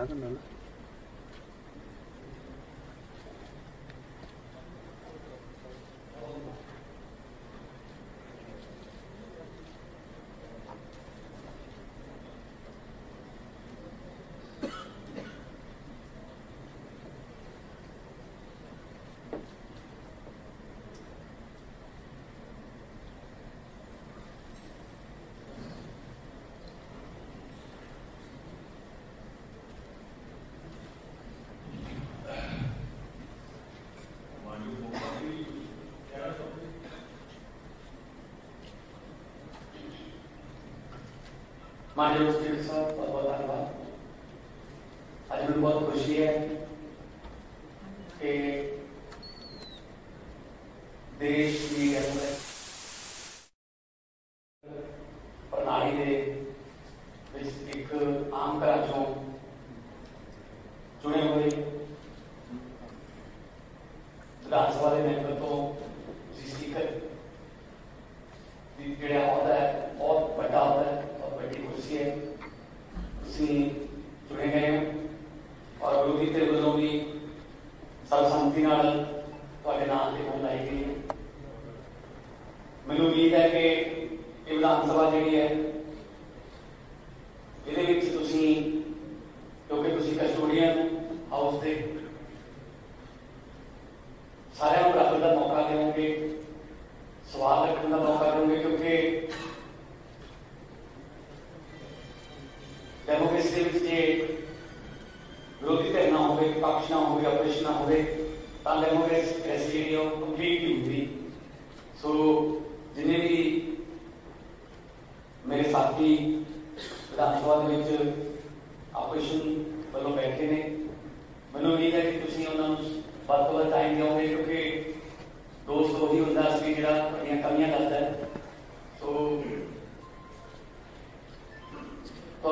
没了没了？ਮਾਨਯੋਗ speaker ਬਹੁਤ ਬਹੁਤ ਧੰਨਵਾਦ। ਅੱਜ ਮੈਨੂੰ ਬਹੁਤ ਖੁਸ਼ੀ ਹੈ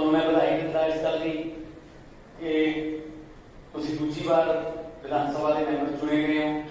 ਤੁਹਾਨੂੰ ਮੈਂ ਵਧਾਈ ਦਿੰਦਾ ਇਸ ਗੱਲ ਦੀ ਕਿ ਤੁਸੀਂ ਦੂਜੀ ਵਾਰ ਵਿਧਾਨ ਸਭਾ ਦੇ ਮੈਂਬਰ ਚੁਣੇ ਗਏ ਹੋ।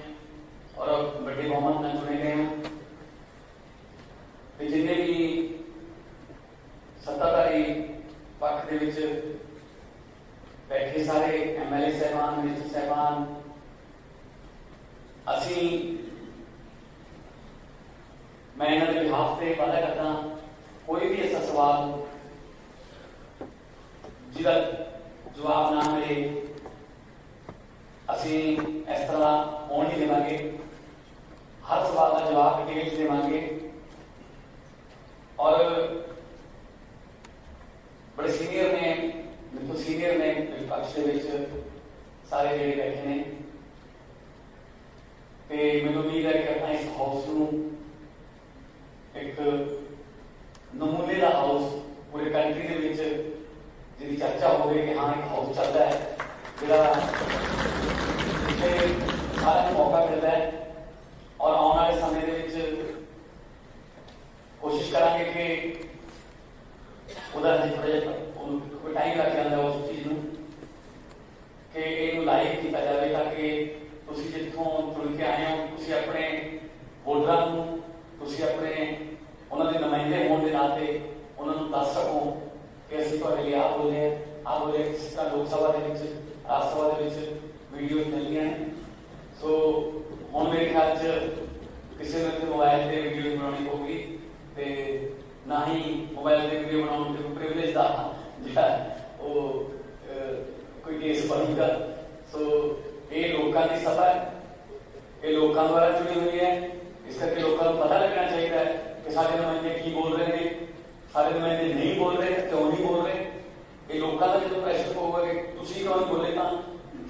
ਬੋਲੇ ਤਾਂ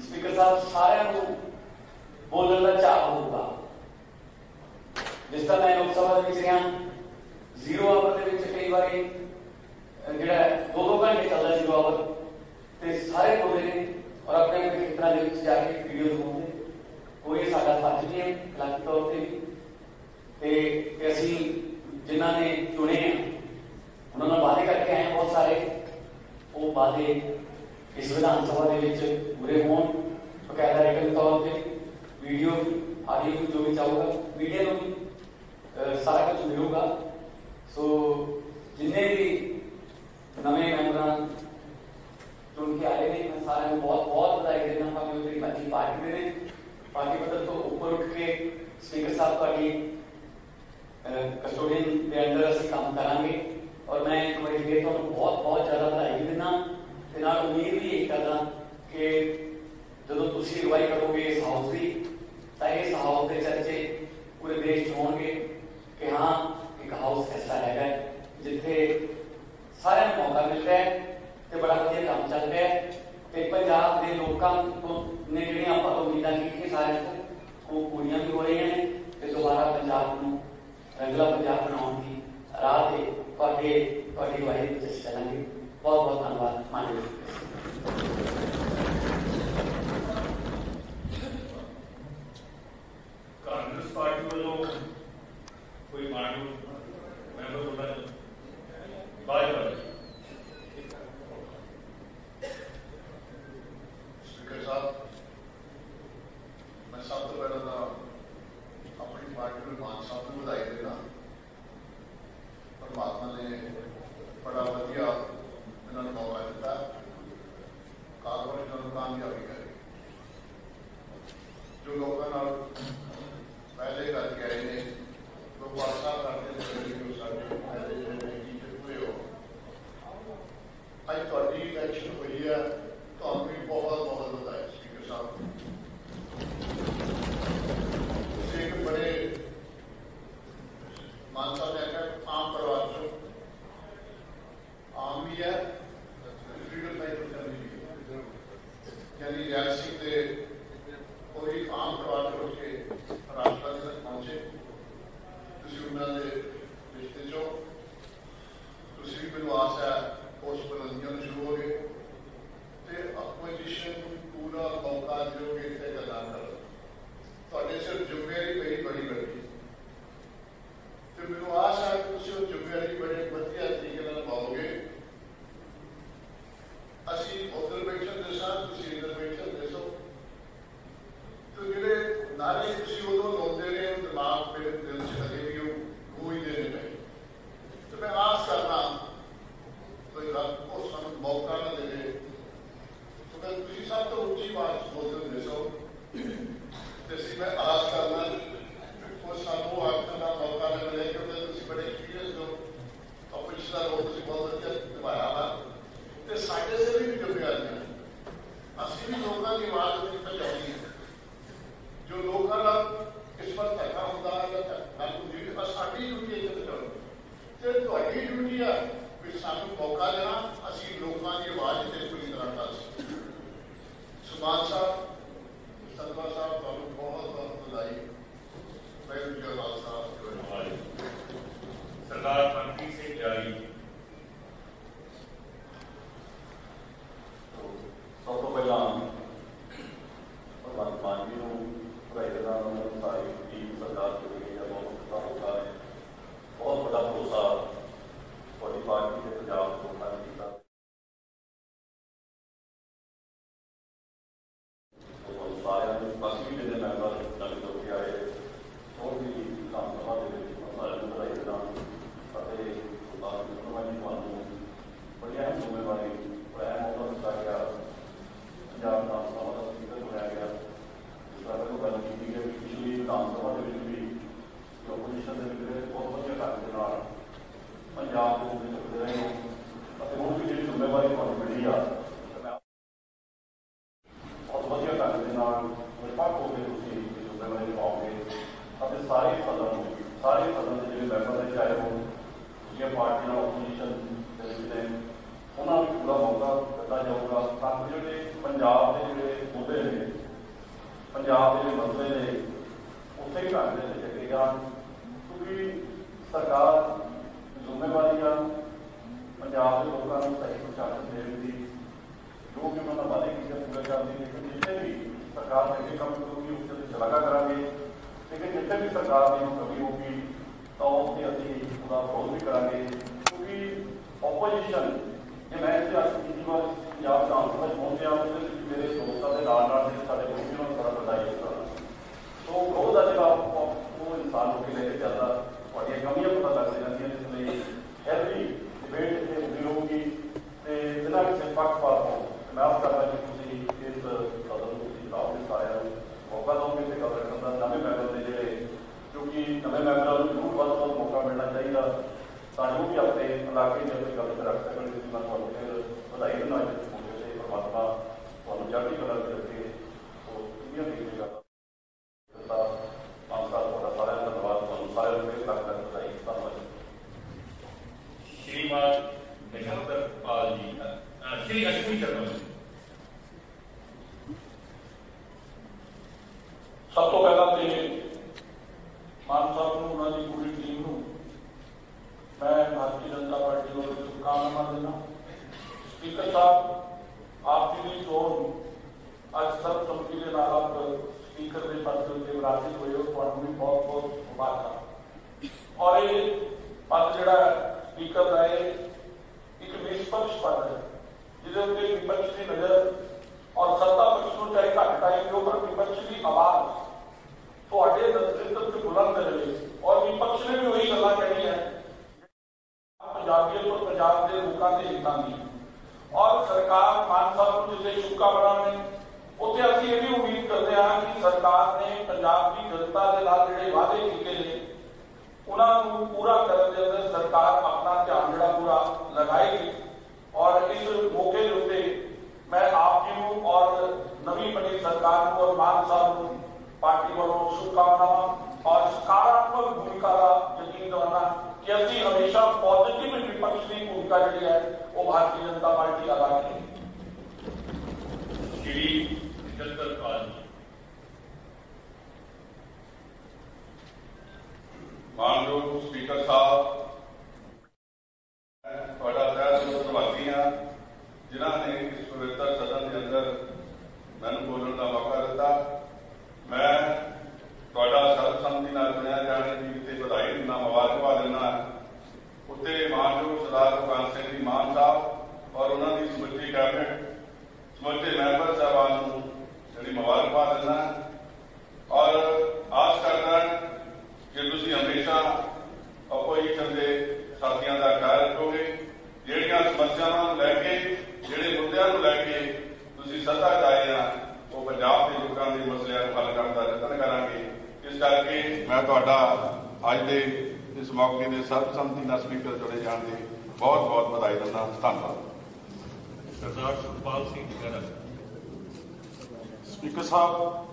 ਸਪੀਕਰ ਸਾਹਿਬ ਸਾਰਿਆਂ ਨੂੰ ਬੋਲਣ ਦਾ ਚਾਹ ਹੋਊਗਾ। ਜਿਸ ਤਰ੍ਹਾਂ ਮੈਂ ਲੋਕ ਸਭਾ ਦੇ ਵਿੱਚ ਰਿਹਾ। ਜ਼ੀਰੋ ਆਵਰ ਦੇ ਵਿੱਚ ਕਈ ਵਾਰੀ ਜਿਹੜਾ ਦੋ ਦੋ ਘੰਟੇ ਚੱਲਦਾ ਜ਼ੀਰੋ ਆਵਰ ਤੇ ਸਾਰੇ ਬੋਲੇ ਨੇ ਔਰ ਆਪਣੇ ਆਪਣੇ ਖੇਤਰਾਂ ਦੇ ਵਿੱਚ ਜਾ ਕੇ ਵੀਡੀਓ ਦਿਖਾਉਂਦੇ ਕੋਈ ਸਾਡਾ ਫਰਜ਼ ਨਹੀਂ ਹੈ ਇਲਾਕੀ ਤੌਰ ਤੇ ਤੇ ਅਸੀਂ ਜਿਨ੍ਹਾਂ ਨੇ ਚੁਣੇ ਆ, ਉਹਨਾਂ ਨਾਲ ਵਾਅਦੇ ਕਰਕੇ ਆਏ ਬਹੁਤ ਸਾਰੇ। ਉਹ ਵਾਅਦੇ ਇਸ ਵਿਧਾਨ ਸਭਾ ਦੇ ਵਿੱਚ ਪੂਰੇ ਹੋਣ ਬਕਾਇਦਾ ਰਿਟਨ ਤੌਰ ਤੇ ਵੀਡੀਓ ਆਡੀਓ ਜੋ ਵੀ ਚਾਹੂਗਾ ਮੀਡੀਆ ਨੂੰ ਵੀ ਅਹ, ਸਾਰਾ ਕੁਝ ਮਿਲੂਗਾ ਸੋ ਜਿੰਨੇ ਵੀ ਨਵੇਂ ਮੈਂਬਰਾਂ ਚੁਣ ਕੇ ਆਏ ਨੇ ਮੈਂ ਸਾਰਿਆਂ ਨੂੰ ਬਹੁਤ ਬਹੁਤ ਵਧਾਈ ਦਿੰਦਾ ਭਾਵੇਂ ਉਹ ਮੇਰੀ ਮੱਜੀ ਪਾਰਟੀ ਦੇ ਨੇ ਪਾਰਟੀ ਪੱਧਰ ਤੋਂ ਉੱਪਰ ਉੱਠ ਕੇ ਸਪੀਕਰ ਸਾਹਿਬ ਤੁਹਾਡੀ ਕਸਟੋਡੀਅਨ ਦੇ ਅੰਦਰ ਅਸੀਂ ਕੰਮ ਕਰਾਂਗੇ ਔਰ ਮੈਂ ਇੱਕ ਵਾਰੀ ਫੇਰ ਤੁਹਾਨੂੰ ਬਹੁਤ ਬਹੁਤ ਜ਼ਿਆਦਾ ਵਧਾਈ ਦਿੰਦਾ ਤੇ ਨਾਲ ਉਮੀਦ ਵੀ ਇਹ ਕਰਦਾ ਕਿ ਜਦੋਂ ਤੁਸੀਂ ਅਗਵਾਈ ਕਰੋਗੇ ਇਸ ਹਾਊਸ ਦੀ, ਤਾਂ ਇਸ ਹਾਊਸ ਦੇ ਚਰਚੇ ਪੂਰੇ ਦੇਸ਼ 'ਚ ਹੋਣਗੇ ਕਿ ਹਾਂ, ਇੱਕ ਹਾਊਸ ਐਸਾ ਹੈਗਾ ਹੈ ਜਿੱਥੇ ਸਾਰਿਆਂ ਨੂੰ ਮੌਕਾ ਮਿਲ ਰਿਹਾ ਹੈ ਤੇ ਬੜਾ ਵਧੀਆ ਕੰਮ ਚੱਲ ਰਿਹਾ ਹੈ ਤੇ ਪੰਜਾਬ ਦੇ ਲੋਕਾਂ ਤੋਂ ਨੇ ਜਿਹੜੀਆਂ ਆਪਾਂ ਤੋਂ ਉਮੀਦਾਂ ਕੀਤੀਆਂ ਸਾਰਿਆਂ ਤੋਂ ਉਹ ਪੂਰੀਆਂ ਵੀ ਹੋ ਰਹੀਆਂ ਨੇ ਤੇ ਦੁਬਾਰਾ ਪੰਜਾਬ ਨੂੰ ਰੰਗਲਾ ਪੰਜਾਬ ਬਣਾਉਣ ਦੀ ਰਾਹ ਤੇ ਤੁਹਾਡੇ, ਤੁਹਾਡੀ ਅਗਵਾਈ ਵਿੱਚ ਅਸੀਂ ਚੱਲਾਂਗੇ। ਬਹੁਤ ਬਹੁਤ ਧੰਨਵਾਦ ਕਾਂਗਰਸ ਪਾਰਟੀ ਵੱਲੋਂ ਕੋਈ ਮਾਨੂ ਮੈਂਬਰ ਹੁੰਦਾ ਬਾਈ ਸਪੀਕਰ ਸਾਹਿਬ ਮੈਂ ਸਭ ਤੋਂ ਪਹਿਲਾਂ ਤਾਂ ਆਪਣੀ ਪਾਰਟੀ ਨੂੰ ਮਾਨ ਸਾਹਿਬ ਨੂੰ ਵਧਾਈ ਦੇਣਾ ਪਰਮਾਤਮਾ ਨੇ ਬੜਾ ਵਧੀਆ ਮੌਕਾ ਦਿੱਤਾ। ਕਾਰਪੋਰੇਸ਼ਨ ਨੂੰ ਕਾਮਯਾਬੀ ਕਰੇ ਜੋ ਲੋਕਾਂ ਨਾਲ ਪਹਿਲੇ ਗੱਲ ਕਹਿ ਨੇ ਲੋਕ ਵਾਟਸਐਪ ਸਪੀਕਰ ਸਾਹਿਬ ਆਪ ਜੀ ਦੀ ਚੋਣ ਅੱਜ ਸਰਬਸੰਮਤੀ ਦੇ ਨਾਲ ਆਪ ਸਪੀਕਰ ਦੇ ਪਦ ਦੇ ਉੱਤੇ ਵਿਰਾਜਿਤ ਹੋਏ ਹੋ ਤੁਹਾਨੂੰ ਵੀ ਬਹੁਤ ਬਹੁਤ ਮੁਬਾਰਕਾਂ ਔਰ ਇਹ ਪਦ ਜਿਹੜਾ ਸਪੀਕਰ ਦਾ ਇਹ ਇੱਕ ਨਿਸ਼ਪਕਸ਼ ਪਦ ਹੈ ਜਿਹਦੇ ਉੱਤੇ ਵਿਪਕਸ਼ ਦੀ ਨਜ਼ਰ ਔਰ ਸੱਤਾ ਪਕਸ਼ ਨੂੰ ਚਾਹੇ ਘੱਟ ਟਾਈਮ ਦਿਓ ਪਰ ਵਿਪਕਸ਼ ਦੀ ਆਵਾਜ਼ ਤੁਹਾਡੇ ਨਜ਼ਰਿੱਤ ਤੇ ਬੁਲੰਦ ਰਹੇ ਔਰ ਵਿਪਕਸ਼ ਨੇ ਵੀ ਉਹੀ ਗੱਲਾਂ ਕਹਿਣੀਆਂ ਪੰਜਾਬੀਅਤ ਔਰ ਪੰਜਾਬ ਦੇ ਲੋਕਾਂ ਦੇ ਹਿੱਤਾਂ ਦੀ ਔਰ ਸਰਕਾਰ ਮਾਨ ਸਾਹਿਬ ਨੂੰ ਜਿਸੇ ਸ਼ੁਭਕਾਮਨਾਵਾਂ ਨੇ ਉੱਥੇ ਅਸੀਂ ਇਹ ਵੀ ਉਮੀਦ ਕਰਦੇ ਹਾਂ ਕਿ ਸਰਕਾਰ ਨੇ ਪੰਜਾਬ ਦੀ ਜਨਤਾ ਦੇ ਨਾਲ ਜਿਹੜੇ ਵਾਅਦੇ ਕੀਤੇ ਨੇ ਉਹਨਾਂ ਨੂੰ ਪੂਰਾ ਕਰਨ ਦੇ ਅੰਦਰ ਸਰਕਾਰ ਆਪਣਾ ਧਿਆਨ ਜਿਹੜਾ ਪੂਰਾ ਲਗਾਏਗੀ ਔਰ ਇਸ ਮੌਕੇ ਦੇ ਉੱਤੇ ਮੈਂ ਆਪ ਜੀ ਨੂੰ ਔਰ ਨਵੀਂ ਬਣੀ ਸਰਕਾਰ ਨੂੰ ਔਰ ਮਾਨ ਸਾਹਿਬ ਨੂੰ ਪਾਰਟੀ ਵੱਲੋਂ ਸ਼ੁਭਕਾਮਨਾਵਾਂ ਔਰ ਸਕਾਰਾਤਮਕ ਭੂਮਿਕਾ ਦਾ ਯਕੀਨ ਦਿਵਾਉਣਾ ਕਿ ਅਸੀਂ ਹਮੇਸ਼ਾ ਪੋਜ਼ਿਟਿਵ ਵਿਪਕਸ਼ ਦੀ ਭੂਮਿਕਾ ਜਿਹੜੀ ਹੈ ਉਹ ਭਾਰਤੀ ਜਨਤਾ ਪਾਰਟੀ ਅਦਾ ਕਰੇਗੀ ਸ਼੍ਰੀ ਨਿਰੰਤਰ ਪਾਲ ਜੀ ਮਾਨਯੋਗ ਸਪੀਕਰ ਸਾਹਿਬ ਤੁਹਾਡਾ ਤਹਿ ਦਿਲੋਂ ਧੰਨਵਾਦੀ ਹਾਂ ਜਿਨ੍ਹਾਂ ਨੇ ਇਸ ਪਵਿੱਤਰ ਸਦਨ ਦੇ ਅੰਦਰ ਮੈਨੂੰ ਬੋਲਣ ਦਾ ਮੌਕਾ ਦਿੱਤਾ ਮੈਂ ਤੁਹਾਡਾ ਸਰਬਸੰਮਤੀ ਨਾਲ ਚੁਣਿਆ ਜਾਣੇ ਦੀ ਤੇ ਵਧਾਈ ਦਿੰਦਾ ਮੁਬਾਰਕਬਾਦ ਦਿੰਦਾ। ਉੱਤੇ ਮਾਨਯੋਗ ਸਰਦਾਰ ਭਗਵੰਤ ਸਿੰਘ ਜੀ ਮਾਨ ਸਾਹਿਬ ਔਰ ਉਹਨਾਂ ਦੀ ਸਮੁੱਚੀ ਕੈਬਨਿਟ, ਸਮੁੱਚੇ ਮੈਂਬਰ ਸਾਹਿਬਾਨ ਨੂੰ ਜਿਹੜੀ ਮੁਬਾਰਕਬਾਦ ਦਿੰਦਾ। ਔਰ ਆਸ ਕਰਦਾ ਕਿ ਤੁਸੀਂ ਹਮੇਸ਼ਾ ਆਪੋਜੀਸ਼ਨ ਦੇ ਸਾਥੀਆਂ ਦਾ ਖਿਆਲ ਰੱਖੋਗੇ। ਜਿਹੜੀਆਂ ਸਮੱਸਿਆਵਾਂ ਨੂੰ ਲੈ ਕੇ, ਜਿਹੜੇ ਮੁੱਦਿਆਂ ਨੂੰ ਲੈ ਕੇ ਤੁਸੀਂ ਸੱਤਾ 'ਚ ਆਏ ਆ, ਉਹ ਪੰਜਾਬ ਦੇ ਲੋਕਾਂ ਦੇ ਮਸਲਿਆਂ ਨੂੰ ਹੱਲ ਕਰਨ ਦਾ ਯਤਨ ਕਰਾਂਗੇ। ਇਸ ਕਰਕੇ ਮੈਂ ਤੁਹਾਡਾ ਅੱਜ ਦੇ ਇਸ ਮੌਕੇ ਦੇ ਸਰਬਸੰਮਤੀ ਨਾਲ ਸਪੀਕਰ ਚੁਣੇ ਜਾਣ ਦੇ ਬਹੁਤ ਬਹੁਤ ਵਧਾਈ ਦਿੰਦਾ। ਧੰਨਵਾਦ। ਸਰਦਾਰ ਸੁਖਪਾਲ ਸਿੰਘ ਖਹਿਰਾ ਸਪੀਕਰ ਸਾਹਿਬ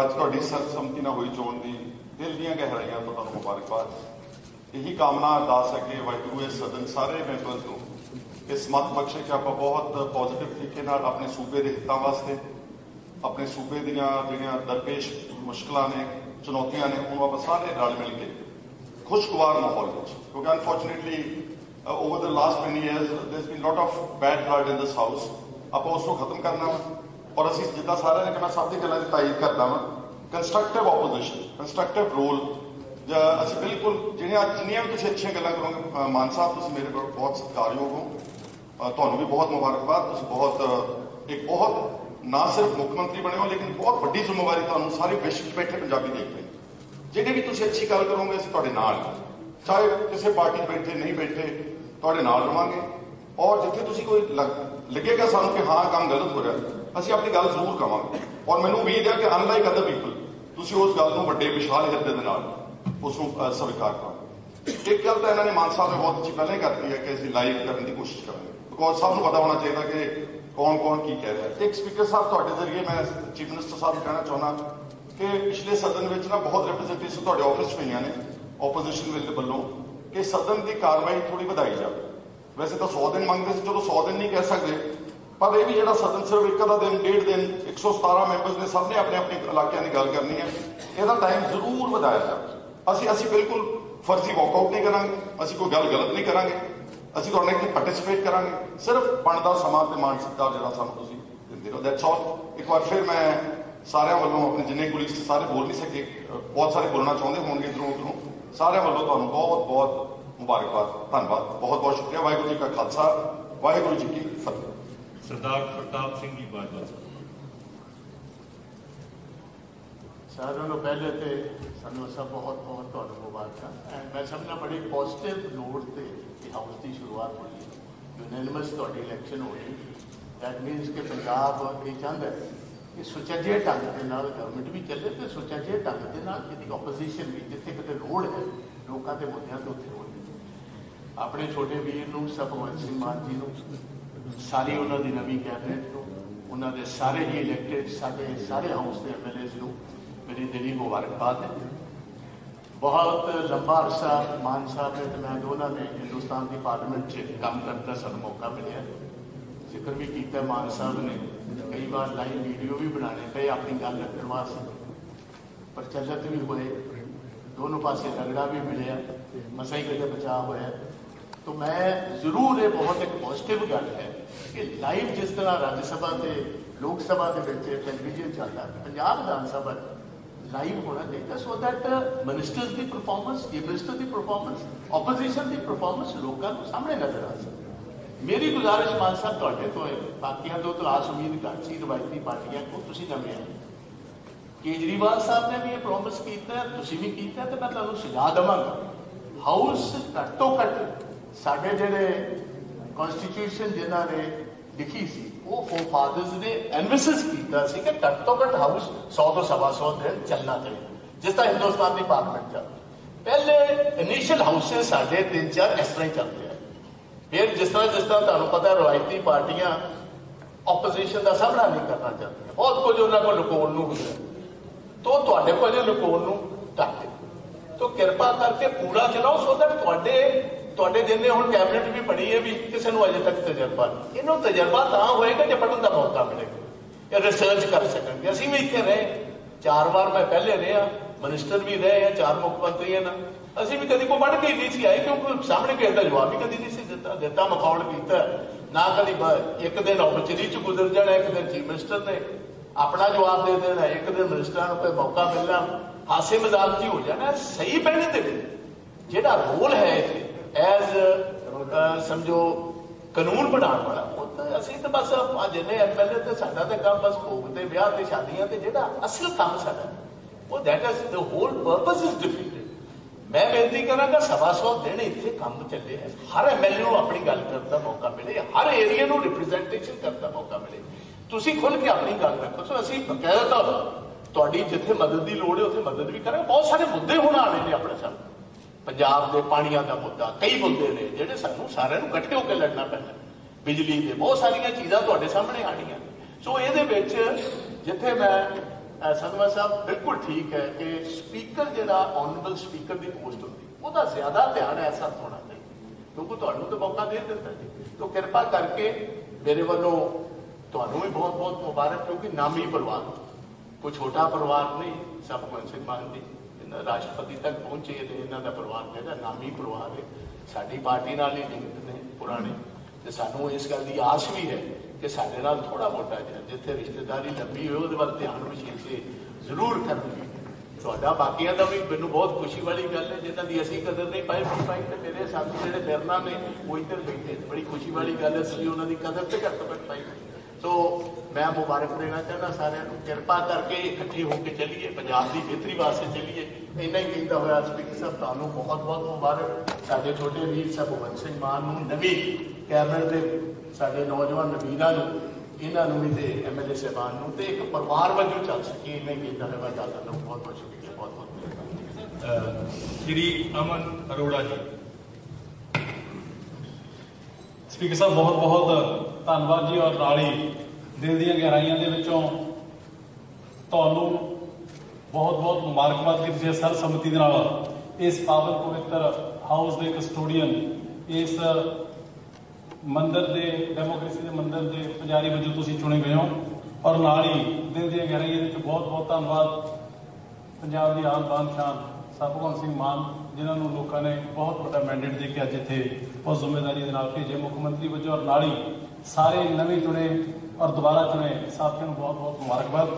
ਅੱਜ ਤੁਹਾਡੀ ਸਰਬਸੰਮਤੀ ਨਾਲ ਹੋਈ ਚੋਣ ਦੀ ਦਿਲ ਦੀਆਂ ਗਹਿਰਾਈਆਂ ਤੋਂ ਤੁਹਾਨੂੰ ਮੁਬਾਰਕਬਾਦ। ਇਹੀ ਕਾਮਨਾ ਅਰਦਾਸ ਹੈ ਕਿ ਵਾਹਿਗੁਰੂ ਇਹ ਸਦਨ ਸਾਰੇ ਮੈਂਬਰਸ ਨੂੰ ਇਸ ਮਤ ਬਖਸ਼ੇ ਕਿ ਆਪਾਂ ਬਹੁਤ ਪੋਜ਼ਿਟਿਵ ਤਰੀਕੇ ਨਾਲ ਆਪਣੇ ਸੂਬੇ ਦੇ ਹਿੱਤਾਂ ਵਾਸਤੇ ਆਪਣੇ ਸੂਬੇ ਦੀਆਂ ਜਿਹੜੀਆਂ ਦਰਪੇਸ਼ ਮੁਸ਼ਕਲਾਂ ਨੇ ਚੁਣੌਤੀਆਂ ਨੇ ਉਹਨੂੰ ਆਪਾਂ ਸਾਰੇ ਰਲ ਮਿਲ ਕੇ ਖੁਸ਼ਗਵਾਰ ਮਾਹੌਲ ਵਿੱਚ। ਕਿਉਂਕਿ unfortunately over the last many years there been lot of bad blood in this house ਆਪਾਂ ਉਸ ਨੂੰ ਖਤਮ ਕਰਨਾ ਵਾ। ਔਰ ਅਸੀਂ ਜਿੱਦਾਂ ਸਾਰਿਆਂ ਨੇ ਕਿ ਮੈਂ ਸਭ ਦੀ ਗੱਲਾਂ ਦੀ ਤਾਇਦ ਕਰਦਾ ਵਾਂ। ਕੰਸਟਰਕਟਿਵ ਆਪੋਜੀਸ਼ਨ ਕੰਸਟਰਕਟਿਵ ਰੋਲ ਅਸੀਂ ਬਿਲਕੁਲ ਜਿਹੜੀਆਂ ਜਿੰਨੀਆਂ ਵੀ ਤੁਸੀਂ ਅੱਛੀਆਂ ਗੱਲਾਂ ਕਰੋਗੇ ਮਾਨ ਸਾਹਿਬ, ਤੁਸੀਂ ਮੇਰੇ ਕੋਲ ਬਹੁਤ ਸਤਿਕਾਰਯੋਗ ਹੋ। ਤੁਹਾਨੂੰ ਵੀ ਬਹੁਤ ਮੁਬਾਰਕਬਾਦ। ਤੁਸੀਂ ਬਹੁਤ ਇੱਕ ਬਹੁਤ ਨਾ ਸਿਰਫ ਮੁੱਖ ਮੰਤਰੀ ਬਣੇ ਹੋ, ਲੇਕਿਨ ਬਹੁਤ ਵੱਡੀ ਜ਼ਿੰਮੇਵਾਰੀ ਤੁਹਾਨੂੰ ਸਾਰੇ ਵਿਸ਼ਵ 'ਚ ਬੈਠੇ ਪੰਜਾਬੀ ਦੇਖ ਰਹੇ ਨੇ। ਜਿਹੜੀ ਵੀ ਤੁਸੀਂ ਅੱਛੀ ਗੱਲ ਕਰੋਗੇ, ਅਸੀਂ ਤੁਹਾਡੇ ਨਾਲ ਚਾਹੇ ਕਿਸੇ ਪਾਰਟੀ ਬੈਠੇ, ਨਹੀਂ ਬੈਠੇ, ਤੁਹਾਡੇ ਨਾਲ ਰਵਾਂਗੇ। ਔਰ ਜਿੱਥੇ ਤੁਸੀਂ ਕੋਈ ਲੱਗੇਗਾ ਸਾਨੂੰ ਕਿ ਹਾਂ, ਕੰਮ ਗਲਤ ਹੋ ਰਿਹਾ, ਅਸੀਂ ਆਪਣੀ ਗੱਲ ਜ਼ਰੂਰ ਕਵਾਂਗੇ। ਔਰ ਮੈਨੂੰ ਉਮੀਦ ਹੈ ਕਿ ਅਨਲਾਈਕ ਅਦਰ ਪੀਪਲ ਤੁਸੀਂ ਉਸ ਗੱਲ ਨੂੰ ਵੱਡੇ ਵਿਸ਼ਾਲ ਹਿਰਦੇ ਦੇ ਨਾਲ ਉਸ ਨੂੰ ਸਵੀਕਾਰ ਕਰੋ ਇੱਕ ਗੱਲ ਤਾਂ ਇਹਨਾਂ ਨੇ ਮਾਨ ਸਾਹਿਬ ਨੇ ਬਹੁਤ ਅੱਛੀ ਪਹਿਲਾਂ ਹੀ ਕਰਤੀ ਹੈ ਕਿ ਅਸੀਂ ਲਾਈਵ ਕਰਨ ਦੀ ਕੋਸ਼ਿਸ਼ ਕਰਾਂਗੇ। ਬਿਕੋਜ਼ ਸਭ ਨੂੰ ਪਤਾ ਹੋਣਾ ਚਾਹੀਦਾ ਕਿ ਕੌਣ ਕੌਣ ਕੀ ਕਹਿ ਰਿਹਾ। ਇੱਕ ਸਪੀਕਰ ਸਾਹਿਬ ਤੁਹਾਡੇ ਜ਼ਰੀਏ ਮੈਂ ਚੀਫ ਮਿਨਿਸਟਰ ਸਾਹਿਬ ਨੂੰ ਕਹਿਣਾ ਚਾਹੁੰਦਾ ਕਿ ਪਿਛਲੇ ਸਦਨ ਵਿੱਚ ਨਾ ਬਹੁਤ ਰਿਪਰੈਜ਼ੈਂਟੇਸ਼ਨ ਤੁਹਾਡੇ ਆਫਿਸ 'ਚ ਹੋਈਆਂ ਨੇ ਆਪੋਜੀਸ਼ਨ ਵਿਲ ਵੱਲੋਂ, ਕਿ ਸਦਨ ਦੀ ਕਾਰਵਾਈ ਥੋੜੀ ਵਧਾਈ ਜਾਵੇ। ਵੈਸੇ ਤਾਂ 100 ਦਿਨ ਮੰਗਦੇ ਸੀ, ਚਲੋ 100 ਦਿਨ ਨਹੀਂ ਕਹਿ ਸਕਦੇ, ਪਰ ਇਹ ਵੀ ਜਿਹੜਾ ਸਦਨ ਸਿਰਫ ਇੱਕ ਅੱਧਾ ਦਿਨ, ਡੇਢ ਦਿਨ 117 ਮੈਂਬਰਸ ਨੇ ਸਭ ਨੇ ਆਪਣੇ ਆਪਣੇ ਇਲਾਕਿਆਂ ਦੀ ਗੱਲ ਕਰਨੀ ਹੈ, ਇਹਦਾ ਟਾਈਮ ਜ਼ਰੂਰ ਵਧਾਇਆ ਜਾਵੇ। ਅਸੀਂ ਅਸੀਂ ਬਿਲਕੁਲ ਫਰਜ਼ੀ ਵਾਕਆਊਟ ਨਹੀਂ ਕਰਾਂਗੇ, ਅਸੀਂ ਕੋਈ ਗੱਲ ਗਲਤ ਨਹੀਂ ਕਰਾਂਗੇ। ਅਸੀਂ ਤੁਹਾਡੇ ਨਾਲ ਇੱਥੇ ਪਾਰਟਿਸਿਪੇਟ ਕਰਾਂਗੇ। ਸਿਰਫ ਬਣਦਾ ਸਮਾਂ ਤੇ ਮਾਨ ਸਤਿਕਾਰ ਜਿਹੜਾ ਸਾਨੂੰ ਤੁਸੀਂ ਦਿੰਦੇ ਰਹੋ। ਦੈਟਸ ਆਲ ਇੱਕ ਵਾਰ ਫਿਰ ਮੈਂ ਸਾਰਿਆਂ ਵੱਲੋਂ ਆਪਣੇ ਜਿੰਨੇ ਕੁਲੀਗਸ ਸਾਰੇ ਬੋਲ ਨਹੀਂ ਸਕੇ ਬਹੁਤ ਸਾਰੇ ਬੋਲਣਾ ਚਾਹੁੰਦੇ ਹੋਣਗੇ ਇੱਧਰੋਂ ਉੱਧਰੋਂ। ਸਾਰਿਆਂ ਵੱਲੋਂ ਤੁਹਾਨੂੰ ਬਹੁਤ ਬਹੁਤ ਮੁਬਾਰਕਬਾਦ। ਧੰਨਵਾਦ। ਬਹੁਤ ਬਹੁਤ ਸ਼ੁਕਰੀਆ। ਵਾਹਿਗੁਰੂ ਜੀ ਕਾ ਖਾਲਸਾ। ਵਾਹਿਗੁਰੂ ਜੀ ਕੀ ਫਤਿਹ। ਸਰਦਾਰ ਪ੍ਰਤਾਪ ਸਿੰਘ ਜੀ ਬਾਜਵਾ ਸਾਰਿਆਂ ਨੂੰ ਪਹਿਲੇ ਤੇ ਸਾਨੂੰ ਸਭ ਬਹੁਤ ਬਹੁਤ ਤੁਹਾਨੂੰ ਮੁਬਾਰਕਾਂ। ਐਂਡ ਮੈਂ ਸਮਝਣਾ ਬੜੀ ਪੋਜ਼ਿਟਿਵ ਨੋਟ ਤੇ ਇਹ ਹਾਊਸ ਦੀ ਸ਼ੁਰੂਆਤ ਹੋਈ ਹੈ। ਯੂਨੈਨਿਮਸ ਤੁਹਾਡੀ ਇਲੈਕਸ਼ਨ ਹੋਈ ਦੈਟ ਮੀਨਸ ਕਿ ਪੰਜਾਬ ਇਹ ਚਾਹੁੰਦਾ ਹੈ ਕਿ ਸੁਚੱਜੇ ਢੰਗ ਦੇ ਨਾਲ ਗਵਰਨਮੈਂਟ ਵੀ ਚੱਲੇ ਤੇ ਸੁਚੱਜੇ ਢੰਗ ਦੇ ਨਾਲ ਇਹਦੀ ਆਪੋਜੀਸ਼ਨ ਵੀ, ਜਿੱਥੇ ਕਿਤੇ ਲੋੜ ਹੈ, ਲੋਕਾਂ ਦੇ ਮੁੱਦਿਆਂ ਤੇ ਉੱਥੇ ਹੋਣੀ ਆਪਣੇ ਛੋਟੇ ਵੀਰ ਨੂੰ, ਸਭਵੰਤ ਸਿੰਘ ਮਾਨ ਜੀ ਨੂੰ, ਸਾਰੀ ਉਹਨਾਂ ਦੀ ਨਵੀਂ ਕੈਬਨਿਟ ਨੂੰ, ਉਹਨਾਂ ਦੇ ਸਾਰੇ ਹੀ ਇਲੈਕਟਿਡ ਸਾਡੇ ਸਾਰੇ ਹਾਊਸ ਦੇ ਐਮਐਲਏਜ਼ ਨੂੰ, ਮੇਰੀ ਦਿਲੀ ਮੁਬਾਰਕਬਾਦ ਹੈ। ਬਹੁਤ ਲੰਬਾ ਅਰਸਾ ਮਾਨ ਸਾਹਿਬ ਨੇ ਤੇ ਮੈਂ ਦੋਨਾਂ ਨੇ ਹਿੰਦੁਸਤਾਨ ਦੀ ਪਾਰਲੀਮੈਂਟ 'ਚ ਕੰਮ ਕਰਨ ਦਾ ਸਾਨੂੰ ਮੌਕਾ ਮਿਲਿਆ ਜ਼ਿਕਰ ਵੀ ਕੀਤਾ ਮਾਨ ਸਾਹਿਬ ਨੇ ਕਈ ਵਾਰ ਲਾਈਵ ਵੀਡੀਓ ਵੀ ਬਣਾਣੇ ਪਏ ਆਪਣੀ ਗੱਲ ਰੱਖਣ ਵਾਸਤੇ ਪ੍ਰਚਲਿਤ ਵੀ ਹੋਏ ਦੋਨੋਂ ਪਾਸੇ ਰਗੜਾ ਵੀ ਮਿਲਿਆ ਮਸਾਈ ਕਦੇ ਬਚਾਅ ਹੋਇਆ तो मैं जरूर ये बहुत एक पॉजिटिव गल है कि लाइव जिस तरह राज्य सभा से लोक सभा के ਵਿੱਚ ਟੈਲੀਵਿਜ਼ਨ ਚੱਲਦਾ ਹੈ ਪੰਜਾਬ ਵਿਧਾਨ ਸਭਾ ਲਾਈਵ ਹੋਣਾ ਚਾਹੀਦਾ ਸੋ ਦੈਟ ਮਿਨਿਸਟਰਸ ਦੀ ਪਰਫਾਰਮੈਂਸ ਚੀਫ ਮਿਨਿਸਟਰ ਦੀ ਪਰਫਾਰਮੈਂਸ ਆਪੋਜੀਸ਼ਨ ਦੀ ਪਰਫਾਰਮੈਂਸ ਲੋਕਾਂ ਨੂੰ ਸਾਹਮਣੇ ਨਜ਼ਰ ਆ ਸਕੇ ਮੇਰੀ ਗੁਜ਼ਾਰਿਸ਼ ਮਾਨ ਸਾਹਿਬ ਤੁਹਾਡੇ ਤੋਂ ਹੈ ਬਾਕੀਆਂ ਤੋਂ ਤਲਾਸ਼ ਉਮੀਦ ਘੱਟ ਸੀ ਰਵਾਇਤੀ ਪਾਰਟੀਆਂ ਕੋ ਤੁਸੀਂ ਨਵੇਂ ਆਏ ਕੇਜਰੀਵਾਲ ਸਾਹਿਬ ਨੇ ਵੀ ਇਹ ਪ੍ਰੋਮਿਸ ਕੀਤਾ ਤੁਸੀਂ ਵੀ ਕੀਤਾ ਤੇ ਮੈਂ ਤੁਹਾਨੂੰ ਸੁਝਾਅ ਦਵਾਂਗਾ ਹਾਊਸ ਘੱਟੋ ਘੱਟ ਸਾਡੇ ਜਿਹੜੇ ਕਨਸਟੀਟਿਊਸ਼ਨ ਜਿਨ੍ਹਾਂ ਨੇ ਲਿਖੀ ਸੀ ਉਹ ਫਾਦਰਸ ਨੇ ਐਨਵਿਸਿਸ ਕੀਤਾ ਸੀ ਕਿ ਘੱਟ ਤੋਂ ਘੱਟ ਹਾਊਸ 100 ਤੋਂ ਸਵਾ 100 ਦਿਨ ਚੱਲਣਾ ਚਾਹੀਦਾ ਜਿਸ ਤਰ੍ਹਾਂ ਹਿੰਦੁਸਤਾਨ ਦੀ ਪਾਰਲੀਮੈਂਟ ਚੱਲਦੀ। ਪਹਿਲੇ ਇਨੀਸ਼ੀਅਲ ਹਾਊਸਸ ਸਾਡੇ ਤਿੰਨ ਚਾਰ ਇਸ ਤਰ੍ਹਾਂ ਹੀ ਚੱਲਦੇ ਆ। ਫਿਰ ਜਿਸ ਤਰ੍ਹਾਂ ਜਿਸ ਤਰ੍ਹਾਂ ਤੁਹਾਨੂੰ ਪਤਾ ਰਵਾਇਤੀ ਪਾਰਟੀਆਂ ਆਪੋਜੀਸ਼ਨ ਦਾ ਸਾਹਮਣਾ ਨਹੀਂ ਕਰਨਾ ਚਾਹਦੀਆਂ। ਬਹੁਤ ਕੁਝ ਉਹਨਾਂ ਕੋਲ ਲੁਕਾਉਣ ਨੂੰ ਹੁੰਦਾ। ਤੋ ਤੁਹਾਡੇ ਕੋਲ ਲੁਕਾਉਣ ਨੂੰ ਘੱਟ ਹੈ ਕਿਰਪਾ ਕਰਕੇ ਪੂਰਾ ਚਲਾਓ ਸੋ ਦੈਟ ਤੁਹਾਡੇ ਤੁਹਾਡੇ ਜਿੰਨੇ ਹੁਣ ਕੈਬਨਿਟ ਵੀ ਬਣੀ ਹੈ ਵੀ ਕਿਸੇ ਨੂੰ ਅਜੇ ਤੱਕ ਤਜਰਬਾ ਨਹੀਂ। ਇਹਨੂੰ ਤਜਰਬਾ ਤਾਂ ਹੋਏਗਾ ਜੇ ਪੜਨ ਦਾ ਮੌਕਾ ਮਿਲੇਗਾ ਇਹ ਰਿਸਰਚ ਕਰ ਸਕਣਗੇ। ਅਸੀਂ ਵੀ ਇੱਥੇ ਰਹੇ। ਚਾਰ ਵਾਰ ਮੈਂ ਪਹਿਲੇ ਰਿਹਾ ਮਿਨਿਸਟਰ ਵੀ ਰਹੇ ਆ, ਚਾਰ ਮੁੱਖ ਮੰਤਰੀ ਹਨ ਅਸੀਂ ਵੀ ਕਦੀ ਕੋਈ ਵੱਢ ਕੇ ਨਹੀਂ ਸੀ ਆਏ ਕਿਉਂਕਿ ਸਾਹਮਣੇ ਕਿਸੇ ਦਾ ਜਵਾਬ ਹੀ ਕਦੀ ਨਹੀਂ ਸੀ ਦਿੱਤਾ। ਦਿੱਤਾ ਮਖੌਲ ਕੀਤਾ। ਨਾ ਕਦੀ ਇੱਕ ਦਿਨ ਔਪਚਰੀ ਚ ਗੁਜ਼ਰ ਜਾਣਾ, ਇੱਕ ਦਿਨ ਚੀਫ ਮਿਨਿਸਟਰ ਨੇ ਆਪਣਾ ਜਵਾਬ ਦੇ ਦੇਣਾ, ਇੱਕ ਦਿਨ ਮਿਨਿਸਟਰਾਂ ਨੂੰ ਕੋਈ ਮੌਕਾ ਮਿਲਣਾ। ਹਾਸੇ ਮਜ਼ਾਕ ਜੀ ਹੋ ਜਾਣਾ, ਸਹੀ ਪਹਿਲੇ ਤੇ ਜਿਹੜਾ ਰੋਲ ਹੈ ਇੱਥੇ ਐਜ਼ ਸਮਝੋ, ਕਾਨੂੰਨ ਬਣਾਉਣ ਵਾਲਾ, ਉਹ ਤਾਂ ਅਸੀਂ ਤਾਂ ਬਸ ਆ ਐਮਐਲਏ ਤੇ ਸਾਡਾ ਤੇ ਕੰਮ ਬਸ ਭੋਗ ਤੇ ਵਿਆਹ ਤੇ ਸ਼ਾਦੀਆਂ ਤੇ ਜਿਹੜਾ ਅਸਲ ਕੰਮ ਸਾਡਾ, ਉਹ that is the whole purpose is defeated ਮੈਂ ਬੇਨਤੀ ਕਰਾਂਗਾ ਸਵਾ ਸੌ ਦਿਨ ਇੱਥੇ ਕੰਮ ਚੱਲੇ ਹੈ ਹਰ ਐਮਐਲਏ ਨੂੰ ਆਪਣੀ ਗੱਲ ਕਰਨ ਦਾ ਮੌਕਾ ਮਿਲੇ, ਹਰ ਏਰੀਆ ਨੂੰ ਰਿਪਰੈਜ਼ੈਂਟੇਸ਼ਨ ਕਰਨ ਦਾ ਮੌਕਾ ਮਿਲੇ। ਤੁਸੀਂ ਖੁੱਲ ਕੇ ਆਪਣੀ ਗੱਲ ਰੱਖੋ, ਸੋ ਅਸੀਂ ਬਕਾਇਦਾ ਤੁਹਾਡੀ ਜਿੱਥੇ ਮਦਦ ਦੀ ਲੋੜ ਹੈ, ਉੱਥੇ ਮਦਦ ਵੀ ਕਰਾਂਗੇ। ਬਹੁਤ ਸਾਰੇ ਮੁੱਦੇ ਹੁਣ ਆਣੇ ਨੇ ਆਪਣੇ ਸਾਹਮਣੇ। ਪੰਜਾਬ ਦੇ ਪਾਣੀਆਂ ਦਾ ਮੁੱਦਾ, ਕਈ ਮੁੱਦੇ ਨੇ ਜਿਹੜੇ ਸਾਨੂੰ ਸਾਰਿਆਂ ਨੂੰ ਇਕੱਠੇ ਹੋ ਕੇ ਲੜਨਾ ਪੈਂਦਾ। ਬਿਜਲੀ ਦੇ ਬਹੁਤ ਸਾਰੀਆਂ ਚੀਜ਼ਾਂ ਤੁਹਾਡੇ ਸਾਹਮਣੇ ਆਣੀਆਂ ਸੋ ਇਹਦੇ ਵਿੱਚ ਜਿੱਥੇ ਮੈਂ, ਅਹ ਸਾਹਿਬ, ਬਿਲਕੁਲ ਠੀਕ ਹੈ ਕਿ ਸਪੀਕਰ ਜਿਹੜਾ ਆਨਰੇਬਲ ਸਪੀਕਰ ਦੀ ਪੋਸਟ ਹੁੰਦੀ, ਉਹਦਾ ਜ਼ਿਆਦਾ ਧਿਆਨ ਐਸਾ ਹੋਣਾ ਚਾਹੀਦਾ। ਕਿਉਂਕਿ ਤੁਹਾਨੂੰ ਤਾਂ ਮੌਕਾ ਦੇ ਦਿੱਤਾ ਜੀ। ਤੋ ਕਿਰਪਾ ਕਰਕੇ ਮੇਰੇ ਵੱਲੋਂ ਤੁਹਾਨੂੰ ਵੀ ਬਹੁਤ ਬਹੁਤ ਮੁਬਾਰਕ, ਕਿਉਂਕਿ ਨਾਮੀ ਪਰਿਵਾਰ, ਕੋਈ ਛੋਟਾ ਪਰਿਵਾਰ ਨਹੀਂ, ਸਭ ਮਨਸਿਕ ਮਾਨ ਦੀ। ਰਾਸ਼ਟਰਪਤੀ ਤੱਕ ਪਹੁੰਚੇ ਤੇ ਇਹਨਾਂ ਦਾ ਪਰਿਵਾਰ ਜਿਹੜਾ ਨਾਮੀ ਪਰਿਵਾਰ ਹੈ। ਸਾਡੀ ਪਾਰਟੀ ਨਾਲ ਹੀ ਲਿੰਕਡ ਨੇ ਪੁਰਾਣੇ। ਤੇ ਸਾਨੂੰ ਇਸ ਗੱਲ ਦੀ ਆਸ ਵੀ ਹੈ ਕਿ ਸਾਡੇ ਨਾਲ ਥੋੜਾ ਮੋਟਾ ਜਿਹਾ ਜਿੱਥੇ ਰਿਸ਼ਤੇਦਾਰੀ ਲੰਬੀ ਹੋਵੇ ਉਹਦੇ ਵੱਲ ਧਿਆਨ ਵਿਸ਼ੇਸ਼ ਤੇ ਜ਼ਰੂਰ ਕਰਨਗੇ। ਤੁਹਾਡਾ ਬਾਕੀਆਂ ਦਾ ਵੀ ਮੈਨੂੰ ਬਹੁਤ ਖੁਸ਼ੀ ਵਾਲੀ ਗੱਲ ਹੈ, ਜਿਨ੍ਹਾਂ ਦੀ ਅਸੀਂ ਕਦਰ ਨਹੀਂ ਪਾਈ ਪਾਈ ਤੇ ਮੇਰੇ ਸਾਥੀ ਜਿਹੜੇ ਫਿਰਨਾ ਨੇ, ਉਹ ਇੱਧਰ ਬੈਠੇ ਬੜੀ ਖੁਸ਼ੀ ਵਾਲੀ ਗੱਲ ਹੈ ਅਸੀਂ ਉਹਨਾਂ ਦੀ ਕਦਰ ਤੇ ਘੱਟ ਘੱਟ ਪਾਈ। ਸੋ ਮੈਂ ਮੁਬਾਰਕ ਦੇਣਾ ਚਾਹੁੰਦਾ ਸਾਰਿਆਂ ਨੂੰ। ਕਿਰਪਾ ਕਰਕੇ ਇਕੱਠੇ ਹੋ ਕੇ ਚੱਲੀਏ। ਪੰਜਾਬ ਦੀ ਬਿਹਤਰੀ ਵਾਸਤੇ ਚੱਲੀਏ। ਇੰਨਾ ਹੀ ਕਹਿੰਦਾ ਹੋਇਆ ਸਪੀਕਰ ਸਾਹਿਬ, ਤੁਹਾਨੂੰ ਬਹੁਤ ਬਹੁਤ ਮੁਬਾਰਕ। ਸਾਡੇ ਛੋਟੇ ਵੀਰ ਸਾਹਿਬ ਭਗਵੰਤ ਸਿੰਘ ਮਾਨ ਨੂੰ, ਨਵੀਂ ਕੈਬਨਿਟ ਦੇ ਸਾਡੇ ਨੌਜਵਾਨ ਨਵੀਰਾਂ ਨੂੰ, ਇਹਨਾਂ ਨੂੰ ਵੀ ਤੇ ਐਮਐਲਏ ਸਾਹਿਬਾਨ ਨੂੰ ਤੇ ਇੱਕ ਪਰਿਵਾਰ ਵਜੋਂ ਚੱਲ ਸਕੇ ਇੰਨਾ ਹੀ ਕਹਿੰਦਾ ਹੋਇਆ। ਦਾਦਾ ਨੂੰ ਬਹੁਤ ਬਹੁਤ ਸ਼ੁਕਰੀਆ, ਬਹੁਤ ਬਹੁਤ ਮਿਹਰਬਾਨੀ। ਸ਼੍ਰੀ ਅਮਨ ਅਰੋੜਾ ਜੀ। ਸਪੀਕਰ ਸਾਹਿਬ, ਬਹੁਤ ਬਹੁਤ ਧੰਨਵਾਦ ਜੀ ਔਰ ਨਾਲ ਹੀ ਦਿਲ ਦੀਆਂ ਗਹਿਰਾਈਆਂ ਦੇ ਵਿੱਚੋਂ ਤੁਹਾਨੂੰ ਬਹੁਤ ਬਹੁਤ ਮੁਬਾਰਕਬਾਦ ਕਿ ਤੁਸੀਂ ਸਰਸੰਮਤੀ ਦੇ ਨਾਲ। ਇਸ ਪਾਵਨ ਪਵਿੱਤਰ ਹਾਊਸ ਦੇ ਕਸਟੋਡੀਅਨ ਇਸ ਮੰਦਰ ਦੇ ਡੈਮੋਕ੍ਰੇਸੀ ਦੇ ਮੰਦਰ ਦੇ ਪੁਜਾਰੀ ਵਜੋਂ ਤੁਸੀਂ ਚੁਣੇ ਗਏ ਹੋ ਔਰ ਨਾਲ ਹੀ ਦਿਲ ਦੀਆਂ ਗਹਿਰਾਈਆਂ ਦੇ ਵਿੱਚ ਬਹੁਤ ਬਹੁਤ ਧੰਨਵਾਦ। ਪੰਜਾਬ ਦੀ ਆਨ ਬਾਨ ਸ਼ਾਨ ਸਰਭਗਵੰਤ ਸਿੰਘ ਮਾਨ ਜਿਨ੍ਹਾਂ ਨੂੰ ਲੋਕਾਂ ਨੇ ਬਹੁਤ ਵੱਡਾ ਮੈਂਡੇਟ ਦੇ ਕੇ ਅੱਜ ਇੱਥੇ ਉਸ ਜ਼ਿੰਮੇਵਾਰੀ ਦੇ ਨਾਲ ਭੇਜੇ ਮੁੱਖ ਮੰਤਰੀ ਵਜੋਂ ਔਰ ਨਾਲ ਹੀ ਸਾਰੇ ਨਵੇਂ ਚੁਣੇ ਔਰ ਦੁਬਾਰਾ ਚੁਣੇ ਸਾਥੀਆਂ ਨੂੰ ਬਹੁਤ ਬਹੁਤ ਮੁਬਾਰਕਬਾਦ।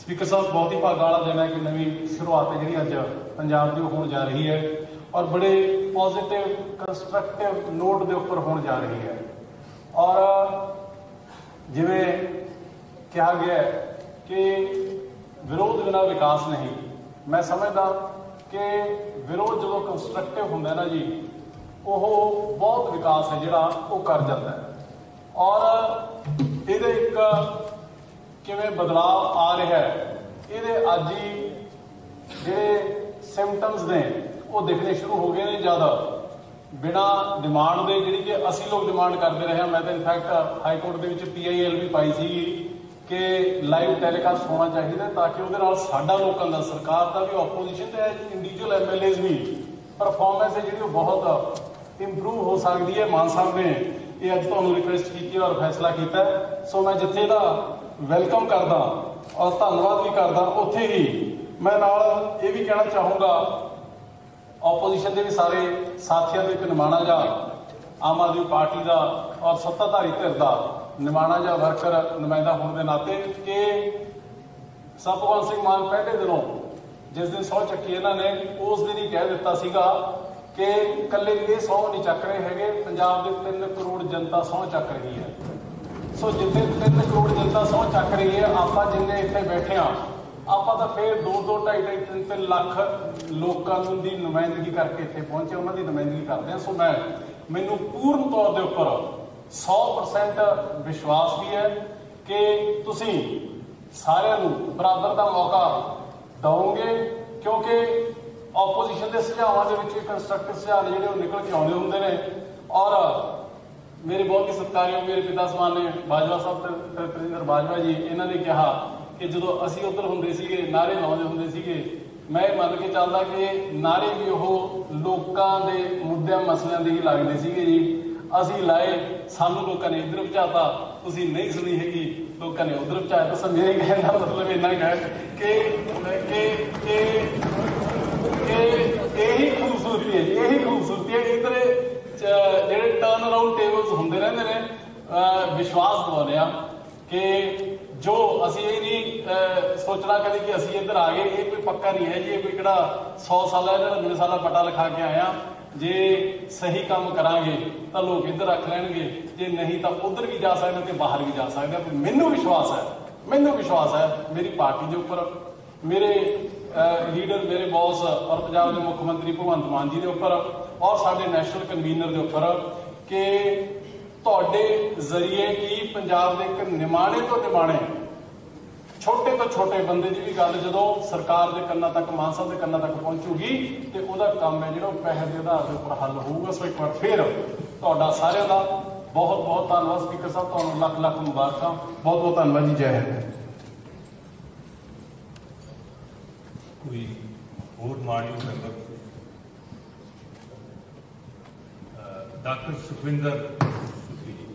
ਸਪੀਕਰ ਸਾਹਿਬ, ਬਹੁਤ ਹੀ ਭਾਗਾਂ ਵਾਲਾ ਦਿਨ ਹੈ ਕਿ ਨਵੀਂ ਸ਼ੁਰੂਆਤ ਹੈ ਜਿਹੜੀ ਅੱਜ ਪੰਜਾਬ ਦੀ ਉਹ ਹੋਣ ਜਾ ਰਹੀ ਹੈ ਔਰ ਬੜੇ ਪੋਜ਼ਿਟਿਵ ਕੰਸਟਰਕਟਿਵ ਨੋਟ ਦੇ ਉੱਪਰ ਹੋਣ ਜਾ ਰਹੀ ਹੈ। ਔਰ ਜਿਵੇਂ ਕਿਹਾ ਗਿਆ ਕਿ ਵਿਰੋਧ ਬਿਨਾਂ ਵਿਕਾਸ ਨਹੀਂ, ਮੈਂ ਸਮਝਦਾ ਕਿ ਵਿਰੋਧ ਜਦੋਂ ਕੰਸਟਰਕਟਿਵ ਹੁੰਦਾ ਨਾ ਜੀ, ਉਹ ਬਹੁਤ ਵਿਕਾਸ ਹੈ ਜਿਹੜਾ ਉਹ ਕਰ ਜਾਂਦਾ ਹੈ। ਔਰ ਇਹਦੇ ਇੱਕ ਕਿਵੇਂ ਬਦਲਾਅ ਆ ਰਿਹਾ ਹੈ, ਇਹਦੇ ਅੱਜ ਹੀ ਜਿਹੜੇ ਸਿੰਪਟਮਸ ਨੇ, ਉਹ ਦਿਖਣੇ ਸ਼ੁਰੂ ਹੋ ਗਏ ਨੇ ਜ਼ਿਆਦਾ। ਬਿਨਾ ਡਿਮਾਂਡ ਦੇ, ਜਿਹੜੀ ਕਿ ਅਸੀਂ ਲੋਕ ਡਿਮਾਂਡ ਕਰਦੇ ਰਹੇ ਹਾਂ, ਮੈਂ ਤਾਂ ਇਨਫੈਕਟ ਹਾਈ ਕੋਰਟ ਦੇ ਵਿੱਚ ਪੀਆਈਐਲ ਵੀ ਪਾਈ ਸੀਗੀ। ਕਿ ਲਾਈਵ ਟੈਲੀਕਾਸਟ ਹੋਣਾ ਚਾਹੀਦਾ ਤਾਂ ਕਿ ਉਹਦੇ ਨਾਲ ਸਾਡਾ ਲੋਕਾਂ ਦਾ, ਸਰਕਾਰ ਦਾ ਵੀ ਆਪੋਜੀਸ਼ਨ ਤੇ ਇੰਡੀਵਿਜੂਅਲ ਐਮਐਲਏਜ਼ ਵੀ ਪਰਫਾਰਮੈਂਸ ਹੈ ਜਿਹੜੀ ਉਹ ਬਹੁਤ ਇੰਪਰੂਵ ਹੋ ਸਕਦੀ ਹੈ ਮਾਨ ਸਾਹਿਬ ਨੇ। ਇਹ ਅੱਜ ਤੁਹਾਨੂੰ ਰਿਕੁਐਸਟ ਕੀਤੀ ਔਰ ਫੈਸਲਾ ਕੀਤਾ ਸੋ ਮੈਂ ਜਿੱਥੇ ਦਾ ਵੈਲਕਮ ਕਰਦਾ ਔਰ ਧੰਨਵਾਦ ਵੀ ਕਰਦਾ, ਉੱਥੇ ਹੀ ਮੈਂ ਨਾਲ ਇਹ ਵੀ ਕਹਿਣਾ ਚਾਹੂੰਗਾ ਆਪੋਜੀਸ਼ਨ ਦੇ ਵੀ ਸਾਰੇ ਸਾਥੀਆਂ ਦੇ ਇੱਕ ਨਿਮਾਣਾ ਜਾ ਆਮ ਆਦਮੀ ਪਾਰਟੀ ਦਾ ਔਰ ਸੱਤਾਧਾਰੀ ਧਿਰ ਦਾ ਨਿਮਾਣਾ ਜਾ ਵਰਕਰ ਨੁਮਾਇੰਦਾ ਹੋਣ ਦੇ ਨਾਤੇ ਕਿ ਸਤਪਾਲ ਸਿੰਘ ਮਾਨ ਪਹਿਲੇ ਦਿਨੋਂ ਜਿਸ ਦਿਨ ਸਹੁੰ ਚੱਕੀ ਇਹਨਾਂ ਨੇ, ਉਸ ਦਿਨ ਹੀ ਕਹਿ ਦਿੱਤਾ ਸੀਗਾ ਕਿ ਇਕੱਲੇ ਇਹ ਸਹੁੰ ਨਹੀਂ ਚੱਕ ਰਹੇ ਹੈਗੇ, ਪੰਜਾਬ ਦੇ 3 ਕਰੋੜ ਜਨਤਾ ਸਹੁੰ ਚੱਕ ਰਹੀ ਹੈ। ਸੋ ਜਿੱਥੇ 3 ਕਰੋੜ ਜਨਤਾ ਸਹੁੰ ਚੱਕ ਰਹੀ ਹੈ, ਆਪਾਂ ਜਿੰਨੇ ਇੱਥੇ ਬੈਠੇ ਆ ਆਪਾਂ ਤਾਂ ਫੇਰ 2 2 2.5 3 3 ਲੱਖ ਲੋਕਾਂ ਨੂੰ ਦੀ ਨੁਮਾਇੰਦਗੀ ਕਰਕੇ ਇੱਥੇ ਪਹੁੰਚੇ, ਉਹਨਾਂ ਦੀ ਨੁਮਾਇੰਦਗੀ ਕਰਦੇ ਆ ਸੋ ਮੈਂ, ਮੈਨੂੰ ਪੂਰਨ ਤੌਰ ਦੇ ਉੱਪਰ 100% ਵਿਸ਼ਵਾਸ ਵੀ ਹੈ ਕਿ ਤੁਸੀਂ ਸਾਰਿਆਂ ਨੂੰ ਬਰਾਬਰ ਦਾ ਮੌਕਾ ਦਿਓਗੇ ਕਿਉਂਕਿ ਆਪੋਜੀਸ਼ਨ ਦੇ ਸੁਝਾਵਾਂ ਦੇ ਵਿੱਚ ਕੰਸਟਰਕਟਿਵ ਸੁਝਾਅ ਜਿਹੜੇ ਉਹ ਨਿਕਲ ਕੇ ਆਉਂਦੇ ਹੁੰਦੇ ਨੇ। ਔਰ ਮੇਰੇ ਬਹੁਤ ਹੀ ਸਤਿਕਾਰਯੋਗ ਮੇਰੇ ਪਿਤਾ ਸਮਾਨ ਨੇ, ਬਾਜਵਾ ਸਾਹਿਬ ਤੇ ਪ੍ਰਜਿੰਦਰ ਬਾਜਵਾ ਜੀ, ਇਹਨਾਂ ਨੇ ਕਿਹਾ ਕਿ ਜਦੋਂ ਅਸੀਂ ਉੱਧਰ ਹੁੰਦੇ ਸੀਗੇ, ਨਾਰੇ ਲਾਉਂਦੇ ਹੁੰਦੇ ਸੀਗੇ, ਮੈਂ ਇਹ ਮੰਨ ਕੇ ਚੱਲਦਾ ਕਿ ਨਾਰੇ ਵੀ ਉਹ ਲੋਕਾਂ ਦੇ ਮੁੱਦਿਆਂ, ਮਸਲਿਆਂ ਦੇ ਹੀ ਲੱਗਦੇ ਸੀਗੇ ਜੀ। ਅਸੀਂ ਲਾਏ, ਸਾਨੂੰ ਲੋਕਾਂ ਨੇ ਇੱਧਰ ਪਹੁੰਚਾਤਾ ਤੁਸੀਂ ਨਹੀਂ ਸੁਣੀ ਹੈਗੀ, ਲੋਕਾਂ ਨੇ ਉੱਧਰ ਪਹੁੰਚਾਇਆ ਤਾਂ ਮੇਰੇ ਕਹਿਣ ਦਾ ਮਤਲਬ ਇੰਨਾ ਹੈ ਕਿ ਕਿ ਕਿ ਕਿ, ਇਹੀ ਖੂਬਸੂਰਤੀ ਹੈ ਇਹੀ ਖੂਬਸੂਰਤੀ ਹੈ, ਇਧਰ ਜਿਹੜੇ ਟਰਨ ਅਰਾਊਂਡ ਟੇਬਲਸ ਹੁੰਦੇ ਰਹਿੰਦੇ ਨੇ, ਅਹ, ਵਿਸ਼ਵਾਸ ਦਿਵਾਉਂਦੇ ਆ ਕਿ ਜੋ ਅਸੀਂ ਇਹ ਨਹੀਂ, ਅਹ, ਸੋਚਣਾ ਕਦੇ ਕਿ ਅਸੀਂ ਇੱਧਰ ਆ ਗਏ, ਇਹ ਕੋਈ ਪੱਕਾ ਨਹੀਂ ਹੈ ਜੀ, ਇਹ ਕੋਈ ਕਿਹੜਾ 100 ਸਾਲਾ ਜਾਂ 90 ਸਾਲਾ ਪਟਾ ਲਿਖਾ ਕੇ ਆਇਆ ਜੇ ਸਹੀ ਕੰਮ ਕਰਾਂਗੇ ਤਾਂ ਲੋਕ ਇੱਧਰ ਰੱਖ ਲੈਣਗੇ, ਜੇ ਨਹੀਂ ਤਾਂ ਉਧਰ ਵੀ ਜਾ ਸਕਦੇ ਤੇ ਬਾਹਰ ਵੀ ਜਾ ਸਕਦੇ। ਆ ਮੈਨੂੰ ਵਿਸ਼ਵਾਸ ਹੈ, ਮੈਨੂੰ ਵਿਸ਼ਵਾਸ ਹੈ, ਮੇਰੀ ਪਾਰਟੀ ਦੇ ਉੱਪਰ, ਮੇਰੇ ਲੀਡਰ ਮੇਰੇ ਬੌਸ ਔਰ ਪੰਜਾਬ ਦੇ ਮੁੱਖ ਮੰਤਰੀ ਭਗਵੰਤ ਮਾਨ ਜੀ ਦੇ ਉੱਪਰ ਔਰ ਸਾਡੇ ਨੈਸ਼ਨਲ ਕਨਵੀਨਰ ਦੇ ਉੱਪਰ ਕਿ ਤੁਹਾਡੇ ਜ਼ਰੀਏ ਕੀ ਪੰਜਾਬ ਦੇ ਇੱਕ ਨਿਮਾਣੇ ਤੋਂ ਨਿਮਾਣੇ ਛੋਟੇ ਤੋਂ ਛੋਟੇ ਬੰਦੇ ਦੀ ਵੀ ਗੱਲ ਜਦੋਂ ਸਰਕਾਰ ਦੇ ਕੰਨਾਂ ਤੱਕ ਮਾਨ ਸਾਹਿਬ ਦੇ ਕੰਨਾਂ ਤੱਕ ਪਹੁੰਚੂਗੀ ਤੇ ਉਹਦਾ ਕੰਮ ਹੈ ਜਿਹੜਾ ਉਹ ਪੈਸੇ ਦੇ ਆਧਾਰ ਦੇ ਉੱਪਰ ਹੱਲ ਹੋਊਗਾ। ਸੋ ਇੱਕ ਵਾਰ ਫੇਰ ਤੁਹਾਡਾ ਸਾਰਿਆਂ ਦਾ ਬਹੁਤ ਬਹੁਤ ਧੰਨਵਾਦ ਸਪੀਕਰ ਸਾਹਿਬ ਤੁਹਾਨੂੰ ਲੱਖ ਲੱਖ ਮੁਬਾਰਕਾਂ। ਬਹੁਤ ਬਹੁਤ ਧੰਨਵਾਦ ਜੀ ਜੈ ਹਿੰਦ। ਕੋਈ ਹੋਰ ਮਾਨਯੋਗ ਮੈਂਬਰ ਡਾਕਟਰ ਸੁਖਵਿੰਦਰ ਸੁਖੀ ਜੀ।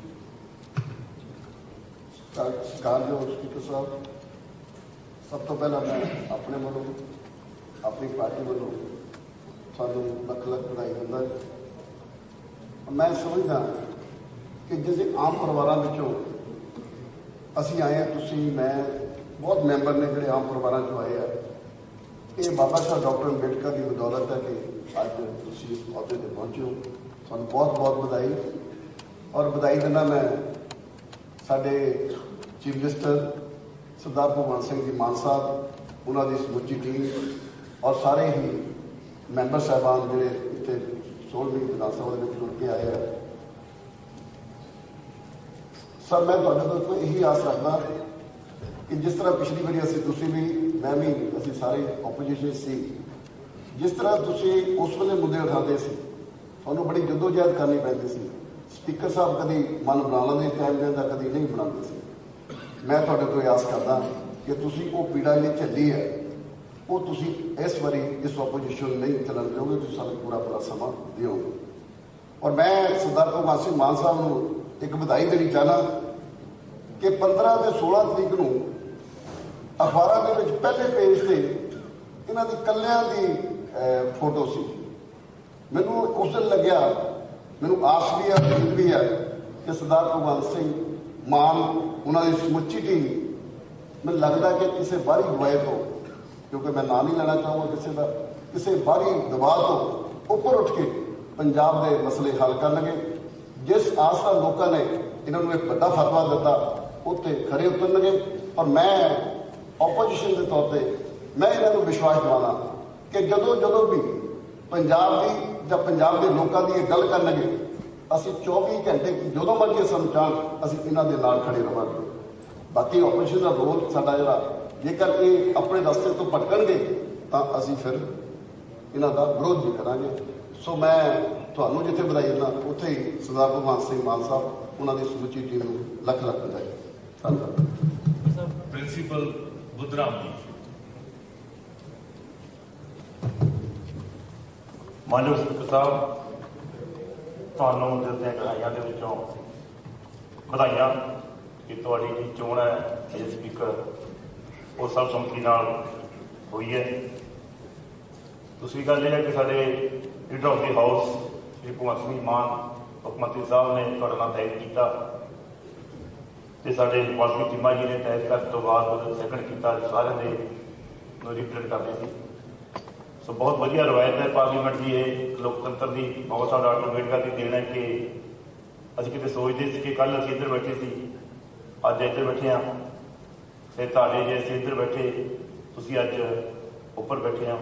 ਸਤਿਕਾਰਯੋਗ ਸਪੀਕਰ ਸਾਹਿਬ। ਸਭ ਤੋਂ ਪਹਿਲਾਂ ਮੈਂ ਆਪਣੇ ਵੱਲੋਂ, ਆਪਣੀ ਪਾਰਟੀ ਵੱਲੋਂ ਤੁਹਾਨੂੰ ਲੱਖ ਲੱਖ ਵਧਾਈ ਦਿੰਦਾ ਮੈਂ ਸਮਝਦਾ ਕਿ ਜਿਹਦੇ ਆਮ ਪਰਿਵਾਰਾਂ ਵਿੱਚੋਂ ਅਸੀਂ ਆਏ ਹਾਂ, ਤੁਸੀਂ, ਮੈਂ, ਬਹੁਤ ਮੈਂਬਰ ਨੇ ਜਿਹੜੇ ਆਮ ਪਰਿਵਾਰਾਂ ਚੋਂ ਆਏ ਆ। ਇਹ ਬਾਬਾ ਸਾਹਿਬ ਡਾਕਟਰ ਅੰਬੇਡਕਰ ਦੀ ਬਦੌਲਤ ਹੈ ਕਿ ਅੱਜ ਤੁਸੀਂ ਇਸ ਅਹੁਦੇ ਤੇ ਪਹੁੰਚੇ ਹੋ। ਤੁਹਾਨੂੰ ਬਹੁਤ ਬਹੁਤ ਵਧਾਈ। ਔਰ ਵਧਾਈ ਦਿੰਦਾ ਮੈਂ ਸਾਡੇ ਚੀਫ ਮਿਨਿਸਟਰ ਸਰਦਾਰ ਭਗਵੰਤ ਸਿੰਘ ਜੀ ਮਾਨ ਸਾਹਿਬ, ਉਹਨਾਂ ਦੀ ਸਮੁੱਚੀ ਟੀਮ ਔਰ ਸਾਰੇ ਹੀ ਮੈਂਬਰ ਸਾਹਿਬਾਨ ਜਿਹੜੇ ਇੱਥੇ ਸੋਲਵਿੰਗ ਵਿਧਾਨ ਸਭਾ ਦੇ ਵਿੱਚ ਜੁੜ ਕੇ ਆਏ ਆ। ਸਰ, ਮੈਂ ਤੁਹਾਡੇ ਤੋਂ ਕੋਈ ਇਹੀ ਆਸ ਰੱਖਦਾ ਕਿ ਜਿਸ ਤਰ੍ਹਾਂ ਪਿਛਲੀ ਵਾਰੀ ਅਸੀਂ, ਤੁਸੀਂ ਵੀ, ਮੈਂ ਵੀ, ਅਸੀਂ ਸਾਰੇ ਆਪੋਜੀਸ਼ਨ ਸੀ, ਜਿਸ ਤਰ੍ਹਾਂ ਤੁਸੀਂ ਉਸ ਵੇਲੇ ਮੁੱਦੇ ਉਠਾਉਂਦੇ ਸੀ, ਤੁਹਾਨੂੰ ਬੜੀ ਜਦੋਜਹਿਦ ਕਰਨੀ ਪੈਂਦੀ ਸੀ। ਸਪੀਕਰ ਸਾਹਿਬ ਕਦੀ ਮਨ ਬਣਾ ਲੈਂਦੇ ਟਾਈਮ ਲੈਂਦਾ ਕਦੀ ਨਹੀਂ ਬਣਾਉਂਦੇ ਸੀ। ਮੈਂ ਤੁਹਾਡੇ ਤੋਂ ਆਸ ਕਰਦਾ ਕਿ ਤੁਸੀਂ ਉਹ ਪੀੜਾ ਜਿਹੜੀ ਝੱਲੀ ਹੈ, ਉਹ ਤੁਸੀਂ ਇਸ ਵਾਰੀ ਇਸ ਆਪੋਜੀਸ਼ਨ ਨਹੀਂ ਚੱਲਣ ਦਿਓਗੇ, ਤੁਸੀਂ ਸਾਨੂੰ ਪੂਰਾ ਪੂਰਾ ਸਮਾਂ ਦਿਓਗੇ। ਔਰ ਮੈਂ ਸਰਦਾਰ ਭਗਵੰਤ ਸਿੰਘ ਮਾਨ ਸਾਹਿਬ ਨੂੰ ਇੱਕ ਵਧਾਈ ਦੇਣੀ ਚਾਹਨਾ ਕਿ 15 ਤੇ 16 ਤਰੀਕ ਨੂੰ ਅਖਬਾਰਾਂ ਦੇ ਵਿੱਚ ਪਹਿਲੇ ਪੇਜ ਤੇ ਇਹਨਾਂ ਦੀ ਕੱਲਿਆਂ ਦੀ ਫੋਟੋ ਸੀ। ਮੈਨੂੰ ਉਸ ਦਿਨ ਲੱਗਿਆ, ਮੈਨੂੰ ਆਸ ਵੀ ਹੈ ਉਮੀਦ ਵੀ ਹੈ ਕਿ ਸਰਦਾਰ ਭਗਵੰਤ ਸਿੰਘ ਮਾਨ ਉਹਨਾਂ ਦੀ ਸਮੁੱਚੀ ਟੀਮ ਮੈਨੂੰ ਲੱਗਦਾ ਕਿ ਕਿਸੇ ਬਾਹਰੀ ਗਵਾਏ ਤੋਂ, ਕਿਉਂਕਿ ਮੈਂ ਨਾਂ ਨਹੀਂ ਲੈਣਾ ਚਾਹੂੰਗਾ ਕਿਸੇ ਦਾ, ਕਿਸੇ ਬਾਹਰੀ ਦਬਾਅ ਤੋਂ ਉੱਪਰ ਉੱਠ ਕੇ ਪੰਜਾਬ ਦੇ ਮਸਲੇ ਹੱਲ ਕਰਨਗੇ ਜਿਸ ਆਸ ਨਾਲ ਲੋਕਾਂ ਨੇ ਇਹਨਾਂ ਨੂੰ ਇੱਕ ਵੱਡਾ ਫਤਵਾ ਦਿੱਤਾ ਉੱਤੇ ਖੜੇ ਉਤਰਨਗੇ। ਔਰ ਮੈਂ ਆਪੋਜੀਸ਼ਨ ਦੇ ਤੌਰ ਤੇ ਮੈਂ ਇਹਨਾਂ ਨੂੰ ਵਿਸ਼ਵਾਸ ਦਿਵਾਉਣਾ ਕਿ ਜਦੋਂ ਜਦੋਂ ਵੀ ਪੰਜਾਬ ਦੀ ਜਾਂ ਪੰਜਾਬ ਦੇ ਲੋਕਾਂ ਦੀ ਇਹ ਗੱਲ ਕਰਨਗੇ ਅਸੀਂ 24 ਘੰਟੇ ਜਦੋਂ ਮਰਜ਼ੀ ਸਾਨੂੰ ਚਾਹਣ ਅਸੀਂ ਇਹਨਾਂ ਦੇ ਨਾਲ ਖੜੇ ਰਵਾਂਗੇ। ਬਾਕੀ ਆਪੋਜੀਸ਼ਨ ਦਾ ਰੋਲ ਸਾਡਾ ਜਿਹੜਾ ਜੇਕਰ ਇਹ ਆਪਣੇ ਰਸਤੇ ਤੋਂ ਭਟਕਣਗੇ ਤਾਂ ਅਸੀਂ ਫਿਰ ਇਹਨਾਂ ਦਾ ਵਿਰੋਧ ਵੀ ਕਰਾਂਗੇ। ਸੋ ਮੈਂ ਤੁਹਾਨੂੰ ਜਿੱਥੇ ਵਧਾਈ ਦਿੰਦਾ ਉੱਥੇ ਹੀ ਸਰਦਾਰ ਭਗਵੰਤ ਸਿੰਘ ਮਾਨ ਸਾਹਿਬ ਉਹਨਾਂ ਦੀ ਸਮੁੱਚੀ ਟੀਮ ਨੂੰ ਲੱਖ ਲੱਖ ਵਧਾਈ। ਧੰਨਵਾਦ। ਪ੍ਰਿੰਸੀਪਲ ਬੁੱਧਰਾਮ ਜੀ। ਮਾਨਯੋਗ ਸਪੀਕਰ ਸਾਹਿਬ ਤੁਹਾਨੂੰ ਦਿੱਤੇ ਵਧਾਈਆਂ ਦੇ ਵਿੱਚੋਂ ਵਧਾਈਆਂ ਕਿ ਤੁਹਾਡੀ ਜਿਹੜੀ ਚੋਣ ਹੈ ਐਜ ਸਪੀਕਰ ਉਹ ਸਭ ਸੰਮਤੀ ਨਾਲ ਹੋਈ ਹੈ। ਦੂਸਰੀ ਗੱਲ ਇਹ ਹੈ ਕਿ ਸਾਡੇ leader of the house Shri Bhagwant Singh Mann, ਮੁੱਖ ਮੰਤਰੀ ਸਾਹਿਬ ਨੇ ਤੁਹਾਡੇ ਨਾਲ ਤੈਅ ਕੀਤਾ ਤੇ ਸਾਡੇ ਪਾਲਿਸੀ ਟੀਮਾਂ ਜੀ ਨੇ ਤੈਅ ਕਰਨ ਤੋਂ ਬਾਅਦ ਉਹਦਾ ਸੈਕੰਡ ਕੀਤਾ, ਸਾਰਿਆਂ ਦੇ ਨੂੰ ਰਿਪਰੈਜ਼ੈਂਟ ਕਰਦੇ ਸੀ। ਸੋ ਬਹੁਤ ਵਧੀਆ ਰਵਾਇਤ ਹੈ ਪਾਰਲੀਮੈਂਟ ਦੀ ਇਹ ਲੋਕਤੰਤਰ ਦੀ ਬਹੁਤ ਸਾਡਾ ਡਾਕਟਰ ਅੰਬੇਡਕਰ ਦੀ ਦੇਣ ਹੈ ਕਿ ਅਸੀਂ ਕਿਤੇ ਸੋਚਦੇ ਸੀ ਕਿ ਕੱਲ ਅਸੀਂ ਇੱਧਰ ਬੈਠੇ ਸੀ, ਅੱਜ ਇੱਧਰ ਬੈਠੇ ਹਾਂ। ਤੇ ਤੁਹਾਡੇ ਜੇ ਅਸੀਂ ਇੱਧਰ ਬੈਠੇ, ਤੁਸੀਂ ਅੱਜ ਉੱਪਰ ਬੈਠੇ ਹਾਂ।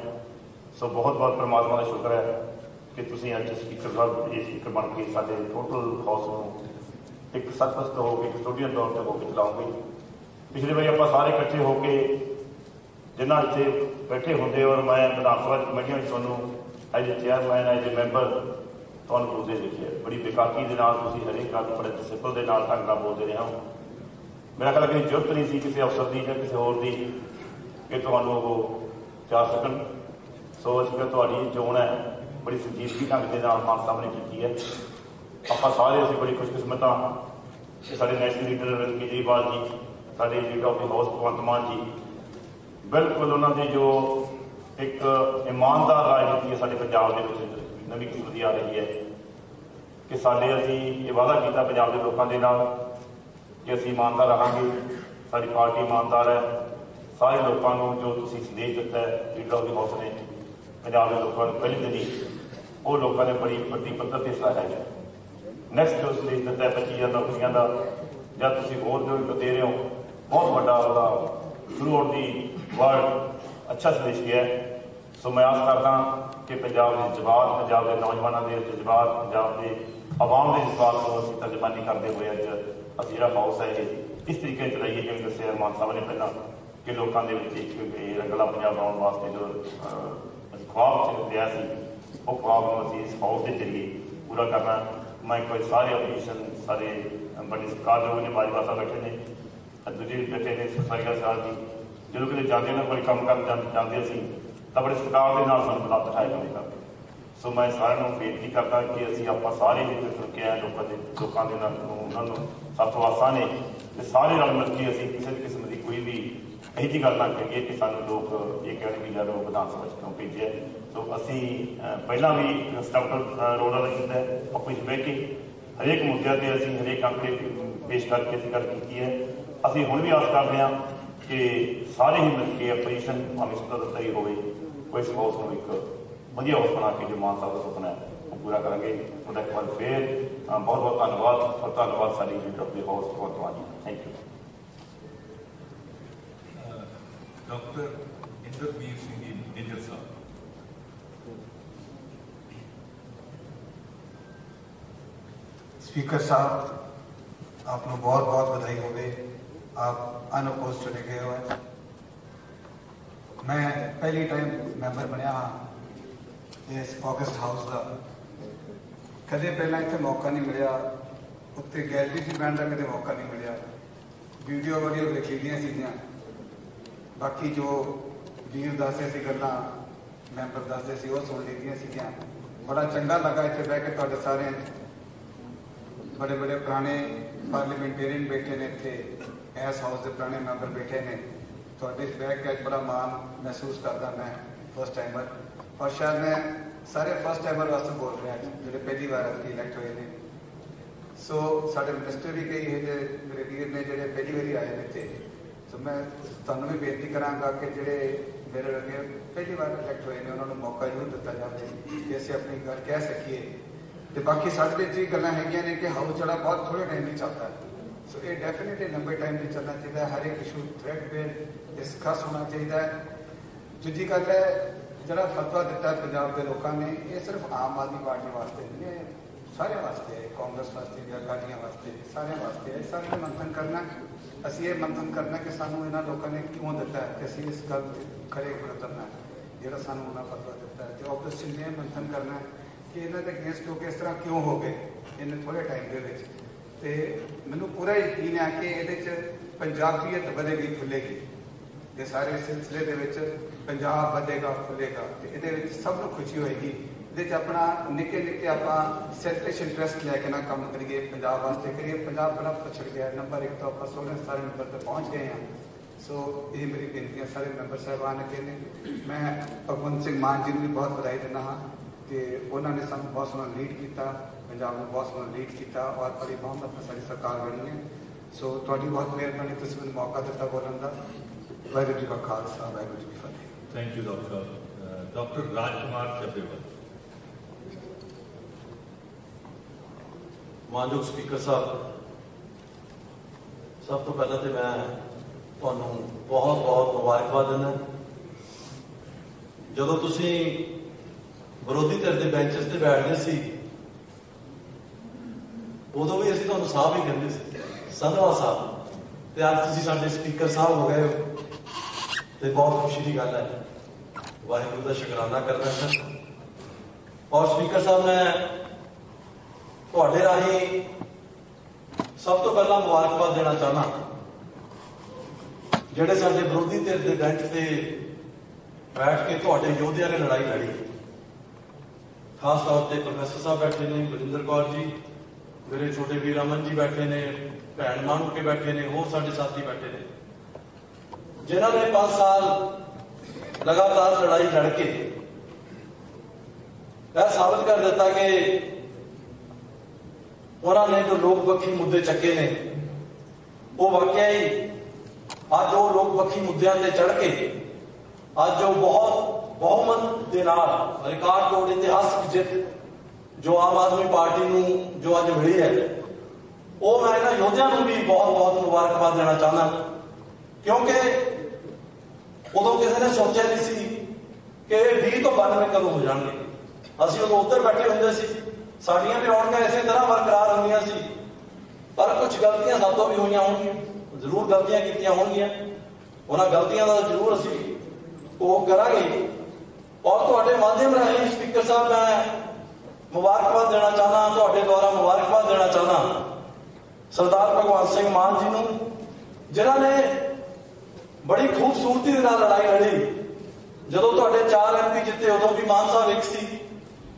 ਸੋ ਬਹੁਤ ਬਹੁਤ ਪਰਮਾਤਮਾ ਦਾ ਸ਼ੁਕਰ ਹੈ ਕਿ ਤੁਸੀਂ ਅੱਜ ਸਪੀਕਰ ਸਾਹਿਬ, ਇਹ ਸਪੀਕਰ ਬਣ ਕੇ ਸਾਡੇ ਟੋਟਲ ਹਾਊਸ ਨੂੰ ਇੱਕ ਸਰਪਸਤ ਹੋ ਕੇ, ਇੱਕ ਕਸਟੋਡੀਅਨ ਤੌਰ ਤੇ ਹੋ ਕੇ ਚਲਾਉਂਗੇ ਪਿਛਲੇ ਵਾਰੀ ਆਪਾਂ ਸਾਰੇ ਇਕੱਠੇ ਹੋ ਕੇ ਜਿਨ੍ਹਾਂ ਇੱਥੇ ਬੈਠੇ ਹੁੰਦੇ ਔਰ ਮੈਂ ਵਿਧਾਨ ਸਭਾ ਕਮੇਟੀਆਂ ਵਿੱਚ ਤੁਹਾਨੂੰ ਐਜ ਚੇਅਰਮੈਨ ਐਜ ਮੈਂਬਰ ਤੁਹਾਨੂੰ ਬੋਲਦੇ ਦੇਖਿਆ ਬੜੀ ਬੇਕਾਕੀ ਦੇ ਨਾਲ ਤੁਸੀਂ ਹਰੇਕ ਗੱਲ ਬੜੇ ਡਿਸਪਲ ਦੇ ਨਾਲ ਢੰਗ ਨਾਲ ਬੋਲਦੇ ਰਹੇ ਹੋ। ਮੇਰਾ ਖਿਆਲ ਹੈ ਕਿ ਜ਼ਰੂਰਤ ਨਹੀਂ ਸੀ ਕਿਸੇ ਅਫਸਰ ਦੀ ਜਾਂ ਕਿਸੇ ਹੋਰ ਦੀ ਕਿ ਤੁਹਾਨੂੰ ਉਹ ਜਾ ਸਕਣ। ਸੋਚ ਕੇ ਤੁਹਾਡੀ ਚੋਣ ਹੈ, ਬੜੀ ਸੰਜੀਦਗੀ ਢੰਗ ਦੇ ਨਾਲ ਮਾਨ ਸਾਹਿਬ ਨੇ ਕੀਤੀ ਹੈ। ਆਪਾਂ ਸਾਰੇ ਅਸੀਂ ਬੜੀ ਖੁਸ਼ਕਿਸਮਤ ਹਾਂ ਸਾਡੇ ਨੈਸ਼ਨਲ ਲੀਡਰ ਅਰਵਿੰਦ ਕੇਜਰੀਵਾਲ ਜੀ, ਸਾਡੇ leader of house Bhagwant Mann ji ਬਿਲਕੁਲ ਉਹਨਾਂ ਦੀ ਜੋ ਇੱਕ ਇਮਾਨਦਾਰ ਰਾਜਨੀਤੀ ਹੈ ਸਾਡੇ ਪੰਜਾਬ ਦੇ ਵਿੱਚ, ਨਵੀਂ ਕਿਸਮ ਆ ਰਹੀ ਹੈ ਕਿ ਸਾਡੇ ਅਸੀਂ ਇਹ ਵਾਅਦਾ ਕੀਤਾ ਪੰਜਾਬ ਦੇ ਲੋਕਾਂ ਦੇ ਨਾਲ ਕਿ ਅਸੀਂ ਇਮਾਨਦਾਰ ਰਹਾਂਗੇ, ਸਾਡੀ ਪਾਰਟੀ ਇਮਾਨਦਾਰ ਹੈ, ਸਾਰੇ ਲੋਕਾਂ ਨੂੰ ਜੋ ਤੁਸੀਂ ਸੰਦੇਸ਼ ਦਿੱਤਾ ਹੈ, ਲੀਡਰ ਆਫ ਦੀ ਹਾਊਸ ਨੇ, ਪੰਜਾਬ ਦੇ ਲੋਕਾਂ ਨੂੰ ਪਹਿਲੀ ਦਿਨੀ ਉਹ ਲੋਕਾਂ ਨੇ ਬੜੀ ਵੱਡੀ ਪੱਧਰ ਤੇ ਸਰਾਹਿਆ ਹੈ। ਨੈਕਸਟ ਜੋ ਸੰਦੇਸ਼ ਦਿੱਤਾ ਹੈ 25000 ਨੌਕਰੀਆਂ ਦਾ, ਜਾਂ ਤੁਸੀਂ ਹੋਰ ਜੋ ਇੱਕ ਦੇ ਰਹੇ ਹੋ, ਬਹੁਤ ਵੱਡਾ ਉਹਦਾ ਥਰੂ ਆਊਟ ਦੀ ਵਰਲਡ ਅੱਛਾ ਸੰਦੇਸ਼ ਗਿਆ ਹੈ। ਸੋ ਮੈਂ ਆਸ ਕਰਦਾ ਕਿ ਪੰਜਾਬ ਦੇ ਜਵਾਬ ਪੰਜਾਬ ਦੇ ਨੌਜਵਾਨਾਂ ਦੇ ਜਜ਼ਬਾਤ ਪੰਜਾਬ ਦੇ ਆਵਾਮ ਦੇ ਜਜ਼ਬਾਤ ਨੂੰ ਅਸੀਂ ਤਰਜਮਾਨੀ ਕਰਦੇ ਹੋਏ ਅੱਜ ਅਸੀਂ ਜਿਹੜਾ ਹਾਊਸ ਹੈ ਇਹ ਇਸ ਤਰੀਕੇ ਨਾਲ ਚਲਾਈਏ ਜਿਵੇਂ ਦੱਸਿਆ ਮਾਨ ਸਾਹਿਬ ਨੇ ਪਹਿਲਾਂ ਕਿ ਲੋਕਾਂ ਦੇ ਵਿੱਚ ਇੱਕ ਰੰਗਲਾ ਪੰਜਾਬ ਬਣਾਉਣ ਵਾਸਤੇ ਜੋ ਅਸੀਂ ਖੁਆਬ ਚ ਸੀ ਉਹ ਖੁਆਬ ਨੂੰ ਅਸੀਂ ਇਸ ਹਾਊਸ ਦੇ ਜ਼ਰੀਏ ਪੂਰਾ ਕਰਨਾ ਮੈਂ ਕੋਈ ਸਾਰੇ ਆਪੋਜੀਸ਼ਨ ਸਾਰੇ ਅਹ, ਬੜੇ ਸਤਿਕਾਰਯੋਗ ਨੇ ਬਾਜਵਾ ਸਾਹਿਬ ਬੈਠੇ ਨੇ ਦੂਜੇ ਬੈਠੇ ਨੇ ਸਫਾਈਆ ਸਾਹਿਬ ਜੀ। ਜਦੋਂ ਕਿਤੇ ਜਾਂਦੇ ਨਾ ਕੋਈ ਕੰਮ ਕਰਨ ਜਾਂ- ਜਾਂਦੇ ਅਸੀਂ, ਤਾਂ ਬੜੇ ਸਤਿਕਾਰ ਦੇ ਨਾਲ ਸਾਨੂੰ ਬੁਲਾ ਬਿਠਾਇਆ ਜਾਂਦਾ ਕਰਦੇ ਸੋ ਮੈਂ ਸਾਰਿਆਂ ਨੂੰ ਬੇਨਤੀ ਕਰਦਾ ਕਿ ਅਸੀਂ ਆਪਾਂ ਸਾਰੇ ਜਿਹੜੇ ਤੁਰ ਕੇ ਆਏ ਲੋਕਾਂ ਦੇ ਲੋਕਾਂ ਦੇ ਨਾਲ ਉਹਨਾਂ ਨੂੰ ਸਭ ਤੋਂ ਆਸਾਨ ਹੈ ਤੇ ਸਾਰੇ ਰਲ ਮਿਲ ਕੇ ਅਸੀਂ ਕਿਸੇ ਵੀ ਕਿਸਮ ਦੀ ਕੋਈ ਵੀ ਇਹੋ ਜਿਹੀ ਗੱਲ ਨਾ ਕਰੀਏ ਕਿ ਸਾਨੂੰ ਲੋਕ ਇਹ ਕਹਿਣ ਵੀ ਜਦੋਂ ਵਿਧਾਨ ਸਭਾ ਚ ਕਿਉਂ ਭੇਜਿਆ ਸੋ ਅਸੀਂ ਪਹਿਲਾਂ ਵੀ ਸਟਰਕਚਰ ਰੋਡ ਕੀਤਾ ਹੈ ਬਹਿ ਕੇ ਹਰੇਕ ਮੁੱਦਿਆਂ ਤੇ ਅਸੀਂ ਹਰੇਕ ਅੰਕੜੇ ਪੇਸ਼ ਕਰਕੇ ਅਸੀਂ ਗੱਲ ਕੀਤੀ ਹੈ। ਅਸੀਂ ਹੁਣ ਵੀ ਆਸ ਕਰਦੇ ਹਾਂ ਕਿ ਸਾਰੇ ਹੀ ਮਿਲ ਕੇ ਆਪੋਜੀਸ਼ਨ ਭਾਵੇਂ ਸੱਤਾ ਹੀ ਹੋਵੇ ਕੋਈ ਇਸ ਹਾਊਸ ਨੂੰ ਇੱਕ ਵਧੀਆ ਹਾਊਸ ਬਣਾ ਕੇ ਜੋ ਮਾਨ ਸਾਹਿਬ ਦਾ ਸੁਪਨਾ ਹੈ ਉਹ ਪੂਰਾ ਕਰਾਂਗੇ ਉਹਦਾ ਇੱਕ ਵਾਰ ਫੇਰ ਅ, ਬਹੁਤ ਬਹੁਤ ਧੰਨਵਾਦ ਔਰ ਧੰਨਵਾਦ ਸਾਡੀ unit of the house Bhagwant ji thank you doctor Inderveer Singh ji Nijjar Sahib speaker साहब आपको बहुत बहुत बधाई होवे आप अनअपोज चुने गए हो आज। मैं पहली टाइम मैंबर बनया हाँ इस ऑगस्ट हाउस का कदे पहला इतने मौका नहीं मिलिया उत्ते गैलरी च बैठ का कदे मौका नहीं मिलिया वीडियो वीडियो लिखी ਦੀਆਂ ਸੀਗੀਆਂ ਬਾਕੀ ਜੋ ਵੀਰ ਦੱਸਦੇ ਸੀ ਗੱਲਾਂ ਮੈਂਬਰ ਦੱਸਦੇ ਸੀ ਉਹ ਸੁਣ ਲਈਆਂ ਸੀਗੀਆਂ ਬੜਾ ਚੰਗਾ ਲੱਗਾ ਇੱਥੇ ਬਹਿ ਕੇ ਤੁਹਾਡੇ ਸਾਰਿਆਂ ਬੜੇ ਬੜੇ ਪੁਰਾਣੇ ਪਾਰਲੀਮੈਂਟੇਰੀਅਨ ਬੈਠੇ ਨੇ ਇੱਥੇ ਇਸ ਹਾਊਸ ਦੇ ਪੁਰਾਣੇ ਮੈਂਬਰ ਬੈਠੇ ਨੇ। ਤੁਹਾਡੇ ਚ ਬਹਿ ਕੇ ਬੜਾ ਮਾਣ ਮਹਿਸੂਸ ਕਰਦਾ ਮੈਂ ਫਸਟ ਟਾਈਮਰ ਔਰ ਸ਼ਾਇਦ ਮੈਂ ਸਾਰੇ ਫਸਟ ਟਾਈਮਰ ਵਾਸਤੇ ਬੋਲ ਰਿਹਾ ਜਿਹੜੇ ਪਹਿਲੀ ਵਾਰ ਅਸੀਂ ਇਲੈਕਟ ਹੋਏ ਨੇ। ਸੋ ਸਾਡੇ ਮਿਨਿਸਟਰ ਵੀ ਕਈ ਇਹ ਜਿਹੜੇ ਮੇਰੇ ਵੀਰ ਨੇ ਜਿਹੜੇ ਪਹਿਲੀ ਵਾਰੀ ਆਏ ਨੇ ਇੱਥੇ। ਸੋ ਮੈਂ ਤੁਹਾਨੂੰ ਵੀ ਬੇਨਤੀ ਕਰਾਂਗਾ ਕਿ ਜਿਹੜੇ ਮੇਰੇ ਵਰਗੇ ਪਹਿਲੀ ਵਾਰ ਇਲੈਕਟ ਹੋਏ ਨੇ, ਉਹਨਾਂ ਨੂੰ ਮੌਕਾ ਜ਼ਰੂਰ ਦਿੱਤਾ ਜਾਵੇ ਕਿ ਅਸੀਂ ਆਪਣੀ ਗੱਲ ਕਹਿ ਸਕੀਏ। ਤੇ ਬਾਕੀ ਸਾਡੇ ਵਿੱਚ ਇਹ ਗੱਲਾਂ ਹੈਗੀਆਂ ਨੇ ਕਿ ਹਾਊਸ ਜਿਹੜਾ ਬਹੁਤ ਥੋੜੇ ਟਾਈਮ ਲਈ ਚੱਲਦਾ ਹੈ। ਸੋ ਇਹ ਡੈਫੀਨਿਟਲੀ ਲੰਬੇ ਟਾਈਮ ਲਈ ਚੱਲਣਾ ਚਾਹੀਦਾ ਹਰ ਇੱਕ ਇਸ਼ੂ ਥ੍ਰੈਡ ਬੇਰ ਡਿਸਕਸ ਹੋਣਾ ਚਾਹੀਦਾ ਹੈ। ਦੂਜੀ ਗੱਲ ਹੈ, ਜਿਹੜਾ ਫਤਵਾ ਦਿੱਤਾ ਪੰਜਾਬ ਦੇ ਲੋਕਾਂ ਨੇ, ਇਹ ਸਿਰਫ ਆਮ ਆਦਮੀ ਪਾਰਟੀ ਵਾਸਤੇ ਨਹੀਂ ਹੈ। ਸਾਰੇ ਵਾਸਤੇ ਹੈ। ਕਾਂਗਰਸ ਵਾਸਤੇ ਜਾਂ ਅਕਾਲੀਆਂ ਵਾਸਤੇ ਸਾਰਿਆਂ ਵਾਸਤੇ ਹੈ। ਸਾਰਿਆਂ ਨੇ ਮੰਥਨ ਕਰਨਾ ਅਸੀਂ ਇਹ ਮੰਥਨ ਕਰਨਾ ਕਿ ਸਾਨੂੰ ਇਹਨਾਂ ਲੋਕਾਂ ਨੇ ਕਿਉਂ ਦਿੱਤਾ ਕਿ ਅਸੀਂ ਇਸ ਗੱਲ ਤੇ ਖਰੇ ਉਤਰਨਾ ਜਿਹੜਾ ਸਾਨੂੰ ਉਹਨਾਂ ਫਤਵਾ ਦਿੱਤਾ ਹੈ। ਤੇ ਆਪੋਜੀਸ਼ਨ ਨੇ ਇਹ ਮੰਥਨ ਕਰਨਾ ਕਿ ਇਹਨਾਂ ਦੇ ਅਗੇਂਸਟ ਹੋ ਕੇ ਇਸ ਤਰ੍ਹਾਂ ਕਿਉਂ ਹੋ ਗਏ? ਇਹਨੇ ਥੋੜੇ ਟਾਈਮ ਦੇ ਵਿੱਚ ਤੇ ਮੈਨੂੰ ਪੂਰਾ ਯਕੀਨ ਹੈ ਕਿ ਇਹਦੇ 'ਚ ਪੰਜਾਬੀਅਤ ਵਧੇਗੀ ਫੁੱਲੇਗੀ ਇਹ ਸਾਰੇ ਸਿਲਸਿਲੇ ਦੇ ਵਿੱਚ ਪੰਜਾਬ ਵਧੇਗਾ ਫੁੱਲੇਗਾ ਤੇ ਇਹਦੇ ਵਿੱਚ ਸਭ ਨੂੰ ਖੁਸ਼ੀ ਹੋਏਗੀ। ਇਹਦੇ 'ਚ ਆਪਣਾ ਨਿੱਕੇ ਨਿੱਕੇ ਆਪਾਂ ਸੈਲਫਿਸ਼ ਇੰਟਰਸਟ ਲੈ ਕੇ ਨਾ ਕੰਮ ਕਰੀਏ, ਪੰਜਾਬ ਵਾਸਤੇ ਕਰੀਏ। ਪੰਜਾਬ ਬੜਾ ਪਛੜ ਗਿਆ। ਨੰਬਰ 1 ਤੋਂ ਆਪਾਂ 16 ਸਾਰੇ ਨੰਬਰ ਤੇ ਪਹੁੰਚ ਗਏ ਹਾਂ। ਸੋ ਇਹ ਮੇਰੀ ਬੇਨਤੀਆਂ ਸਾਰੇ ਮੈਂਬਰ ਸਾਹਿਬਾਨ ਅੱਗੇ ਨੇ। ਮੈਂ ਭਗਵੰਤ ਸਿੰਘ ਮਾਨ ਜੀ ਨੂੰ ਵੀ ਬਹੁਤ ਵਧਾਈ ਦਿੰਦਾ ਹਾਂ। ਕਿ ਉਹਨਾਂ ਨੇ ਸਾਨੂੰ ਬਹੁਤ ਸੋਹਣਾ ਲੀਡ ਕੀਤਾ। ਪੰਜਾਬ ਨੂੰ ਬਹੁਤ ਸੋਹਣਾ ਲੀਡ ਕੀਤਾ ਔਰ ਬੜੀ ਬਹੁਮਤ ਨਾਲ ਸਾਡੀ ਸਰਕਾਰ ਬਣੀ ਹੈ ਸੋ ਤੁਹਾਡੀ ਬਹੁਤ ਮਿਹਰਬਾਨੀ ਤੁਸੀਂ ਮੈਨੂੰ ਮੌਕਾ ਦਿੱਤਾ ਬੋਲਣ ਦਾ। ਵਾਹਿਗੁਰੂ ਜੀ ਕਾ ਖਾਲਸਾ ਵਾਹਿਗੁਰੂ ਜੀ ਕੀ ਫਤਿਹ। Thank you doctor doctor Rajkumar Chabbewal ਮਾਨਯੋਗ ਸਪੀਕਰ ਸਾਹਿਬ ਸਭ ਤੋਂ ਪਹਿਲਾਂ ਤੇ ਮੈਂ ਤੁਹਾਨੂੰ ਬਹੁਤ ਬਹੁਤ ਮੁਬਾਰਕਬਾਦ ਦਿੰਦਾ ਜਦੋਂ ਤੁਸੀਂ ਵਿਰੋਧੀ ਧਿਰ ਦੇ ਬੈਂਚਸ ਤੇ ਬੈਠਦੇ ਸੀ ਉਦੋਂ ਵੀ ਅਸੀਂ ਤੁਹਾਨੂੰ ਸਾਹਿਬ ਹੀ ਕਹਿੰਦੇ ਸੀ। ਸੰਧਵਾ ਸਾਹਿਬ, ਤੇ ਅੱਜ ਤੁਸੀਂ ਸਾਡੇ ਸਪੀਕਰ ਸਾਹਿਬ ਹੋ ਗਏ ਹੋ। ਤੇ ਬਹੁਤ ਖੁਸ਼ੀ ਦੀ ਗੱਲ ਹੈ। ਵਾਹਿਗੁਰੂ ਦਾ ਸ਼ੁਕਰਾਨਾ ਕਰਦਾ ਸਰ ਔਰ ਸਪੀਕਰ ਸਾਹਿਬ, ਮੈਂ ਤੁਹਾਡੇ ਰਾਹੀਂ ਸਭ ਤੋਂ ਪਹਿਲਾਂ ਮੁਬਾਰਕਬਾਦ ਦੇਣਾ ਚਾਹਨਾ ਜਿਹੜੇ ਸਾਡੇ ਵਿਰੋਧੀ ਧਿਰ ਦੇ ਬੈਂਚ ਤੇ ਬੈਠ ਕੇ ਤੁਹਾਡੇ ਯੋਧਿਆਂ ਨੇ ਲੜਾਈ ਲੜੀ। ਖਾਸ ਤੌਰ ਤੇ ਪ੍ਰੋਫੈਸਰ ਸਾਹਿਬ ਬੈਠੇ ਨੇ ਗੁਰਿੰਦਰ ਕੌਰ ਜੀ ਮੇਰੇ ਛੋਟੇ ਵੀਰ ਅਮਨ ਜੀ ਬੈਠੇ ਨੇ, ਭੈਣ ਮਾਨੂ ਕੇ ਬੈਠੇ ਨੇ, ਹੋਰ ਸਾਡੇ ਸਾਥੀ ਬੈਠੇ ਨੇ। ਜਿਨ੍ਹਾਂ ਨੇ 5 ਸਾਲ ਲਗਾਤਾਰ ਲੜਾਈ ਲੜ ਕੇ ਇਹ ਸਾਬਤ ਕਰ ਦਿੱਤਾ ਕਿ ਉਹਨਾਂ ਨੇ ਜੋ ਲੋਕ ਪੱਖੀ ਮੁੱਦੇ ਚੱਕੇ ਨੇ, ਉਹ ਵਾਕਿਆ ਹੀ ਅੱਜ ਉਹ ਲੋਕ ਪੱਖੀ ਮੁੱਦਿਆਂ ਤੇ ਚੜ ਕੇ ਅੱਜ ਉਹ ਬਹੁਤ ਬਹੁਮਤ ਦੇ ਨਾਲ ਰਿਕਾਰਡ ਤੋੜ, ਇਤਿਹਾਸਕ ਜਿੱਤ ਜੋ ਆਮ ਆਦਮੀ ਪਾਰਟੀ ਨੂੰ ਜੋ ਅੱਜ ਮਿਲੀ ਹੈ, ਉਹ ਮੈਂ ਇਹਨਾਂ ਯੋਧਿਆਂ ਨੂੰ ਵੀ ਬਹੁਤ ਬਹੁਤ ਮੁਬਾਰਕਬਾਦ ਦੇਣਾ ਚਾਹੁੰਦਾ। ਕਿਉਂਕਿ ਉਦੋਂ ਕਿਸੇ ਨੇ ਸੋਚਿਆ ਨਹੀਂ ਸੀ ਕਿ ਇਹ 20 ਤੋਂ 92 ਕਦੋਂ ਹੋ ਜਾਣਗੇ। ਅਸੀਂ ਉਦੋਂ ਉੱਧਰ ਬੈਠੇ ਹੁੰਦੇ ਸੀ। ਸਾਡੀਆਂ ਵੀ ਰੌਣਕਾਂ ਇਸੇ ਤਰ੍ਹਾਂ ਬਰਕਰਾਰ ਹੁੰਦੀਆਂ ਸੀ। ਪਰ ਕੁਝ ਗਲਤੀਆਂ ਸਭ ਤੋਂ ਵੀ ਹੋਈਆਂ ਹੋਣਗੀਆਂ। ਜ਼ਰੂਰ ਗਲਤੀਆਂ ਕੀਤੀਆਂ ਹੋਣਗੀਆਂ। ਉਹਨਾਂ ਗਲਤੀਆਂ ਦਾ ਜ਼ਰੂਰ ਅਸੀਂ ਉਹ ਕਰਾਂਗੇ। ਔਰ ਤੁਹਾਡੇ ਮਾਧਿਅਮ ਰਾਹੀਂ ਸਪੀਕਰ ਸਾਹਿਬ, ਮੈਂ ਮੁਬਾਰਕਬਾਦ ਦੇਣਾ ਚਾਹੁੰਦਾ, ਤੁਹਾਡੇ ਦੁਆਰਾ ਮੁਬਾਰਕਬਾਦ ਦੇਣਾ ਚਾਹੁੰਦਾ। ਸਰਦਾਰ ਭਗਵੰਤ ਸਿੰਘ ਮਾਨ ਜੀ ਨੂੰ, ਜਿਨ੍ਹਾਂ ਨੇ ਬੜੀ ਖੂਬਸੂਰਤੀ ਦੇ ਨਾਲ ਲੜਾਈ ਲੜੀ। ਜਦੋਂ ਤੁਹਾਡੇ ਚਾਰ ਐਮਪੀ ਜਿੱਤੇ, ਉਦੋਂ ਵੀ ਮਾਨ ਸਾਹਿਬ ਇੱਕ ਸੀ।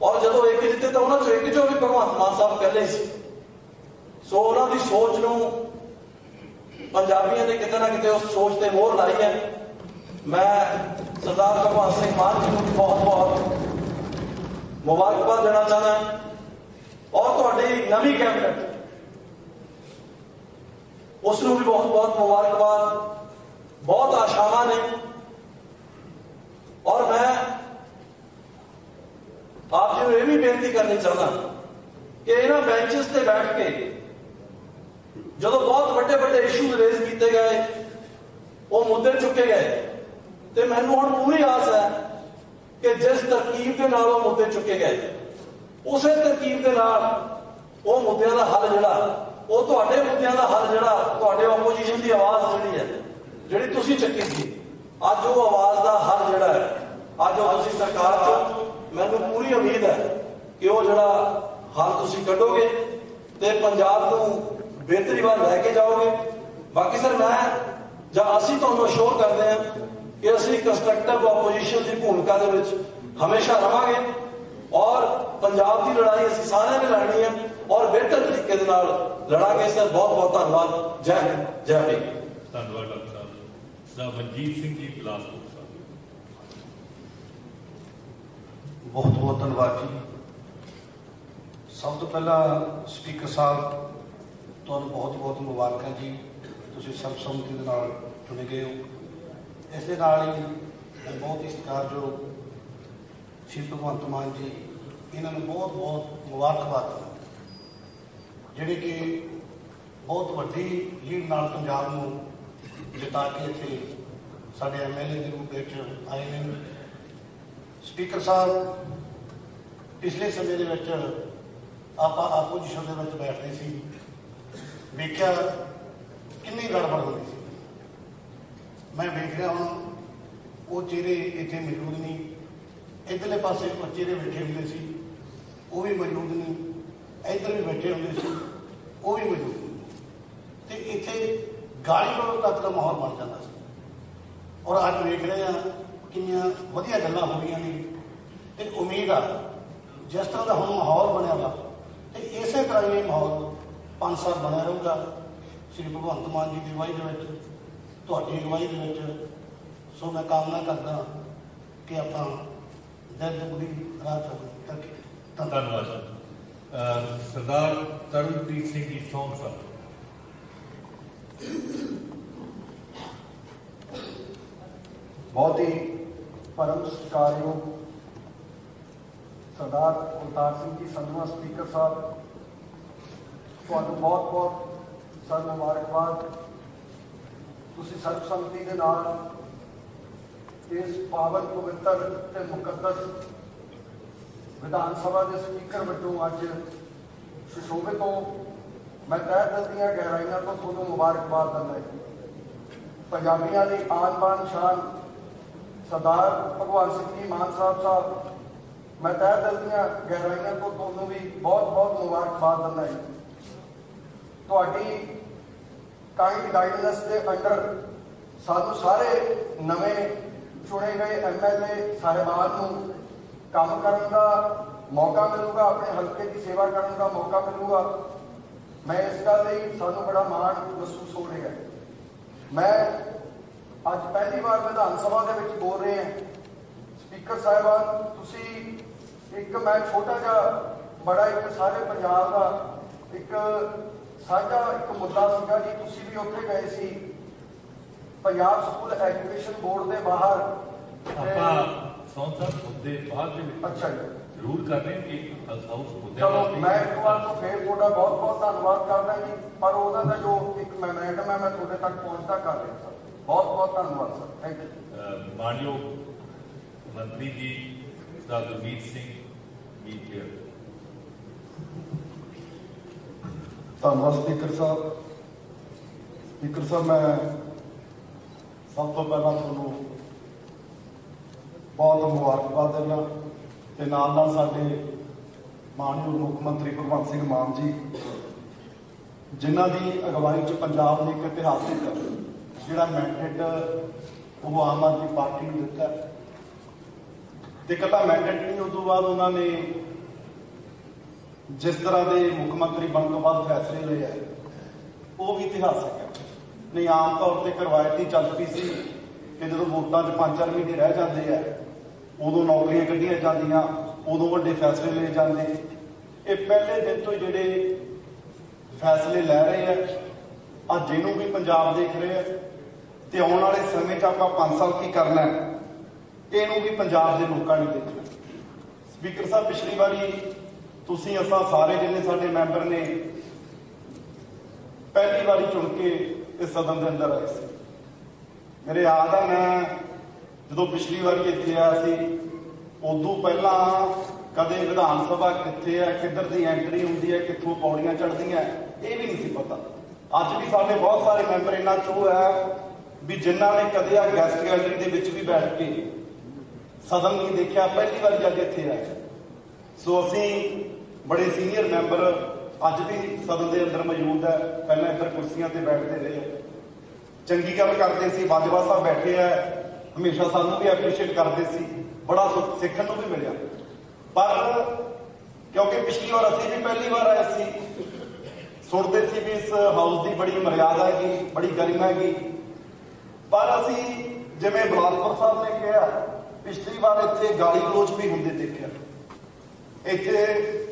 ਔਰ ਜਦੋਂ ਇੱਕ ਜਿੱਤੇ, ਤਾਂ ਉਹਨਾਂ ਚੋਂ ਇੱਕ ਚੋਂ ਵੀ ਭਗਵੰਤ ਮਾਨ ਸਾਹਿਬ ਇਕੱਲੇ ਸੀ। ਸੋ ਉਹਨਾਂ ਦੀ ਸੋਚ ਨੂੰ ਪੰਜਾਬੀਆਂ ਨੇ ਕਿਤੇ ਨਾ ਕਿਤੇ ਉਸ ਸੋਚ ਤੇ ਮੋਹਰ ਲਾਈ ਹੈ। ਮੈਂ ਸਰਦਾਰ ਭਗਵੰਤ ਸਿੰਘ ਮਾਨ ਜੀ ਨੂੰ ਬਹੁਤ ਬਹੁਤ ਮੁਬਾਰਕਬਾਦ ਦੇਣਾ ਚਾਹੁੰਦਾ ਔਰ ਤੁਹਾਡੀ ਨਵੀਂ ਕੈਬਨਿਟ ਉਸ ਨੂੰ ਵੀ ਬਹੁਤ ਬਹੁਤ ਮੁਬਾਰਕਬਾਦ। ਬਹੁਤ ਆਸ਼ਾਵਾਂ ਨੇ। ਔਰ ਮੈਂ ਆਪ ਜੀ ਨੂੰ ਇਹ ਵੀ ਬੇਨਤੀ ਕਰਨੀ ਚਾਹੁੰਦਾ ਕਿ ਇਹਨਾਂ ਬੈਂਚਸ ਤੇ ਬੈਠ ਕੇ ਜਦੋਂ ਬਹੁਤ ਵੱਡੇ ਵੱਡੇ ਇਸ਼ੂ ਰੇਜ਼ ਕੀਤੇ ਗਏ, ਉਹ ਮੁੱਦੇ ਚੁੱਕੇ ਗਏ। ਤੇ ਮੈਨੂੰ ਹੁਣ ਪੂਰੀ ਆਸ ਹੈ ਕਿ ਜਿਸ ਤਰਕੀਬ ਦੇ ਨਾਲ ਉਹ ਮੁੱਦੇ ਚੁੱਕੇ ਗਏ, ਉਸੇ ਤਰਕੀਬ ਦੇ ਨਾਲ ਉਹ ਮੁੱਦਿਆਂ ਦਾ ਹੱਲ ਜਿਹੜਾ, ਉਹ ਤੁਹਾਡੇ ਮੁੱਦਿਆਂ ਦਾ ਹੱਲ ਜਿਹੜਾ, ਤੁਹਾਡੇ ਆਪੋਜੀਸ਼ਨ ਦੀ ਆਵਾਜ਼ ਜਿਹੜੀ ਹੈ, ਜਿਹੜੀ ਤੁਸੀਂ ਚੱਕੀ ਸੀ, ਅੱਜ ਉਹ ਆਵਾਜ਼ ਦਾ ਹੱਲ ਜਿਹੜਾ ਹੈ, ਅੱਜ ਉਹ ਤੁਸੀਂ ਸਰਕਾਰ ਚ, ਮੈਨੂੰ ਪੂਰੀ ਉਮੀਦ ਹੈ ਕਿ ਉਹ ਜਿਹੜਾ ਹੱਲ ਤੁਸੀਂ ਕੱਢੋਗੇ ਤੇ ਪੰਜਾਬ ਨੂੰ ਬਿਹਤਰੀ ਵੱਲ ਲੈ ਕੇ ਜਾਓਗੇ। ਬਾਕੀ ਸਰ ਮੈਂ ਜਾਂ ਅਸੀਂ ਤੁਹਾਨੂੰ ਅਸ਼ੋਰ ਕਰਦੇ ਹਾਂ ਕਿ ਅਸੀਂ ਕੰਸਟਰਕਟਿਵ ਆਪੋਜੀਸ਼ਨ ਦੀ ਭੂਮਿਕਾ ਦੇ ਵਿੱਚ ਹਮੇਸ਼ਾ ਰਵਾਂਗੇ ਔਰ ਪੰਜਾਬ ਦੀ ਲੜਾਈ ਅਸੀਂ ਸਾਰਿਆਂ ਨੇ ਲੜਨੀ ਹੈ ਔਰ ਬਿਹਤਰ ਤਰੀਕੇ ਦੇ ਨਾਲ ਲੜਾਂਗੇ ਸਰ। ਬਹੁਤ ਬਹੁਤ ਧੰਨਵਾਦ। ਜੈ ਹਿੰਦ ਜੈ ਭੀਮ ਧੰਨਵਾਦ ਡਾਕਟਰ ਸਾਹਿਬ ਦਾ ਮਨਜੀਤ ਸਿੰਘ ਜੀ ਬਿਲਾਸਪੁਰ ਸਾਹਿਬ ਬਹੁਤ ਬਹੁਤ ਧੰਨਵਾਦ ਜੀ। ਸਭ ਤੋਂ ਪਹਿਲਾਂ ਸਪੀਕਰ ਸਾਹਿਬ ਤੁਹਾਨੂੰ ਬਹੁਤ ਬਹੁਤ ਮੁਬਾਰਕਾਂ ਜੀ। ਤੁਸੀਂ ਸਰਬਸੰਮਤੀ ਦੇ ਨਾਲ ਚੁਣੇ ਗਏ ਹੋ। ਇਸ ਦੇ ਨਾਲ ਹੀ ਮੈਂ ਬਹੁਤ ਹੀ ਸਤਿਕਾਰਯੋਗ ਸ਼੍ਰੀ ਭਗਵੰਤ ਮਾਨ ਜੀ, ਇਹਨਾਂ ਨੂੰ ਬਹੁਤ ਬਹੁਤ ਮੁਬਾਰਕਬਾਦ। ਜਿਹੜੇ ਕਿ ਬਹੁਤ ਵੱਡੀ ਲੀਡ ਨਾਲ ਪੰਜਾਬ ਨੂੰ ਜਿਤਾ ਕੇ ਇੱਥੇ ਸਾਡੇ ਐਮਐਲਏ ਦੇ ਰੂਪ ਵਿੱਚ ਆਏ ਨੇ। ਸਪੀਕਰ ਸਾਹਿਬ, ਪਿਛਲੇ ਸਮੇਂ ਦੇ ਵਿੱਚ ਆਪਾਂ ਆਪੋਜੀਸ਼ਨ ਦੇ ਵਿੱਚ ਬੈਠਦੇ ਸੀ। ਵੇਖਿਆ ਕਿੰਨੀ ਗੜਬੜ ਹੁੰਦੀ ਸੀ। ਮੈਂ ਵੇਖ ਰਿਹਾ ਹੁਣ, ਉਹ ਚਿਹਰੇ ਇੱਥੇ ਮੌਜੂਦ ਨਹੀਂ। ਇਧਰਲੇ ਪਾਸੇ ਉਹ ਚਿਹਰੇ ਬੈਠੇ ਹੁੰਦੇ ਸੀ, ਉਹ ਵੀ ਮੌਜੂਦ ਨਹੀਂ। ਇੱਧਰ ਵੀ ਬੈਠੇ ਹੁੰਦੇ ਸੀ, ਉਹ ਵੀ ਮੌਜੂਦ ਨਹੀਂ। ਤੇ ਇੱਥੇ ਗਾਲੀ ਗਲੋਚ ਤੱਕ ਦਾ ਮਾਹੌਲ ਬਣ ਜਾਂਦਾ ਸੀ। ਔਰ ਅੱਜ ਵੇਖ ਰਹੇ ਆ ਕਿੰਨੀਆਂ ਵਧੀਆ ਗੱਲਾਂ ਹੋ ਰਹੀਆਂ ਨੇ। ਤੇ ਉਮੀਦ ਆ, ਜਿਸ ਤਰ੍ਹਾਂ ਦਾ ਹੁਣ ਮਾਹੌਲ ਬਣਿਆ ਵਾ, ਤੇ ਇਸੇ ਤਰ੍ਹਾਂ ਹੀ ਇਹ ਮਾਹੌਲ ਪੰਜ ਸਾਲ ਬਣਿਆ ਰਹੂਗਾ। ਸ੍ਰੀ ਭਗਵੰਤ ਮਾਨ ਜੀ ਦੀ ਅਗਵਾਈ ਦੇ ਵਿੱਚ ਤੁਹਾਡੀ ਅਗਵਾਈ ਦੇ ਵਿੱਚ ਸੋ ਮੈਂ ਕਾਮਨਾ ਕਰਦਾ ਕਿ ਆਪਾਂ ਦਿਲ ਦੁਗੜੀ ਰਾਤ ਤੱਕ ਧੰਨਵਾਦ। ਸਰ। ਅਹ ਸਰਦਾਰ ਤਰਨਪ੍ਰੀਤ ਸਿੰਘ ਜੀ ਸੋਮ ਸਾਹਿਬ ਬਹੁਤ ਹੀ ਪਰਮ ਸਤਿਕਾਰਯੋਗ ਸਰਦਾਰ ਕੁਲਤਾਰ ਸਿੰਘ ਜੀ ਸੰਧਵਾ ਸਪੀਕਰ ਸਾਹਿਬ ਤੁਹਾਨੂੰ ਬਹੁਤ ਬਹੁਤ ਸਰ ਮੁਬਾਰਕਬਾਦ। ਤੁਸੀਂ ਸਰਬਸੰਮਤੀ ਦੇ ਨਾਲ ਇਸ ਪਾਵਨ ਪਵਿੱਤਰ ਤੇ ਮੁਕੱਦਸ ਵਿਧਾਨ ਸਭਾ ਦੇ ਸਪੀਕਰ ਵਜੋਂ ਅੱਜ ਸੁਸ਼ੋਭਿਤ ਹੋ ਮੈਂ ਤਹਿ ਦਿਲ ਦੀਆਂ ਗਹਿਰਾਈਆਂ ਤੋਂ ਤੁਹਾਨੂੰ ਮੁਬਾਰਕਬਾਦ ਦਿੰਦਾ ਹਾਂ। ਪੰਜਾਬੀਆਂ ਦੀ ਆਨ ਬਾਨ ਸ਼ਾਨ, ਸਰਦਾਰ ਭਗਵਾਨ ਸਿੰਘ ਜੀ ਮਾਨ ਸਾਹਿਬ ਸਾਹਿਬ, ਮੈਂ ਤਹਿ ਦਿਲ ਦੀਆਂ ਗਹਿਰਾਈਆਂ ਤੋਂ ਤੁਹਾਨੂੰ ਵੀ ਬਹੁਤ ਬਹੁਤ ਮੁਬਾਰਕਬਾਦ ਦਿੰਦਾ ਹਾਂ। ਤੁਹਾਡੀ ਕਾਈਂਡ ਗਾਈਡਨੈਂਸ ਦੇ ਅੰਡਰ ਸਾਨੂੰ ਸਾਰੇ ਨਵੇਂ ਚੁਣੇ ਗਏ ਐਮਐਲਏ ਸਾਹਿਬਾਨ ਨੂੰ ਕੰਮ ਕਰਨ ਦਾ ਮੌਕਾ ਮਿਲੂਗਾ, ਆਪਣੇ ਹਲਕੇ ਦੀ ਸੇਵਾ ਕਰਨ ਦਾ ਮੌਕਾ ਮਿਲੂਗਾ। ਮੈਂ ਇਸ ਗੱਲ ਲਈ ਸਾਨੂੰ ਬੜਾ ਮਾਣ ਮਹਿਸੂਸ ਹੋ ਰਿਹਾ ਹੈ। ਮੈਂ ਅੱਜ ਪਹਿਲੀ ਵਾਰ ਵਿਧਾਨ ਸਭਾ ਦੇ ਵਿੱਚ ਬੋਲ ਰਿਹਾ ਹਾਂ। ਸਪੀਕਰ ਸਾਹਿਬਾਨ, ਤੁਸੀਂ ਇੱਕ ਮੈਂ ਛੋਟਾ ਜਿਹਾ, ਬੜਾ ਇੱਕ ਸਾਰੇ ਪੰਜਾਬ ਦਾ ਇੱਕ ਸਾਂਝਾ ਇੱਕ ਮੁੱਦਾ ਸੀਗਾ ਜੀ ਤੁਸੀਂ ਵੀ ਉੱਥੇ ਗਏ ਸੀ। ਪੰਜਾਬ ਸਕੂਲ ਐਜੂਕੇਸ਼ਨ ਬੋਰਡ ਦੇ ਬਾਹਰ। ਆਪਾਂ ਸੌਂ ਸਾਹਿਬ ਮੁੱਦੇ ਬਾਅਦ ਦੇ ਵਿੱਚ ਅੱਛਾ ਜੀ। ਜ਼ਰੂਰ ਕਰ ਰਹੇ ਹਾਂ ਕਿ ਇੱਕ ਹਾਊਸ ਮੁੱਦੇ ਚਲੋ ਮੈਂ ਇੱਕ ਵਾਰ ਤੋਂ ਫੇਰ ਤੁਹਾਡਾ ਬਹੁਤ ਬਹੁਤ ਧੰਨਵਾਦ ਕਰਦਾ ਜੀ ਪਰ ਉਹਦਾ ਦਾ ਜੋ ਇੱਕ ਮੈਮੋਰੈਂਡਮ ਹੈ ਮੈਂ ਤੁਹਾਡੇ ਤੱਕ ਪਹੁੰਚਦਾ ਕਰ ਰਿਹਾ ਸਰ। ਬਹੁਤ ਬਹੁਤ ਧੰਨਵਾਦ ਸਰ। ਥੈਂਕ ਯੂ ਅਹ ਮਾਨਯੋਗ ਮੰਤਰੀ ਜੀ ਦਾ ਗੁਰਮੀਤ ਸਿੰਘ ਜੀ। ਧੰਨਵਾਦ ਸਪੀਕਰ ਸਾਹਿਬ। ਸਪੀਕਰ ਸਾਹਿਬ, ਮੈਂ ਸਭ ਤੋਂ ਪਹਿਲਾਂ ਤੁਹਾਨੂੰ ਬਹੁਤ ਮੁਬਾਰਕਬਾਦ ਦਿੰਦਾ ਤੇ ਨਾਲ ਨਾਲ ਸਾਡੇ ਮਾਨਯੋਗ ਮੁੱਖ ਮੰਤਰੀ ਭਗਵੰਤ ਸਿੰਘ ਮਾਨ ਜੀ, ਜਿਨ੍ਹਾਂ ਦੀ ਅਗਵਾਈ 'ਚ ਪੰਜਾਬ ਨੇ ਇੱਕ ਇਤਿਹਾਸਿਕ ਜਿਹੜਾ ਮੈਂਡੇਟ ਉਹ ਆਮ ਆਦਮੀ ਪਾਰਟੀ ਨੂੰ ਦਿੱਤਾ। ਤੇ ਕੱਲਾ ਮੈਂਡੇਟ ਨਹੀਂ, ਉਸ ਤੋਂ ਬਾਅਦ ਉਹਨਾਂ ਨੇ ਜਿਸ ਤਰ੍ਹਾਂ ਦੇ ਮੁੱਖ ਮੰਤਰੀ ਬਣਨ ਤੋਂ ਬਾਅਦ ਫੈਸਲੇ ਲਏ ਆ, ਉਹ ਵੀ ਇਤਿਹਾਸਕ ਹੈ ਨਹੀਂ, ਆਮ ਤੌਰ ਤੇ ਕਰਵਾਇਤੀ ਚੱਲ ਪਈ ਸੀ ਕਿ ਜਦੋਂ ਵੋਟਾਂ 'ਚ ਪੰਜ ਚਾਰ ਮਹੀਨੇ ਰਹਿ ਜਾਂਦੇ ਆ, ਉਦੋਂ ਨੌਕਰੀਆਂ ਕੱਢੀਆਂ ਜਾਂਦੀਆਂ, ਉਦੋਂ ਵੱਡੇ ਫੈਸਲੇ ਲਏ ਜਾਂਦੇ। ਇਹ ਪਹਿਲੇ ਦਿਨ ਤੋਂ ਜਿਹੜੇ ਫੈਸਲੇ ਲੈ ਰਹੇ ਆ ਅੱਜ ਇਹਨੂੰ ਵੀ ਪੰਜਾਬ ਦੇਖ ਰਹੇ ਆ, ਤੇ ਆਉਣ ਵਾਲੇ ਸਮੇਂ 'ਚ ਆਪਾਂ 5 ਸਾਲ ਕੀ ਕਰਨਾ ਇਹਨੂੰ ਵੀ ਪੰਜਾਬ ਦੇ ਲੋਕਾਂ ਨੇ ਦੇਖਣਾ। ਸਪੀਕਰ ਸਾਹਿਬ, ਪਿਛਲੀ ਵਾਰੀ ਤੁਸੀਂ ਅਸਾਂ ਸਾਰੇ ਜਿੰਨੇ ਸਾਡੇ ਮੈਂਬਰ ਨੇ ਪਹਿਲੀ ਵਾਰੀ ਚੁਣ ਕੇ ਇਸ ਸਦਨ ਦੇ ਅੰਦਰ ਆਏ ਸੀ। ਮੇਰੇ ਯਾਦ ਆ, ਮੈਂ ਜਦੋਂ ਪਿਛਲੀ ਵਾਰੀ ਇੱਥੇ ਆਇਆ ਸੀ, ਉਦੋਂ ਪਹਿਲਾਂ ਕਦੇ ਵਿਧਾਨ ਸਭਾ ਕਿੱਥੇ ਹੈ ਕਿੱਧਰ ਦੀ ਐਂਟਰੀ ਹੁੰਦੀ ਹੈ ਕਿੱਥੋਂ ਪੌੜੀਆਂ ਚੜ੍ਹਦੀਆਂ, ਇਹ ਵੀ ਨਹੀਂ ਸੀ ਪਤਾ। ਅੱਜ ਵੀ ਸਾਡੇ ਬਹੁਤ ਸਾਰੇ ਮੈਂਬਰ ਇਹਨਾਂ ਚੋਂ ਹੈ ਵੀ ਜਿਨ੍ਹਾਂ ਨੇ ਕਦੇ ਆ ਗੈਸਟ ਗੈਲਰੀ ਦੇ ਵਿੱਚ ਵੀ ਬੈਠ ਕੇ ਸਦਨ ਨਹੀਂ ਦੇਖਿਆ, ਪਹਿਲੀ ਵਾਰ ਜਾ ਇੱਥੇ ਆਏ। ਸੋ ਅਸੀਂ ਬੜੇ ਸੀਨੀਅਰ ਮੈਂਬਰ ਅੱਜ ਵੀ ਸਦਨ ਦੇ ਅੰਦਰ ਮੌਜੂਦ ਹੈ। ਪਹਿਲਾਂ ਇੱਧਰ ਕੁਰਸੀਆਂ ਤੇ ਬੈਠਦੇ ਰਹੇ। ਚੰਗੀ ਗੱਲ ਕਰਦੇ ਸੀ, ਬਾਜਵਾ ਸਾਹਿਬ ਬੈਠੇ ਆ। ਹਮੇਸ਼ਾ ਸਾਨੂੰ ਵੀ ਐਪਰੀਸ਼ੀਏਟ ਕਰਦੇ ਸੀ। ਬੜਾ ਸਿੱਖਣ ਨੂੰ ਵੀ ਮਿਲਿਆ। ਪਰ ਕਿਉਂਕਿ ਪਿਛਲੀ ਵਾਰ ਅਸੀਂ ਵੀ ਪਹਿਲੀ ਵਾਰ ਆਏ ਸੀ, ਸੁਣਦੇ ਸੀ ਵੀ ਇਸ ਹਾਊਸ ਦੀ ਬੜੀ ਮਰਿਆਦਾ ਹੈਗੀ, ਬੜੀ ਗਰਿਮਾ ਹੈਗੀ। ਪਰ ਅਸੀਂ ਜਿਵੇਂ ਬਲਾਸਪੁਰ ਸਾਹਿਬ ਨੇ ਕਿਹਾ, ਪਿਛਲੀ ਵਾਰ ਇੱਥੇ ਗਾਲੀ ਗਲੋਚ ਵੀ ਹੁੰਦੇ ਦੇਖਿਆ। ਇੱਥੇ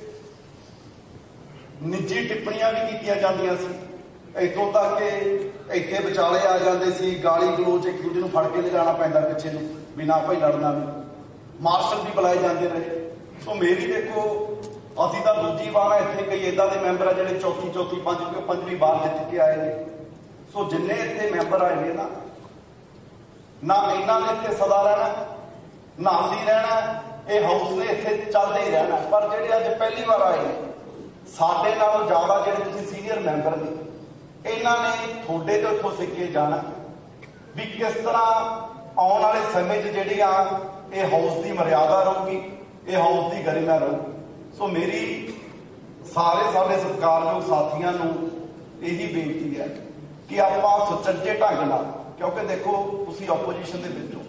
ਨਿੱਜੀ ਟਿੱਪਣੀਆਂ ਵੀ ਕੀਤੀਆਂ ਜਾਂਦੀਆਂ ਸੀ। ਇੱਥੋਂ ਤੱਕ ਕਿ ਇੱਥੇ ਵਿਚਾਲੇ ਆ ਜਾਂਦੇ ਸੀ, ਗਾਲੀ ਗਲੋਚ ਇੱਕ ਦੂਜੇ ਨੂੰ ਫੜ ਕੇ ਲਿਜਾਣਾ ਪੈਂਦਾ ਪਿੱਛੇ ਨੂੰ, ਵੀ ਨਾ ਭਾਈ ਲੜਨਾ ਨਹੀਂ ਮਾਰਸ਼ਲ ਵੀ ਬੁਲਾਏ ਜਾਂਦੇ ਰਹੇ। ਸੋ ਮੇਰੀ ਦੇਖੋ, ਅਸੀਂ ਤਾਂ ਦੂਜੀ ਵਾਰ ਇੱਥੇ ਕਈ ਇਦਾਂ ਦੇ ਮੈਂਬਰ ਆ ਜਿਹੜੇ ਚੌਥੀ ਚੌਥੀ, ਪੰਜਵੀਂ ਪੰਜਵੀਂ ਵਾਰ ਜਿੱਤ ਕੇ ਆਏ ਨੇ। ਸੋ ਜਿੰਨੇ ਇੱਥੇ ਮੈਂਬਰ ਆਏ ਨੇ ਨਾ ਨਾ ਇਹਨਾਂ ਨੇ ਇੱਥੇ ਸਦਾ ਰਹਿਣਾ, ਨਾ ਅਸੀਂ ਰਹਿਣਾ, ਇਹ ਹਾਊਸ ਨੇ ਇੱਥੇ ਚੱਲਦੇ ਹੀ ਰਹਿਣਾ। ਪਰ ਜਿਹੜੇ ਅੱਜ ਪਹਿਲੀ ਵਾਰ ਆਏ ਨੇ ਸਾਡੇ ਨਾਲੋਂ ਜ਼ਿਆਦਾ ਜਿਹੜੇ ਤੁਸੀਂ ਸੀਨੀਅਰ ਮੈਂਬਰ ਨੇ, ਇਹਨਾਂ ਨੇ ਤੁਹਾਡੇ ਤੋਂ ਉੱਥੋਂ ਸਿੱਖ ਕੇ ਜਾਣਾ। ਵੀ ਕਿਸ ਤਰ੍ਹਾਂ ਆਉਣ ਵਾਲੇ ਸਮੇਂ 'ਚ ਜਿਹੜੀ ਆ, ਇਹ ਹਾਊਸ ਦੀ ਮਰਿਆਦਾ ਰਹੂਗੀ, ਇਹ ਹਾਊਸ ਦੀ ਗਰਿਮਾ ਰਹੂ ਸੋ ਮੇਰੀ ਸਾਰੇ ਸਾਡੇ ਸਤਿਕਾਰਯੋਗ ਸਾਥੀਆਂ ਨੂੰ ਇਹੀ ਬੇਨਤੀ ਹੈ ਕਿ ਆਪਾਂ ਸੁਚੱਜੇ ਢੰਗ ਨਾਲ, ਕਿਉਂਕਿ ਦੇਖੋ, ਤੁਸੀਂ ਆਪੋਜੀਸ਼ਨ ਦੇ ਵਿੱਚ ਹੋ।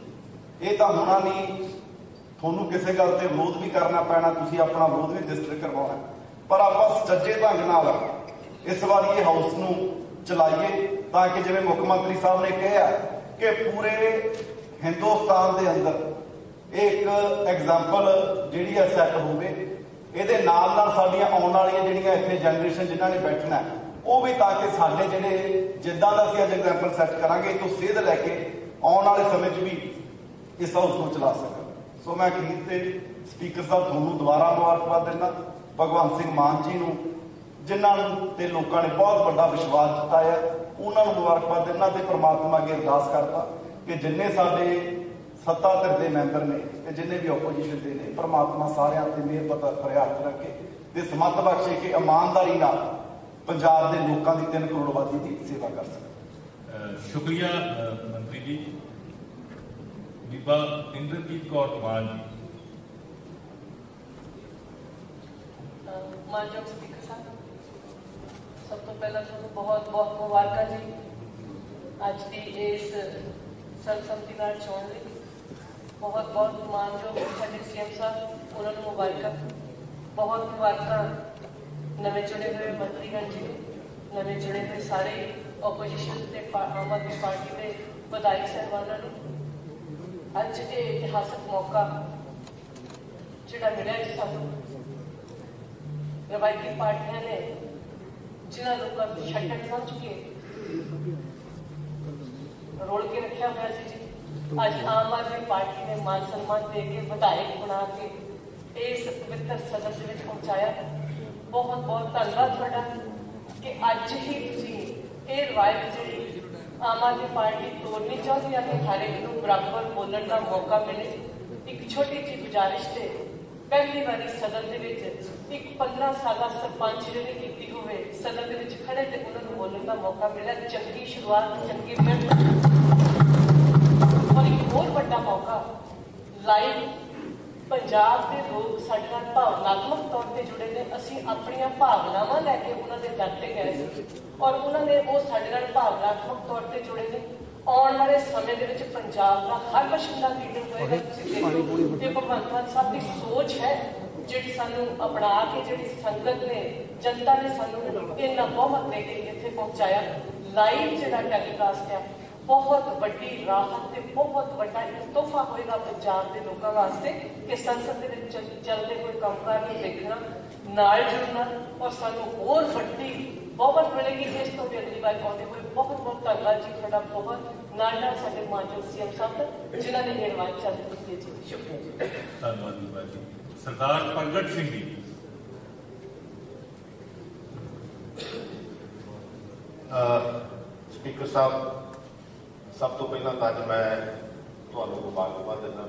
ਇਹ ਤਾਂ ਹੋਣਾ ਨਹੀਂ, ਤੁਹਾਨੂੰ ਕਿਸੇ ਗੱਲ ਤੇ ਵਿਰੋਧ ਵੀ ਕਰਨਾ ਪੈਣਾ, ਤੁਸੀਂ ਆਪਣਾ ਵਿਰੋਧ ਵੀ ਰਜਿਸਟਰ ਕਰਵਾਉਣਾ। ਪਰ ਆਪਾਂ ਸੁਚੱਜੇ ਢੰਗ ਨਾਲ ਇਸ ਵਾਰੀ ਇਹ ਹਾਊਸ ਨੂੰ ਚਲਾਈਏ ਤਾਂ ਕਿ ਜਿਵੇਂ ਮੁੱਖ ਮੰਤਰੀ ਸਾਹਿਬ ਨੇ ਕਿਹਾ ਕਿ ਪੂਰੇ ਹਿੰਦੁਸਤਾਨ ਦੇ ਅੰਦਰ ਇਹ ਇੱਕ ਐਗਜ਼ਾਮਪਲ ਜਿਹੜੀ ਹੈ ਸੈੱਟ ਹੋਵੇ, ਇਹਦੇ ਨਾਲ ਨਾਲ ਸਾਡੀਆਂ ਆਉਣ ਵਾਲੀਆਂ ਜਿਹੜੀਆਂ ਇੱਥੇ ਜਨਰੇਸ਼ਨ ਜਿਨ੍ਹਾਂ ਨੇ ਬੈਠਣਾ, ਉਹ ਵੀ ਤਾਂ ਕਿ ਸਾਡੇ ਜਿਹੜੇ ਜਿੱਦਾਂ ਦਾ ਅਸੀਂ ਅੱਜ ਐਗਜ਼ਾਮਪਲ ਸੈੱਟ ਕਰਾਂਗੇ, ਇਹ ਤੋਂ ਸੇਧ ਲੈ ਕੇ ਆਉਣ ਵਾਲੇ ਸਮੇਂ 'ਚ ਵੀ ਇਸ ਹਾਊਸ ਨੂੰ ਚਲਾ ਸਕਣ। ਸੋ ਮੈਂ ਅਖੀਰ ਤੇ ਸਪੀਕਰ ਸਾਹਿਬ ਤੁਹਾਨੂੰ ਦੁਬਾਰਾ ਮੁਬਾਰਕਬਾਦ ਦਿੰਦਾ। ਭਗਵੰਤ ਸਿੰਘ ਮਾਨ ਜੀ ਨੂੰ, ਜਿਨ੍ਹਾਂ ਤੇ ਲੋਕਾਂ ਨੇ ਬਹੁਤ ਵੱਡਾ ਵਿਸ਼ਵਾਸ ਜਤਾਇਆ ਉਹਨਾਂ ਨੂੰ ਮੁਬਾਰਕਬਾਦ ਦਿੰਦਾ ਤੇ ਪ੍ਰਮਾਤਮਾ ਅੱਗੇ ਅਰਦਾਸ ਕਰਦਾ ਕਿ ਜਿੰਨੇ ਸਾਡੇ ਸੱਤਾ ਧਿਰ ਦੇ ਮੈਂਬਰ ਨੇ ਤੇ ਜਿੰਨੇ ਵੀ ਆਪੋਜੀਸ਼ਨ ਦੇ ਨੇ, ਪ੍ਰਮਾਤਮਾ ਸਾਰਿਆਂ ਤੇ ਮਿਹਰ ਪਤਾ ਫਰਿਆਦ ਰੱਖੇ ਤੇ ਸਮੱਤ ਬਖਸ਼ੇ ਕਿ ਇਮਾਨਦਾਰੀ ਨਾਲ ਪੰਜਾਬ ਦੇ ਲੋਕਾਂ ਦੀ 3 ਕਰੋੜ ਆਬਾਦੀ ਦੀ ਸੇਵਾ ਕਰ ਸਕਣ। ਸ਼ੁਕਰੀਆ ਮੰਤਰੀ ਜੀ। ਬੀਬਾ ਇੰਦਰਜੀਤ ਕੌਰ ਮਾਨ ਜੀ। ਮਾਨਯੋਗ ਸਪੀਕਰ ਸਾਹਿਬ ਸਭ ਤੋਂ ਪਹਿਲਾਂ ਤੁਹਾਨੂੰ ਬਹੁਤ ਬਹੁਤ ਮੁਬਾਰਕਾਂ ਜੀ। ਅੱਜ ਦੀ ਇਸ ਸਰਬਸੰਮਤੀ ਨਾਲ ਚੋਣ ਲਈ ਬਹੁਤ ਬਹੁਤ ਮਾਨਯੋਗ ਸਾਡੇ ਸੀਐਮ ਸਾਹਿਬ, ਉਹਨਾਂ ਨੂੰ ਮੁਬਾਰਕਾਂ। ਬਹੁਤ ਮੁਬਾਰਕਾਂ ਨਵੇਂ ਚੁਣੇ ਹੋਏ ਮੰਤਰੀਗਣ ਜੀ। ਨਵੇਂ ਚੁਣੇ ਹੋਏ ਸਾਰੇ ਆਪੋਜੀਸ਼ਨ ਤੇ ਆਮ ਆਦਮੀ ਪਾਰਟੀ ਦੇ ਵਧਾਈ ਸਾਹਿਬਾਨਾਂ ਨੂੰ ਅੱਜ ਦੇ ਇਤਿਹਾਸਕ ਮੌਕਾ ਜਿਹੜਾ ਮਿਲਿਆ ਜੀ ਸਾਨੂੰ। ਰਵਾਇਤੀ ਪਾਰਟੀਆਂ ਨੇ, ਜਿਨ੍ਹਾਂ ਲੋਕਾਂ ਨੂੰ ਛੱਟਣ ਸਮਝ ਕੇ ਰੋਲ ਕੇ ਰੱਖਿਆ ਹੋਇਆ ਸੀ ਜੀ। ਅੱਜ ਆਮ ਆਦਮੀ ਪਾਰਟੀ ਨੇ ਮਾਨ ਸਨਮਾਨ ਦੇ ਕੇ, ਵਿਧਾਇਕ ਬਣਾ ਕੇ ਇਸ ਪਵਿੱਤਰ ਸਦਨ ਦੇ ਵਿੱਚ ਪਹੁੰਚਾਇਆ। ਬਹੁਤ ਬਹੁਤ ਧੰਨਵਾਦ ਤੁਹਾਡਾ ਕਿ ਅੱਜ ਹੀ ਤੁਸੀਂ ਇਹ ਰਵਾਇਤ ਜਿਹੜੀ ਆਮ ਆਦਮੀ ਪਾਰਟੀ ਤੋੜਨੀ ਚਾਹੁੰਦੀ ਹੈ ਕਿ ਹਰ ਇੱਕ ਨੂੰ ਬਰਾਬਰ ਬੋਲਣ ਦਾ ਮੌਕਾ ਮਿਲੇ। ਇੱਕ ਛੋਟੀ ਜਿਹੀ ਗੁਜ਼ਾਰਿਸ਼ ਤੇ ਪਹਿਲੀ ਵਾਰੀ ਸਦਨ ਦੇ ਵਿੱਚ ਇੱਕ 15 ਸਾਲਾ ਸਰਪੰਚ ਜਿਹੜੀ ਕੀਤੀ ਹੋਵੇ, ਸਦਨ ਦੇ ਵਿੱਚ ਖੜੇ ਤੇ ਉਹਨਾਂ ਨੂੰ ਬੋਲਣ ਦਾ ਮੌਕਾ ਮਿਲਿਆ ਚੰਗੀ ਸ਼ੁਰੂਆਤ ਚੰਗੀ ਮਿਹਨਤ ਔਰ ਇੱਕ ਹੋਰ ਵੱਡਾ ਮੌਕਾ, ਲਾਈਵ ਪੰਜਾਬ ਦੇ ਲੋਕ ਸਾਡੇ ਨਾਲ ਭਾਵਨਾਤਮਕ ਤੌਰ ਤੇ ਜੁੜੇ ਨੇ, ਅਸੀਂ ਆਪਣੀਆਂ ਭਾਵਨਾਵਾਂ ਲੈ ਕੇ ਉਹਨਾਂ ਦੇ ਦਰ ਤੇ ਗਏ ਔਰ ਉਹਨਾਂ ਨੇ ਉਹ ਸਾਡੇ ਨਾਲ ਭਾਵਨਾਤਮਕ ਤੌਰ ਤੇ ਜੁੜੇ ਨੇ। ਆਉਣ ਵਾਲੇ ਸਮੇਂ ਦੇ ਵਿੱਚ ਪੰਜਾਬ ਦਾ ਹਰ ਬਸ਼ਿੰਦਾ ਲੀਡਰ ਹੋਏਗਾ। ਤੁਸੀਂ ਦੇਖੋ ਇਹ ਭਗਵੰਤ ਮਾਨ ਸਾਹਿਬ ਦੀ ਸੋਚ ਹੈ ਜਿਹੜੀ ਸਾਨੂੰ ਅਪਣਾ ਕੇ ਜਿਹੜੀ ਸੰਗਤ ਨੇ ਜਨਤਾ ਨੇ ਸਾਨੂੰ ਇੰਨਾ ਬਹੁਮਤ ਦੇ ਕੇ ਇੱਥੇ ਪਹੁੰਚਾਇਆ। ਲਾਈਵ ਜਿਹੜਾ ਟੈਲੀਕਾਸਟ ਹੈ ਬਹੁਤ ਵੱਡੀ ਰਾਹਤ ਤੇ ਬਹੁਤ ਵੱਡਾ ਇੱਕ ਤੋਹਫਾ ਹੋਏਗਾ ਪੰਜਾਬ ਦੇ ਲੋਕਾਂ ਵਾਸਤੇ ਕਿ ਸੰਸਦ ਦੇ ਵਿੱਚ ਚੱਲ- ਚੱਲਦੇ ਹੋਏ ਕੰਮਕਾਰ ਨੂੰ ਦੇਖਣਾ ਨਾਲ ਜੁੜਨਾ ਔਰ ਸਾਨੂੰ ਹੋਰ ਵੱਡੀ ਬਹੁਤ ਮਿਲੇਗੀ ਇਸ ਤੋਂ ਵੀ ਅਗਲੀ ਵਾਰ ਆਉਂਦੇ ਹੋਏ ਬਹੁਤ ਬਹੁਤ ਧੰਨਵਾਦ ਜੀ ਤੁਹਾਡਾ ਬਹੁਤ ਨਾਲ ਨਾਲ ਸਾਡੇ ਮਾਨਯੋਗ ਸੀਐਮ ਸਾਹਿਬ ਦਾ ਜਿਨ੍ਹਾਂ ਨੇ ਮਿਹਰਬਾਨੀ ਚੱਲ ਕੀਤੀ ਜੀ ਸ਼ੁਕਰੀਆ ਜੀ ਧੰਨਵਾਦ ਜੀ ਬਾਜੀ ਸਰਦਾਰ ਪ੍ਰਗਟ ਸਿੰਘ ਜੀ ਸਪੀਕਰ ਸਾਹਿਬ ਸਭ ਤੋਂ ਪਹਿਲਾਂ ਤਾਂ ਅੱਜ ਮੈਂ ਤੁਹਾਨੂੰ ਮੁਬਾਰਕਬਾਦ ਦਿੰਦਾ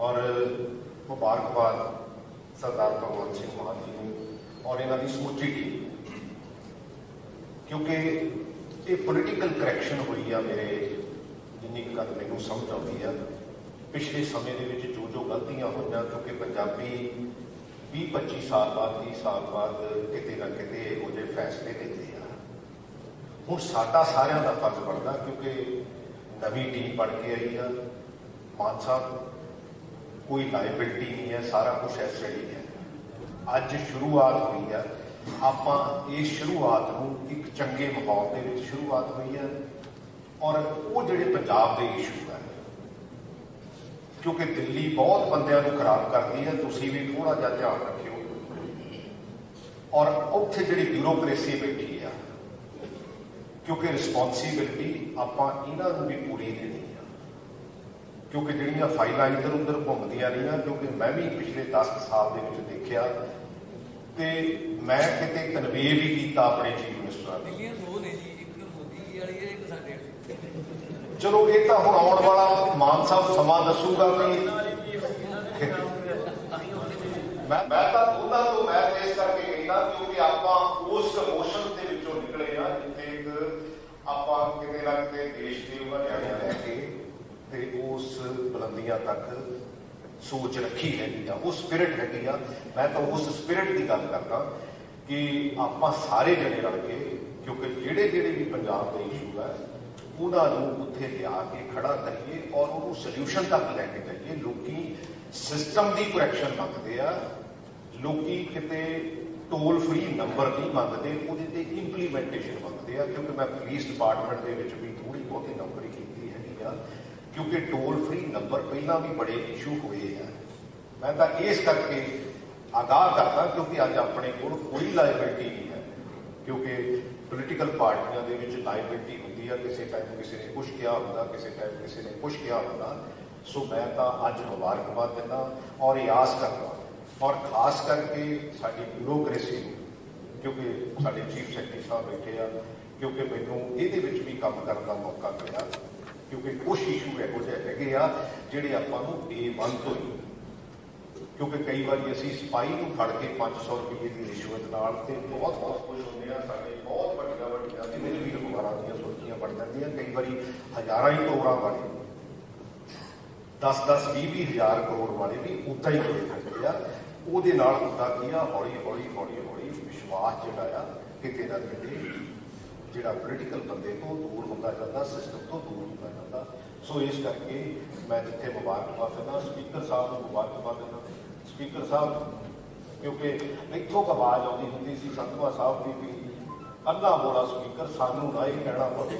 ਔਰ ਮੁਬਾਰਕਬਾਦ ਸਰਦਾਰ ਭਗਵੰਤ ਸਿੰਘ ਮਾਨ ਜੀ ਨੂੰ ਔਰ ਇਹਨਾਂ ਦੀ ਸਮੁੱਚੀ ਟੀਮ ਕਿਉਂਕਿ ਇਹ ਪੋਲੀਟੀਕਲ ਕਰੈਕਸ਼ਨ ਹੋਈ ਆ ਮੇਰੇ, ਜਿੰਨੀ ਕੁ ਗੱਲ ਮੈਨੂੰ ਸਮਝ ਆਉਂਦੀ ਆ, ਪਿਛਲੇ ਸਮੇਂ ਦੇ ਵਿੱਚ ਜੋ ਜੋ ਗਲਤੀਆਂ ਹੋਈਆਂ, ਕਿਉਂਕਿ ਪੰਜਾਬੀ 20 25 ਸਾਲ ਬਾਅਦ 30 ਸਾਲ ਬਾਅਦ ਕਿਤੇ ਨਾ ਕਿਤੇ ਇਹੋ ਜਿਹੇ ਫੈਸਲੇ ਲੈਂਦੇ ਆ। ਹੁਣ ਸਾਡਾ ਸਾਰਿਆਂ ਦਾ ਫਰਜ਼ ਬਣਦਾ, ਕਿਉਂਕਿ ਨਵੀਂ ਟੀਮ ਬਣ ਕੇ ਆਈ ਆ, ਮਾਨ ਸਾਹਿਬ, ਕੋਈ ਲਾਇਬਿਲਟੀ ਨਹੀਂ ਹੈ, ਸਾਰਾ ਕੁਝ ਐਸਐਡ ਹੀ ਹੈ। ਅੱਜ ਸ਼ੁਰੂਆਤ ਹੋਈ ਆ। ਆਪਾਂ ਇਸ ਸ਼ੁਰੂਆਤ ਨੂੰ ਇੱਕ ਚੰਗੇ ਮਾਹੌਲ ਦੇ ਵਿੱਚ ਸ਼ੁਰੂਆਤ ਹੋਈ ਹੈ ਔਰ ਉਹ ਜਿਹੜੇ ਪੰਜਾਬ ਦੇ ਇਸ਼ੂ ਹੈ, ਕਿਉਂਕਿ ਦਿੱਲੀ ਬਹੁਤ ਬੰਦਿਆਂ ਨੂੰ ਖਰਾਬ ਕਰਦੀ ਹੈ, ਤੁਸੀਂ ਵੀ ਥੋੜਾ ਜਿਹਾ ਧਿਆਨ ਰੱਖਿਓ। ਔਰ ਉੱਥੇ ਜਿਹੜੀ ਬਿਊਰੋਕ੍ਰੇਸੀ ਬੈਠੀ ਆ, ਕਿਉਂਕਿ ਰਿਸਪੌਂਸਿਬਿਲਟੀ ਆਪਾਂ ਇਹਨਾਂ ਨੂੰ ਵੀ ਪੂਰੀ ਦੇਣੀ ਆ। ਕਿਉਂਕਿ ਜਿਹੜੀਆਂ ਫਾਈਲਾਂ ਇੱਧਰ ਉੱਧਰ ਘੁੰਮਦੀਆਂ ਰਹੀਆਂ, ਕਿਉਂਕਿ ਮੈਂ ਵੀ ਪਿਛਲੇ 10 ਸਾਲ ਦੇ ਵਿੱਚ ਦੇਖਿਆ ਤੇ ਮੈਂ ਕਿਤੇ ਕਨਵੇ ਵੀ ਕੀਤਾ ਆਪਣੇ ਚੀਫ ਮਿਨਿਸਟਰਾਂ ਨੂੰ ਦੋ ਨੇ ਜੀ ਇੱਕ ਮੋਦੀ ਵਾਲੀ ਹੈ ਇੱਕ ਸਾਡੇ ਵਾਲੀ। ਚਲੋ ਇਹ ਤਾਂ ਹੁਣ ਆਉਣ ਵਾਲਾ ਮਾਨ ਸਾਹਿਬ ਸਮਾਂ ਦੱਸੂਗਾ ਕਿ ਮੈਂ ਮੈਂ ਤਾਂ ਦੋਨਾਂ ਤੋਂ ਮੈਂ ਇਸ ਕਰਕੇ ਕਹਿੰਦਾ ਕਿਉਂਕਿ ਆਪਾਂ ਉਸ ਇਮੋਸ਼ਨ ਦੇ ਵਿੱਚੋਂ ਨਿਕਲੇ ਆ ਜਿੱਥੇ ਇੱਕ ਆਪਾਂ ਕਿਤੇ ਨਾ ਕਿਤੇ ਦੇਸ਼ ਦੇ ਉਹਨਾਂ ਲੈ ਕੇ ਤੇ ਉਸ ਬੁਲੰਦੀਆਂ ਤੱਕ ਸੋਚ ਰੱਖੀ ਹੈਗੀ ਆ, ਉਹ ਸਪਿਰਿਟ ਹੈਗੀ ਆ। ਮੈਂ ਤਾਂ ਉਸ ਸਪਿਰਿਟ ਦੀ ਗੱਲ ਕਰਦਾ ਕਿ ਆਪਾਂ ਸਾਰੇ ਜਣੇ ਰਲ ਕੇ, ਕਿਉਂਕਿ ਜਿਹੜੇ ਜਿਹੜੇ ਵੀ ਪੰਜਾਬ ਦੇ ਇਸ਼ੂ ਆ, ਉਹਨਾਂ ਨੂੰ ਉੱਥੇ ਲਿਆ ਕੇ ਖੜਾ ਕਰੀਏ ਔਰ ਉਹਨੂੰ ਸੋਲੂਸ਼ਨ ਤੱਕ ਲੈ ਕੇ ਜਾਈਏ। ਲੋਕੀ ਸਿਸਟਮ ਦੀ ਕਰੈਕਸ਼ਨ ਮੰਗਦੇ ਆ। ਲੋਕੀ ਕਿਤੇ ਟੋਲ ਫ੍ਰੀ ਨੰਬਰ ਨਹੀਂ ਮੰਗਦੇ, ਉਹਦੇ ਤੇ ਇੰਪਲੀਮੈਂਟੇਸ਼ਨ ਮੰਗਦੇ ਆ, ਕਿਉਂਕਿ ਮੈਂ ਪੁਲਿਸ ਡਿਪਾਰਟਮੈਂਟ ਦੇ ਵਿੱਚ ਵੀ ਥੋੜੀ ਬਹੁਤੀ ਨੌਕਰੀ ਕੀਤੀ ਹੈਗੀ ਆ ਕਿਉਂਕਿ ਟੋਲ ਫ੍ਰੀ ਨੰਬਰ ਪਹਿਲਾਂ ਵੀ ਬੜੇ ਇਸ਼ੂ ਹੋਏ ਆ। ਮੈਂ ਤਾਂ ਇਸ ਕਰਕੇ ਆਗਾਹ ਕਰਦਾ ਕਿਉਂਕਿ ਅੱਜ ਆਪਣੇ ਕੋਲ ਕੋਈ ਲਾਇਬਿਲਟੀ ਨਹੀਂ ਹੈ। ਕਿਉਂਕਿ ਪੋਲੀਟੀਕਲ ਪਾਰਟੀਆਂ ਦੇ ਵਿੱਚ ਲਾਇਬਿਲਟੀ ਹੁੰਦੀ ਆ, ਕਿਸੇ ਟਾਈਮ ਕਿਸੇ ਨੇ ਕੁਝ ਕਿਹਾ ਹੁੰਦਾ, ਕਿਸੇ ਟਾਈਮ ਕਿਸੇ ਨੇ ਕੁਝ ਕਿਹਾ ਹੁੰਦਾ। ਸੋ ਮੈਂ ਤਾਂ ਅੱਜ ਮੁਬਾਰਕਬਾਦ ਦਿੰਦਾ ਔਰ ਇਹ ਆਸ ਕਰਦਾ। ਔਰ ਖਾਸ ਕਰਕੇ ਸਾਡੀ ਬਿਊਰੋਕ੍ਰੇਸੀ ਨੂੰ, ਕਿਉਂਕਿ ਸਾਡੇ ਚੀਫ ਸੈਕਟਰੀ ਸਾਹਿਬ ਬੈਠੇ ਆ, ਕਿਉਂਕਿ ਮੈਨੂੰ ਇਹਦੇ ਵਿੱਚ ਵੀ ਕੰਮ ਕਰਨ ਦਾ ਮੌਕਾ ਮਿਲਿਆ। ਕਿਉਂਕਿ ਕੁਝ ਇਸ਼ੂ ਇਹੋ ਜਿਹੇ ਹੈਗੇ ਆ ਜਿਹੜੇ ਆਪਾਂ ਨੂੰ ਡੇ 1 ਤੋਂ ਹੀ ਕਿਉਂਕਿ ਕਈ ਵਾਰੀ ਅਸੀਂ ਸਪਾਈ ਨੂੰ ਫੜ ਕੇ 500 ਰੁਪਏ ਦੀ ਰਿਸ਼ਵਤ ਨਾਲ ਤੇ ਬਹੁਤ ਬਹੁਤ ਖੁਸ਼ ਹੁੰਦੇ ਆ, ਸਾਡੇ ਬਹੁਤ ਵੱਡੀਆਂ ਵੱਡੀਆਂ ਜਿਵੇਂ ਵੀ ਅਖਬਾਰਾਂ ਦੀਆਂ ਸੁਰਖੀਆਂ ਬਣ ਜਾਂਦੀਆਂ, ਕਈ ਵਾਰੀ ਹਜ਼ਾਰਾਂ ਹੀ ਕਰੋੜਾਂ ਵਾਲੇ 10 10 20 20 ਹਜ਼ਾਰ ਕਰੋੜ ਵਾਲੇ ਵੀ ਉਦਾਂ ਹੀ ਹੋਏ ਫਿਰਦੇ ਆ। ਉਹਦੇ ਨਾਲ ਹੁੰਦਾ ਕੀ ਆ ਹੌਲੀ ਹੌਲੀ ਹੌਲੀ ਹੌਲੀ ਵਿਸ਼ਵਾਸ ਜਿਹੜਾ ਆ ਕਿਤੇ ਨਾ ਕਿਤੇ ਜਿਹੜਾ ਪੋਲੀਟੀਕਲ ਬੰਦੇ ਤੋਂ ਦੂਰ ਹੁੰਦਾ ਜਾਂਦਾ ਸਿਸਟਮ ਤੋਂ ਦੂਰ ਹੁੰਦਾ ਜਾਂਦਾ। ਸੋ ਇਸ ਕਰਕੇ ਮੈਂ ਜਿੱਥੇ ਮੁਬਾਰਕਬਾਦ ਦਿੰਦਾ ਸਪੀਕਰ ਸਾਹਿਬ ਨੂੰ ਮੁਬਾਰਕਬਾਦ ਦਿੰਦਾ। ਸਪੀਕਰ ਸਾਹਿਬ, ਕਿਉਂਕਿ ਇੱਥੋਂ ਕੁ ਆਵਾਜ਼ ਆਉਂਦੀ ਹੁੰਦੀ ਸੀ ਸੰਧਵਾ ਸਾਹਿਬ ਦੀ ਵੀ ਅੱਲਾ ਮੋੜਾ ਸਪੀਕਰ ਸਾਨੂੰ ਨਾ ਹੀ ਕਹਿਣਾ ਪਵੇ।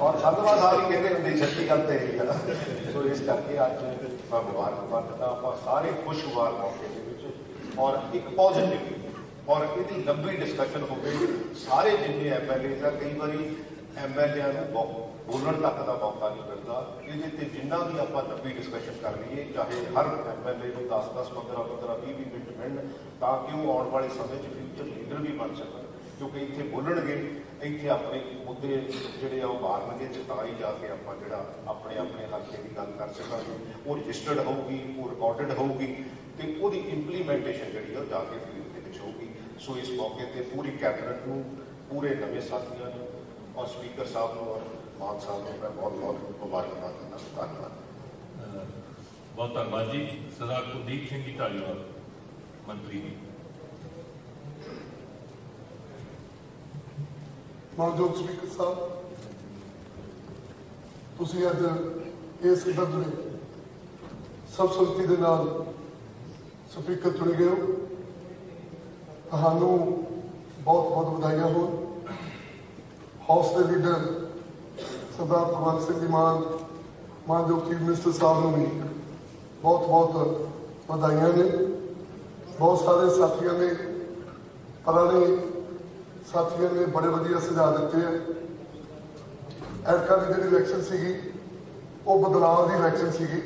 ਔਰ ਸੰਧਵਾ ਸਾਹਿਬ ਵੀ ਕਹਿੰਦੇ ਹੁੰਦੇ ਛੱਤੀ ਗੱਲ ਤੇ ਇਹੀ ਆ। ਸੋ ਇਸ ਕਰਕੇ ਅੱਜ ਮੈਂ ਮੁਬਾਰਕਬਾਦ ਦਿੰਦਾ, ਆਪਾਂ ਸਾਰੇ ਖੁਸ਼ਗਵਾਰ ਮੌਕੇ ਦੇ ਵਿੱਚ। ਔਰ ਇੱਕ ਪੋਜ਼ਿਟਿਵ ਔਰ ਇਹਦੀ ਲੰਬੀ ਡਿਸਕਸ਼ਨ ਹੋਵੇ ਸਾਰੇ ਜਿੰਨੇ ਐਮਐਲਏ ਆ ਕਈ ਵਾਰੀ ਐਮਐਲਏ ਨੂੰ ਬਹੁਤ ਬੋਲਣ ਤੱਕ ਦਾ ਮੌਕਾ ਨਹੀਂ ਮਿਲਦਾ। ਇਹਦੇ ਤੇ ਜਿੰਨਾ ਵੀ ਆਪਾਂ ਲੰਬੀ ਡਿਸਕਸ਼ਨ ਕਰ ਲਈਏ, ਚਾਹੇ ਹਰ ਐਮਐਲਏ ਨੂੰ 10 10 15 15 20 20 ਮਿੰਟ ਮਿਲਣ, ਤਾਂ ਕਿ ਉਹ ਆਉਣ ਵਾਲੇ ਸਮੇਂ 'ਚ ਫਿਊਚਰ ਲੀਡਰ ਵੀ ਬਣ ਸਕਣ? ਕਿਉਂਕਿ ਇੱਥੇ ਬੋਲਣਗੇ, ਇੱਥੇ ਆਪਣੇ ਮੁੱਦੇ ਜਿਹੜੇ ਆ ਉਹ ਮਾਰਨਗੇ ਚਤਾਈ ਜਾ ਕੇ ਆਪਾਂ ਜਿਹੜਾ ਆਪਣੇ ਆਪਣੇ ਹੱਕੇ ਦੀ ਗੱਲ ਕਰ ਸਕਾਂਗੇ। ਉਹ ਰਜਿਸਟਰਡ ਹੋਊਗੀ, ਉਹ ਰਿਕਾਰਡਡ ਹੋਊਗੀ ਤੇ ਉਹਦੀ ਇੰਪਲੀਮੈਂਟੇਸ਼ਨ ਜਿਹੜੀ ਆ ਉਹ ਜਾ ਕੇ ਫੀਲਡ ਸੋ ਇਸ ਮੌਕੇ ਤੇ ਪੂਰੀ ਕੈਬਨਿਟ ਨੂੰ ਪੂਰੇ ਨਵੇਂ ਸਾਥੀਆਂ ਨੂੰ ਔਰ ਸਪੀਕਰ ਸਾਹਿਬ ਨੂੰ ਔਰ ਮਾਨ ਸਾਹਿਬ ਨੂੰ ਮੈਂ ਬਹੁਤ ਬਹੁਤ ਮੁਬਾਰਕਬਾਦ ਦਿੰਦਾ ਧੰਨਵਾਦ। ਬਹੁਤ ਧੰਨਵਾਦ ਜੀ। ਸਰਦਾਰ ਕੁਲਦੀਪ ਸਿੰਘ ਜੀ ਢਾਲੀਵਾਲ ਮੰਤਰੀ ਜੀ। ਮਾਨਯੋਗ ਸਪੀਕਰ ਸਾਹਿਬ ਤੁਸੀਂ ਅੱਜ ਇਸ ਦਰਜੇ ਸਰਬਸੰਮਤੀ ਦੇ ਨਾਲ ਸਪੀਕਰ ਚੁਣੇ ਗਏ ਹੋ। ਤੁਹਾਨੂੰ ਬਹੁਤ ਬਹੁਤ ਵਧਾਈਆਂ ਹੋਣ। ਹਾਊਸ ਦੇ ਲੀਡਰ ਸਰਦਾਰ ਭਗਵੰਤ ਸਿੰਘ ਜੀ ਮਾਨ ਮਾਨਯੋਗ ਚੀਫ ਮਿਨਿਸਟਰ ਸਾਹਿਬ ਨੂੰ ਵੀ ਬਹੁਤ ਬਹੁਤ ਵਧਾਈਆਂ ਨੇ। ਬਹੁਤ ਸਾਰੇ ਸਾਥੀਆਂ ਨੇ ਪੁਰਾਣੇ ਸਾਥੀਆਂ ਨੇ ਬੜੇ ਵਧੀਆ ਸੁਝਾਅ ਦਿੱਤੇ ਆ। ਐਰਕਾ ਦੀ ਜਿਹੜੀ ਇਲੈਕਸ਼ਨ ਸੀਗੀ, ਉਹ ਬਦਲਾਅ ਦੀ ਇਲੈਕਸ਼ਨ ਸੀਗੀ।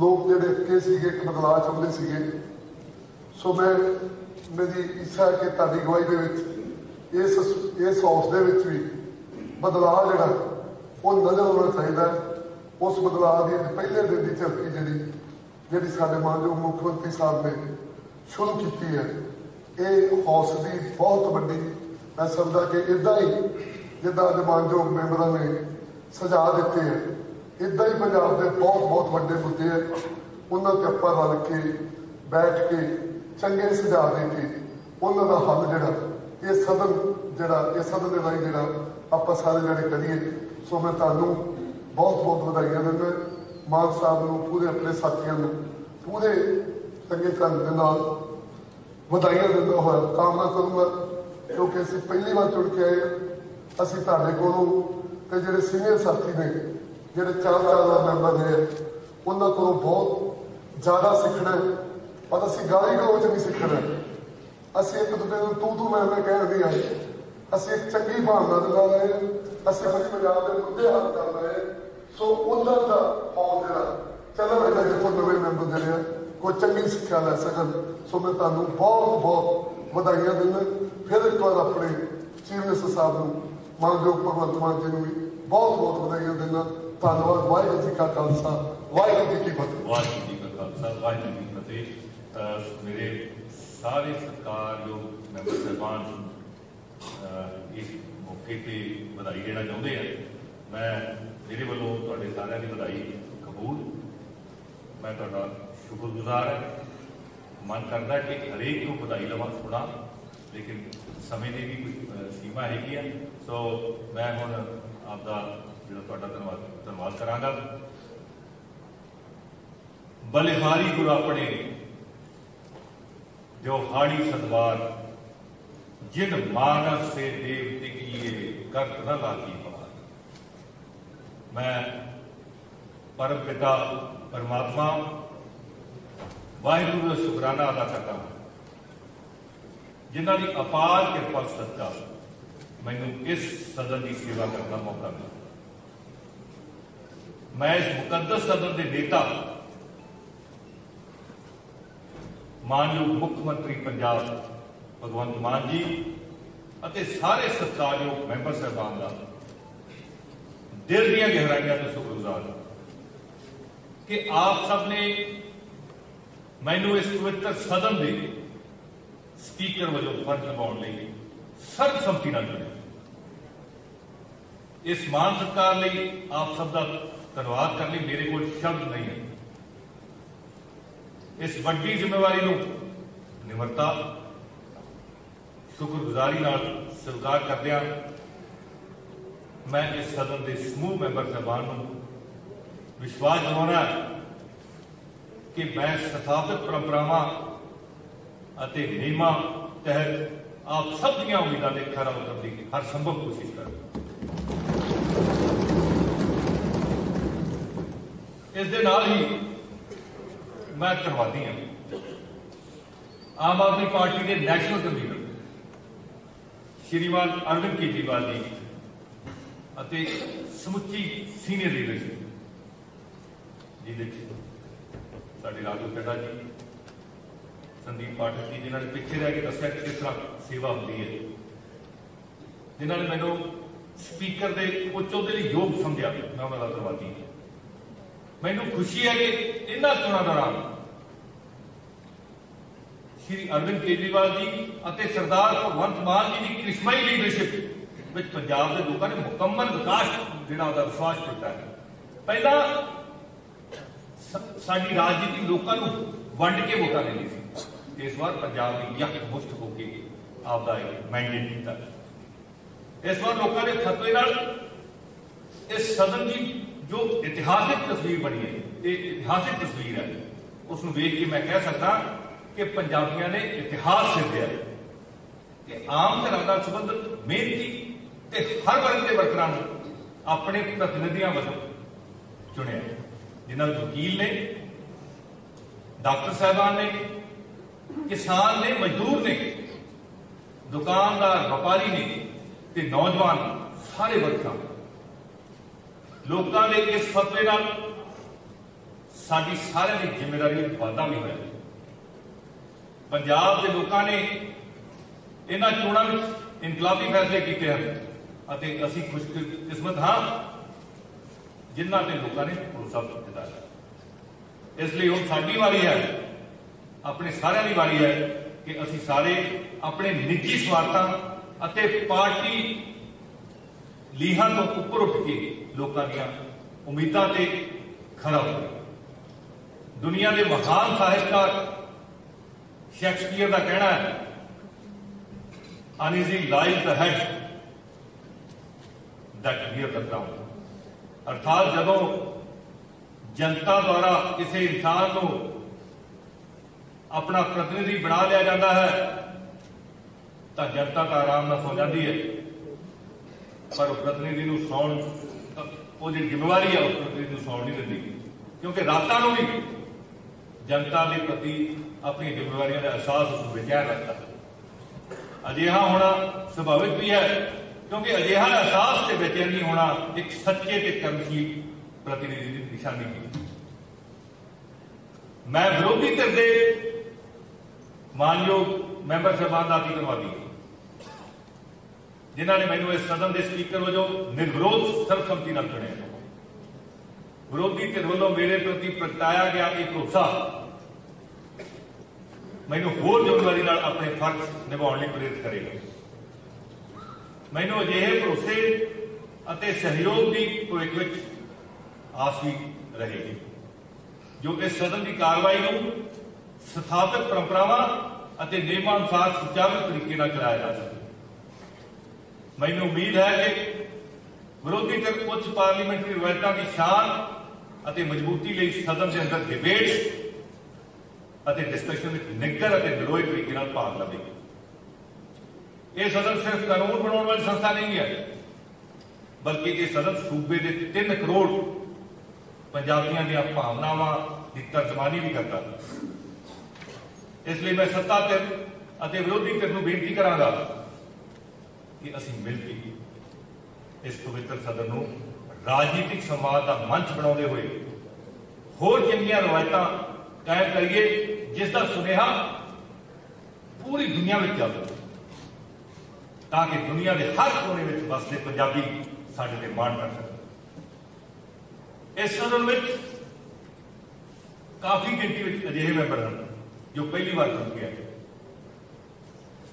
ਲੋਕ ਜਿਹੜੇ ਅੱਕੇ ਸੀਗੇ, ਇੱਕ ਬਦਲਾਅ ਚਾਹੁੰਦੇ ਸੀਗੇ। ਸੋ ਮੈਂ ਮੇਰੀ ਇੱਛਾ ਹੈ ਕਿ ਤੁਹਾਡੀ ਗਵਾਹੀ ਦੇ ਵਿੱਚ ਇਸ ਇਸ ਹਾਊਸ ਦੇ ਵਿੱਚ ਵੀ ਬਦਲਾਅ ਜਿਹੜਾ, ਉਹ ਨਜ਼ਰ ਆਉਣਾ ਚਾਹੀਦਾ ਉਸ ਬਦਲਾਅ ਦੀ ਪਹਿਲੇ ਦਿਨ ਦੀ ਝਲਕੀ ਜਿਹੜੀ ਜਿਹੜੀ ਸਾਡੇ ਮਾਨਯੋਗ ਮੁੱਖ ਮੰਤਰੀ ਸਾਹਿਬ ਨੇ ਸ਼ੁਰੂ ਕੀਤੀ ਹੈ। ਇਹ ਹਾਊਸ ਦੀ ਬਹੁਤ ਵੱਡੀ, ਮੈਂ ਸਮਝਦਾ ਕਿ ਇਦਾਂ ਹੀ ਜਿੱਦਾਂ ਅੱਜ ਮਾਨਯੋਗ ਮੈਂਬਰਾਂ ਨੇ ਸੁਝਾਅ ਦਿੱਤੇ ਹੈ। ਇਦਾਂ ਹੀ ਪੰਜਾਬ ਦੇ ਬਹੁਤ ਬਹੁਤ ਵੱਡੇ ਮੁੱਦੇ ਹੈ। ਉਹਨਾਂ ਤੇ ਆਪਾਂ ਰਲ ਕੇ ਬੈਠ ਕੇ ਚੰਗੇ ਸੁਝਾਅ ਦੇ ਕੇ ਉਹਨਾਂ ਦਾ ਹੱਲ ਜਿਹੜਾ, ਇਹ ਸਦਨ ਜਿਹੜਾ, ਇਹ ਸਦਨ ਦੇ ਰਾਹੀਂ ਜਿਹੜਾ ਆਪਾਂ ਸਾਰੇ ਜਿਹੜੇ ਕਰੀਏ। ਸੋ ਮੈਂ ਤੁਹਾਨੂੰ ਬਹੁਤ ਬਹੁਤ ਵਧਾਈਆਂ ਦਿੰਦਾ ਮਾਨ ਸਾਹਿਬ ਨੂੰ ਪੂਰੇ ਆਪਣੇ ਸਾਥੀਆਂ ਨੂੰ ਪੂਰੇ ਚੰਗੇ ਢੰਗ ਦੇ ਨਾਲ ਵਧਾਈਆਂ ਦਿੰਦਾ ਹੋਇਆ। ਕਾਮਨਾ ਕਰੂੰਗਾ ਕਿਉਂਕਿ ਅਸੀਂ ਪਹਿਲੀ ਵਾਰ ਚੁਣ ਕੇ ਆਏ ਹਾਂ। ਅਸੀਂ ਤੁਹਾਡੇ ਕੋਲੋਂ ਤੇ ਜਿਹੜੇ ਸੀਨੀਅਰ ਸਾਥੀ ਨੇ, ਜਿਹੜੇ ਚਾਰ ਚਾਰ ਦਾ ਮੈਂਬਰ ਨੇ, ਉਹਨਾਂ ਕੋਲੋਂ ਬਹੁਤ ਜ਼ਿਆਦਾ ਸਿੱਖਣਾ ਪਰ ਅਸੀਂ ਗਾਲੀ ਗਲੋਚ ਨਹੀਂ ਸਿੱਖਣਾ। ਅਸੀਂ ਇੱਕ ਦੂਜੇ ਨੂੰ ਤੂੰ ਤੂੰ ਮੈਂ ਮੈਂ ਕਹਿਣ ਨਹੀਂ ਆਏ ਅਸੀਂ ਇੱਕ ਚੰਗੀ ਭਾਵਨਾ ਦੇ ਨਾਲ ਆਏ। ਅਸੀਂ ਆਪਣੇ ਪੰਜਾਬ ਦੇ ਮੁੱਦੇ ਹੱਲ ਕਰ ਰਹੇ ਸੋ ਉਹਨਾਂ ਦਾ ਹੌਲ ਜਿਹੜਾ, ਚੱਲ ਰਿਹਾ ਜਿੱਥੋਂ ਨਵੇਂ ਮੈਂਬਰ ਜਿਹੜੇ ਆ ਕੋਈ ਚੰਗੀ ਸਿੱਖਿਆ ਲੈ ਸਕਣ। ਸੋ ਮੈਂ ਤੁਹਾਨੂੰ ਬਹੁਤ ਬਹੁਤ ਵਧਾਈਆਂ ਦਿੰਦਾ। ਫਿਰ ਇੱਕ ਵਾਰ ਆਪਣੇ ਚੀਫ ਮਿਨਿਸਟਰ ਸਾਹਿਬ ਨੂੰ, ਮਾਨਯੋਗ ਭਗਵੰਤ ਮਾਨ ਜੀ ਨੂੰ ਵੀ ਬਹੁਤ ਬਹੁਤ ਵਧਾਈਆਂ ਦਿੰਦਾ। ਧੰਨਵਾਦ। ਵਾਹਿਗੁਰੂ ਜੀ ਕਾ ਖਾਲਸਾ। ਵਾਹਿਗੁਰੂ ਜੀ ਕੀ ਫਤਿਹ। ਵਾਹਿਗੁਰੂ ਜੀ ਕਾ ਖਾਲਸਾ। ਵਾਹਿਗੁਰੂ ਜੀ ਕੀ ਫਤਿਹ। ਮੇਰੇ ਸਾਰੇ ਸਤਿਕਾਰਯੋਗ ਮੈਂਬਰ ਸਾਹਿਬਾਨ ਇਸ ਮੌਕੇ ਤੇ ਵਧਾਈ ਦੇਣਾ ਚਾਹੁੰਦੇ ਆ। ਮੈਂ ਮੇਰੇ ਵੱਲੋਂ ਤੁਹਾਡੇ ਸਾਰਿਆਂ ਦੀ ਵਧਾਈ ਕਬੂਲ। ਮੈਂ ਤੁਹਾਡਾ ਸ਼ੁਕਰਗੁਜ਼ਾਰ ਹਾਂ। ਮਨ ਕਰਦਾ ਕਿ ਹਰੇਕ ਨੂੰ ਵਧਾਈ ਲਵਾਂ ਸੁਣਾ ਲੇਕਿਨ ਸਮੇਂ ਦੀ ਵੀ ਕੋਈ ਸੀਮਾ ਹੈਗੀ ਆ। ਸੋ ਮੈਂ ਹੁਣ ਆਪਦਾ ਜਿਹੜਾ ਤੁਹਾਡਾ ਧੰਨਵਾਦ ਧੰਨਵਾਦ ਕਰਾਂਗਾ। ਬਲਿਹਾਰੀ ਗੁਰ ਆਪਣੇ ਜੋ ਹਾੜੀ ਸਦਵਾਰ ਜਿਨ ਮਾਨਸ ਸੇ ਦੇਵ ਟਿਕੀਏ ਕਰਤ ਨ ਲਾਗੀ ਪਵਾਰ ਮੈਂ ਪਰਮ ਪਿਤਾ ਪਰਮਾਤਮਾ ਵਾਹਿਗੁਰੂ ਦਾ ਸ਼ੁਕਰਾਨਾ ਅਦਾ ਕਰਦਾ ਹਾਂ ਜਿਨ੍ਹਾਂ ਦੀ ਅਪਾਰ ਕਿਰਪਾ ਸਦਕਾ ਮੈਨੂੰ ਇਸ ਸਦਨ ਦੀ ਸੇਵਾ ਕਰਨ ਦਾ ਮੌਕਾ ਮਿਲਿਆ ਮੈਂ ਇਸ ਮੁਕੱਦਸ ਸਦਨ ਦੇ ਨੇਤਾ ਮਾਨਯੋਗ ਮੁੱਖ ਮੰਤਰੀ ਪੰਜਾਬ ਭਗਵੰਤ ਮਾਨ ਜੀ ਅਤੇ ਸਾਰੇ ਸਤਿਕਾਰਯੋਗ ਮੈਂਬਰ ਸਾਹਿਬਾਨ ਦਾ ਦਿਲ ਦੀਆਂ ਗਹਿਰਾਈਆਂ ਤੋਂ ਸ਼ੁਕਰਗੁਜ਼ਾਰ ਕਿ ਆਪ ਸਭ ਨੇ ਮੈਨੂੰ ਇਸ ਪਵਿੱਤਰ ਸਦਨ ਦੇ ਸਪੀਕਰ ਵਜੋਂ ਫਰਜ਼ ਨਿਭਾਉਣ ਲਈ ਸਰਬਸੰਮਤੀ ਨਾਲ ਚੁਣਿਆ ਇਸ ਮਾਨ ਸਤਿਕਾਰ ਲਈ ਆਪ ਸਭ ਦਾ ਧੰਨਵਾਦ ਕਰਨ ਲਈ ਮੇਰੇ ਕੋਲ ਸ਼ਬਦ ਨਹੀਂ ਹੈ। ਇਸ ਵੱਡੀ ਜ਼ਿੰਮੇਵਾਰੀ ਨੂੰ ਨਿਮਰਤਾ, ਸ਼ੁਕਰਗੁਜ਼ਾਰੀ ਨਾਲ ਸਵੀਕਾਰ ਕਰਦਿਆਂ ਮੈਂ ਇਸ ਸਦਨ ਦੇ ਸਮੂਹ ਮੈਂਬਰ ਸਾਹਿਬਾਨ ਨੂੰ ਵਿਸ਼ਵਾਸ ਦਿਵਾਉਣਾ ਕਿ ਮੈਂ ਸਥਾਪਿਤ ਪਰੰਪਰਾਵਾਂ ਅਤੇ ਨਿਯਮਾਂ ਤਹਿਤ ਆਪ ਸਭ ਦੀਆਂ ਉਮੀਦਾਂ ਦੇ ਖਰਾ ਉਤਰਨ ਦੀ ਹਰ ਸੰਭਵ ਕੋਸ਼ਿਸ਼ ਕਰਾਂਗਾ ਇਸ ਦੇ ਨਾਲ ਹੀ ਮੈਂ ਧੰਨਵਾਦੀ ਹਾਂ। ਆਮ ਆਦਮੀ ਪਾਰਟੀ ਦੇ ਨੈਸ਼ਨਲ ਕਨਵੀਨਰ ਸ਼੍ਰੀਮਾਨ ਅਰਵਿੰਦ ਕੇਜਰੀਵਾਲ ਜੀ ਅਤੇ ਸਮੁੱਚੀ ਸੀਨੀਅਰ ਲੀਡਰਸ਼ਿਪ ਜਿਹਦੇ ਵਿੱਚ ਸਾਡੇ ਰਾਜੂ ਕੱਡਾ ਜੀ, ਸੰਦੀਪ ਪਾਠਕ ਜੀ, ਜਿਨ੍ਹਾਂ ਨੇ ਪਿੱਛੇ ਰਹਿ ਕੇ ਦੱਸਿਆ ਕਿ ਕਿਸ ਤਰ੍ਹਾਂ ਸੇਵਾ ਹੁੰਦੀ ਹੈ। ਜਿਨ੍ਹਾਂ ਨੇ ਮੈਨੂੰ ਸਪੀਕਰ ਦੇ ਉੱਚ ਅਹੁਦੇ ਲਈ ਯੋਗ ਸਮਝਿਆ, ਮੈਂ ਉਹਨਾਂ ਦਾ ਧੰਨਵਾਦੀ ਹਾਂ। ਮੈਨੂੰ ਖੁਸ਼ੀ ਹੈ ਕਿ ਇਹਨਾਂ ਚੋਣਾਂ ਦੌਰਾਨ ਸ਼੍ਰੀ ਅਰਵਿੰਦ ਕੇਜਰੀਵਾਲ ਜੀ ਅਤੇ ਸਰਦਾਰ ਭਗਵੰਤ ਮਾਨ ਜੀ ਦੀ ਕ੍ਰਿਸ਼ਮਾਈ ਲੀਡਰਸ਼ਿਪ ਵਿੱਚ ਪੰਜਾਬ ਦੇ ਲੋਕਾਂ ਨੇ ਮੁਕੰਮਲ ਵਿਕਾਸ ਜਿਹੜਾ ਉਹਦਾ ਵਿਸ਼ਵਾਸ ਕੀਤਾ ਹੈ। ਪਹਿਲਾਂ ਸਾਡੀ ਰਾਜਨੀਤੀ ਲੋਕਾਂ ਨੂੰ ਵੰਡ ਕੇ ਵੋਟਾਂ ਲੈਂਦੀ ਸੀ। ਇਸ ਵਾਰ ਪੰਜਾਬ ਦੀ ਯਕ ਮੁਸ਼ਤ ਹੋ ਕੇ ਆਪਦਾ ਮੈਂਡੇਟ ਕੀਤਾ। ਇਸ ਵਾਰ ਲੋਕਾਂ ਦੇ ਫਤਵੇ ਨਾਲ ਇਸ ਸਦਨ ਦੀ ਜੋ ਇਤਿਹਾਸਿਕ ਤਸਵੀਰ ਬਣੀ ਹੈ, ਇਹ ਇਤਿਹਾਸਿਕ ਤਸਵੀਰ ਹੈ। ਉਸ ਨੂੰ ਵੇਖ ਕੇ ਮੈਂ ਕਹਿ ਸਕਦਾ ਕਿ ਪੰਜਾਬੀਆਂ ਨੇ ਇਤਿਹਾਸ ਸਿਰਜਿਆ ਕਿ ਆਮ ਘਰਾਂ ਦਾ ਸੰਬੰਧ ਮਿਹਨਤੀ ਤੇ ਹਰ ਵਰਗ ਦੇ ਵਰਕਰਾਂ ਨੂੰ ਆਪਣੇ ਪ੍ਰਤੀਨਿਧੀਆਂ ਵਜੋਂ ਚੁਣਿਆ ਜਿਨ੍ਹਾਂ ਵਿੱਚ ਵਕੀਲ ਨੇ, ਡਾਕਟਰ ਸਾਹਿਬਾਨ ਨੇ, ਕਿਸਾਨ ਨੇ, ਮਜ਼ਦੂਰ ਨੇ, ਦੁਕਾਨਦਾਰ, ਵਪਾਰੀ ਨੇ ਤੇ ਨੌਜਵਾਨ ਸਾਰੇ ਵਰਕਰਾਂ ਲੋਕਾਂ ਦੇ ਇਸ ਫਤਵੇ ਨਾਲ ਸਾਡੀ ਸਾਰਿਆਂ ਦੀ ਜ਼ਿੰਮੇਵਾਰੀ ਵਾਧਾ ਵੀ ਹੋਇਆ। ਪੰਜਾਬ ਦੇ ਲੋਕਾਂ ਨੇ ਇਹਨਾਂ ਚੋਣਾਂ ਵਿੱਚ ਇਨਕਲਾਬੀ ਫੈਸਲੇ ਕੀਤੇ ਹਨ ਅਤੇ ਅਸੀਂ ਖੁਸ਼ਕਿਸਮਤ ਹਾਂ ਜਿਨ੍ਹਾਂ ਤੇ ਲੋਕਾਂ ਨੇ ਭਰੋਸਾ ਦਿੱਤਾ ਹੈ। ਇਸ ਲਈ ਹੁਣ ਸਾਡੀ ਵਾਰੀ ਹੈ, ਆਪਣੇ ਸਾਰਿਆਂ ਦੀ ਵਾਰੀ ਹੈ ਕਿ ਅਸੀਂ ਸਾਰੇ ਆਪਣੇ ਨਿੱਜੀ ਸਵਾਰਥਾਂ ਅਤੇ ਪਾਰਟੀ ਲੀਹਾਂ ਤੋਂ ਉੱਪਰ ਉੱਠ ਕੇ ਲੋਕਾਂ ਦੀਆਂ ਉਮੀਦਾਂ ਤੇ ਖਰਾ ਉਤਰੀਏ ਦੁਨੀਆ ਦੇ ਮਹਾਨ ਸਾਹਿਤਕਾਰ ਸ਼ੇਕਸਪੀਅਰ ਦਾ ਕਹਿਣਾ ਹੈ uneasy lies the head that bear the crown. ਅਰਥਾਤ ਜਦੋਂ ਜਨਤਾ ਦੁਆਰਾ ਕਿਸੇ ਇਨਸਾਨ ਨੂੰ ਆਪਣਾ ਪ੍ਰਤੀਨਿਧੀ ਬਣਾ ਲਿਆ ਜਾਂਦਾ ਹੈ, ਤਾਂ ਜਨਤਾ ਤਾਂ ਆਰਾਮ ਨਾਲ ਸੌ ਜਾਂਦੀ ਹੈ। ਪਰ ਉਹ ਪ੍ਰਤੀਨਿਧੀ ਨੂੰ ਸੌਣ ਉਹ ਜਿਹੜੀ ਜ਼ਿੰਮੇਵਾਰੀ ਹੈ ਉਸ ਪ੍ਰਤੀਨਿਧੀ ਨੂੰ ਸੌਣ ਨਹੀਂ ਦਿੰਦੀ। ਕਿਉਂਕਿ ਰਾਤਾਂ ਨੂੰ ਵੀ ਜਨਤਾ ਦੇ ਪ੍ਰਤੀ ਆਪਣੀ ਜ਼ਿੰਮੇਵਾਰੀਆਂ ਦਾ ਅਹਿਸਾਸ ਉਸ ਨੂੰ ਬੇਚੈਨ ਰੱਖਦਾ ਅਜਿਹਾ ਹੋਣਾ ਸੁਭਾਵਿਕ ਵੀ ਹੈ, ਕਿਉਂਕਿ ਅਜਿਹਾ ਅਹਿਸਾਸ ਤੇ ਬੇਚੈਨੀ ਹੋਣਾ ਇੱਕ ਸੱਚੇ ਤੇ ਕਰਮਸ਼ੀਲ ਪ੍ਰਤੀਨਿਧੀ ਦੀ ਨਿਸ਼ਾਨੀ ਹੈ। ਮੈਂ ਵਿਰੋਧੀ ਧਿਰ ਦੇ ਮਾਨਯੋਗ ਮੈਂਬਰ ਸਾਹਿਬਾਨ ਦਾ ਕੀ ਧੰਨਵਾਦੀ ਜਿਨ੍ਹਾਂ ਨੇ ਮੈਨੂੰ ਇਸ ਸਦਨ ਦੇ ਸਪੀਕਰ ਵਜੋਂ ਨਿਰਵਿਰੋਧ ਸਰਬਸੰਮਤੀ ਨਾਲ ਚੁਣਿਆ। ਵਿਰੋਧੀ ਧਿਰ ਵੱਲੋਂ ਮੇਰੇ ਪ੍ਰਤੀ ਪ੍ਰਗਟਾਇਆ ਗਿਆ ਇਹ ਭਰੋਸਾ ਮੈਨੂੰ ਹੋਰ ਜ਼ਿੰਮੇਵਾਰੀ ਨਾਲ ਆਪਣੇ ਫਰਜ਼ ਨਿਭਾਉਣ ਲਈ ਪ੍ਰੇਰਿਤ ਕਰੇਗਾ। ਮੈਨੂੰ ਅਜਿਹੇ ਭਰੋਸੇ ਅਤੇ ਸਹਿਯੋਗ ਦੀ ਭਵਿੱਖ ਵਿੱਚ ਆਸ ਵੀ ਰਹੇਗੀ, ਜੋ ਕਿ ਸਦਨ ਦੀ ਕਾਰਵਾਈ ਨੂੰ ਸਥਾਪਿਤ ਪਰੰਪਰਾਵਾਂ ਅਤੇ ਨਿਯਮਾਂ ਅਨੁਸਾਰ ਸੁਚਾਰੂ ਤਰੀਕੇ ਨਾਲ ਚਲਾਇਆ ਜਾ ਸਕੇ। ਮੈਨੂੰ ਉਮੀਦ ਹੈ ਕਿ ਵਿਰੋਧੀ ਧਿਰ ਉੱਚ ਪਾਰਲੀਮੈਂਟਰੀ ਰਵਾਇਤਾਂ ਦੀ ਸ਼ਾਨ ਅਤੇ ਮਜ਼ਬੂਤੀ ਲਈ ਸਦਨ ਦੇ ਅੰਦਰ ਡਿਬੇਟ ਅਤੇ ਡਿਸਕਸ਼ਨ ਵਿੱਚ ਨਿੱਘਰ ਅਤੇ ਨਿਰੋਏ ਤਰੀਕੇ ਨਾਲ ਭਾਗ ਲਵੇਗੀ। ਇਹ ਸਦਨ ਸਿਰਫ ਕਾਨੂੰਨ ਬਣਾਉਣ ਵਾਲੀ ਸੰਸਥਾ ਨਹੀਂ ਹੈ, ਬਲਕਿ ਇਹ ਸਦਨ ਸੂਬੇ ਦੇ 3 ਕਰੋੜ ਪੰਜਾਬੀਆਂ ਦੀਆਂ ਭਾਵਨਾਵਾਂ ਦੀ ਤਰਜਮਾਨੀ ਵੀ ਕਰਦਾ ਹੈ। ਇਸ ਲਈ ਮੈਂ ਸੱਤਾ ਧਿਰ ਅਤੇ ਵਿਰੋਧੀ ਧਿਰ ਨੂੰ ਬੇਨਤੀ ਕਰਾਂਗਾ ਕਿ ਅਸੀਂ ਮਿਲ ਕੇ ਇਸ ਪਵਿੱਤਰ ਸਦਨ ਨੂੰ ਰਾਜਨੀਤਿਕ ਸੰਵਾਦ ਦਾ ਮੰਚ ਬਣਾਉਂਦੇ ਹੋਏ ਹੋਰ ਚੰਗੀਆਂ ਰਵਾਇਤਾਂ ਕਾਇਮ ਕਰੀਏ, ਜਿਸ ਦਾ ਸੁਨੇਹਾ ਪੂਰੀ ਦੁਨੀਆ ਵਿੱਚ ਜਾਵੇ ਤਾਂ ਕਿ ਦੁਨੀਆ ਦੇ ਹਰ ਕੋਨੇ ਵਿੱਚ ਵਸਦੇ ਪੰਜਾਬੀ ਸਾਡੇ ਤੇ ਮਾਣ ਕਰ ਸਕਣ। ਇਸ ਸਦਨ ਵਿੱਚ ਕਾਫੀ ਗਿਣਤੀ ਵਿੱਚ ਅਜਿਹੇ ਮੈਂਬਰ ਹਨ ਜੋ ਪਹਿਲੀ ਵਾਰ ਚੁਣ ਕੇ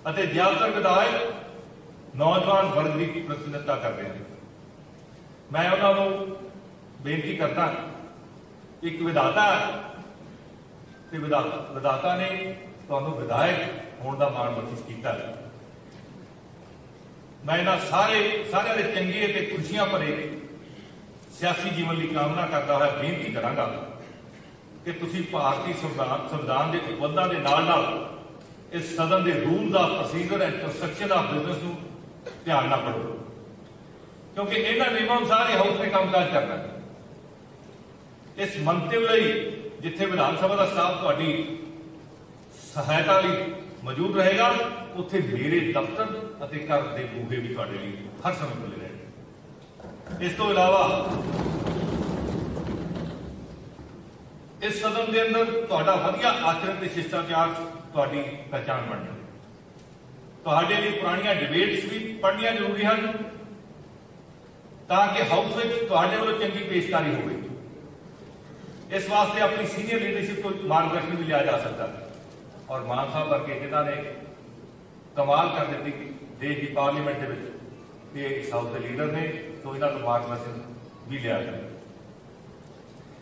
ਅਤੇ ਜ਼ਿਆਦਾਤਰ ਵਿਧਾਇਕ ਨੌਜਵਾਨ ਵਰਗ ਦੀ ਪ੍ਰਤੀਨਿਧਤਾ ਕਰਦੇ ਹਨ ਮੈਂ ਉਹਨਾਂ ਨੂੰ ਬੇਨਤੀ ਕਰਦਾ ਇੱਕ ਵਿਧਾਤਾ ਤੇ ਵਿਧਾਤਾ ਵਿਧਾਤਾ ਨੇ ਤੁਹਾਨੂੰ ਵਿਧਾਇਕ ਹੋਣ ਦਾ ਮਾਣ ਬਖਸ਼ਿਸ਼ ਕੀਤਾ ਮੈਂ ਇਹਨਾਂ ਸਾਰੇ, ਸਾਰਿਆਂ ਦੇ ਚੰਗੇ ਤੇ ਖੁਸ਼ੀਆਂ ਭਰੇ ਸਿਆਸੀ ਜੀਵਨ ਲਈ ਕਾਮਨਾ ਕਰਦਾ ਹੋਇਆ ਬੇਨਤੀ ਕਰਾਂਗਾ ਕਿ ਤੁਸੀਂ ਭਾਰਤੀ ਸੰਵਿਧਾਨ ਸੰਵਿਧਾਨ ਦੇ ਉਪਬੰਧਾਂ ਦੇ ਨਾਲ ਨਾਲ ਇਸ ਸਦਨ ਦੇ rules of procedure and construction of business ਨੂੰ ਧਿਆਨ ਨਾਲ ਪੜੋ ਕਿਉਂਕਿ ਇਹਨਾਂ ਨਿਯਮਾਂ ਅਨੁਸਾਰ ਇਹ ਹਾਊਸ ਨੇ ਕੰਮਕਾਜ ਕਰਨਾ ਹੈ। ਇਸ ਮੰਤਵ ਲਈ ਜਿੱਥੇ ਵਿਧਾਨ ਸਭਾ ਦਾ ਸਟਾਫ ਤੁਹਾਡੀ ਸਹਾਇਤਾ ਲਈ ਮੌਜੂਦ ਰਹੇਗਾ, ਉੱਥੇ ਮੇਰੇ ਦਫ਼ਤਰ ਅਤੇ ਘਰ ਦੇ ਬੂਹੇ ਵੀ ਤੁਹਾਡੇ ਲਈ ਹਰ ਸਮੇਂ ਖੁੱਲੇ ਰਹਿਣਗੇ। ਇਸ ਤੋਂ ਇਲਾਵਾ ਇਸ ਸਦਨ ਦੇ ਅੰਦਰ ਤੁਹਾਡਾ ਵਧੀਆ ਆਚਰਣ ਤੇ ਸ਼ਿਸ਼ਟਾਚਾਰ ਤੁਹਾਡੀ ਪਛਾਣ ਬਣ ਜਾਵੇ ਤੁਹਾਡੇ ਲਈ ਪੁਰਾਣੀਆਂ ਡਿਬੇਟਸ ਵੀ ਪੜ੍ਹਨੀਆਂ ਜ਼ਰੂਰੀ ਹਨ ਤਾਂ ਕਿ ਹਾਊਸ ਵਿੱਚ ਤੁਹਾਡੇ ਵੱਲੋਂ ਚੰਗੀ ਪੇਸ਼ਕਾਰੀ ਹੋਵੇ। ਇਸ ਵਾਸਤੇ ਆਪਣੀ ਸੀਨੀਅਰ ਲੀਡਰਸ਼ਿਪ ਤੋਂ ਮਾਰਗਦਰਸ਼ਨ ਵੀ ਲਿਆ ਜਾ ਸਕਦਾ ਹੈ। ਔਰ ਮਾਨ ਸਾਹਿਬ ਵਰਗੇ ਜਿਨ੍ਹਾਂ ਨੇ ਕਮਾਲ ਕਰ ਦਿੱਤੀ ਦੇਸ਼ ਦੀ ਪਾਰਲੀਮੈਂਟ ਦੇ ਵਿੱਚ ਤੇ ਇਸ ਹਾਊਸ ਦੇ ਲੀਡਰ ਨੇ ਤੋਂ ਇਹਨਾਂ ਤੋਂ ਮਾਰਗਦਰਸ਼ਨ ਵੀ ਲਿਆ ਜਾਵੇ।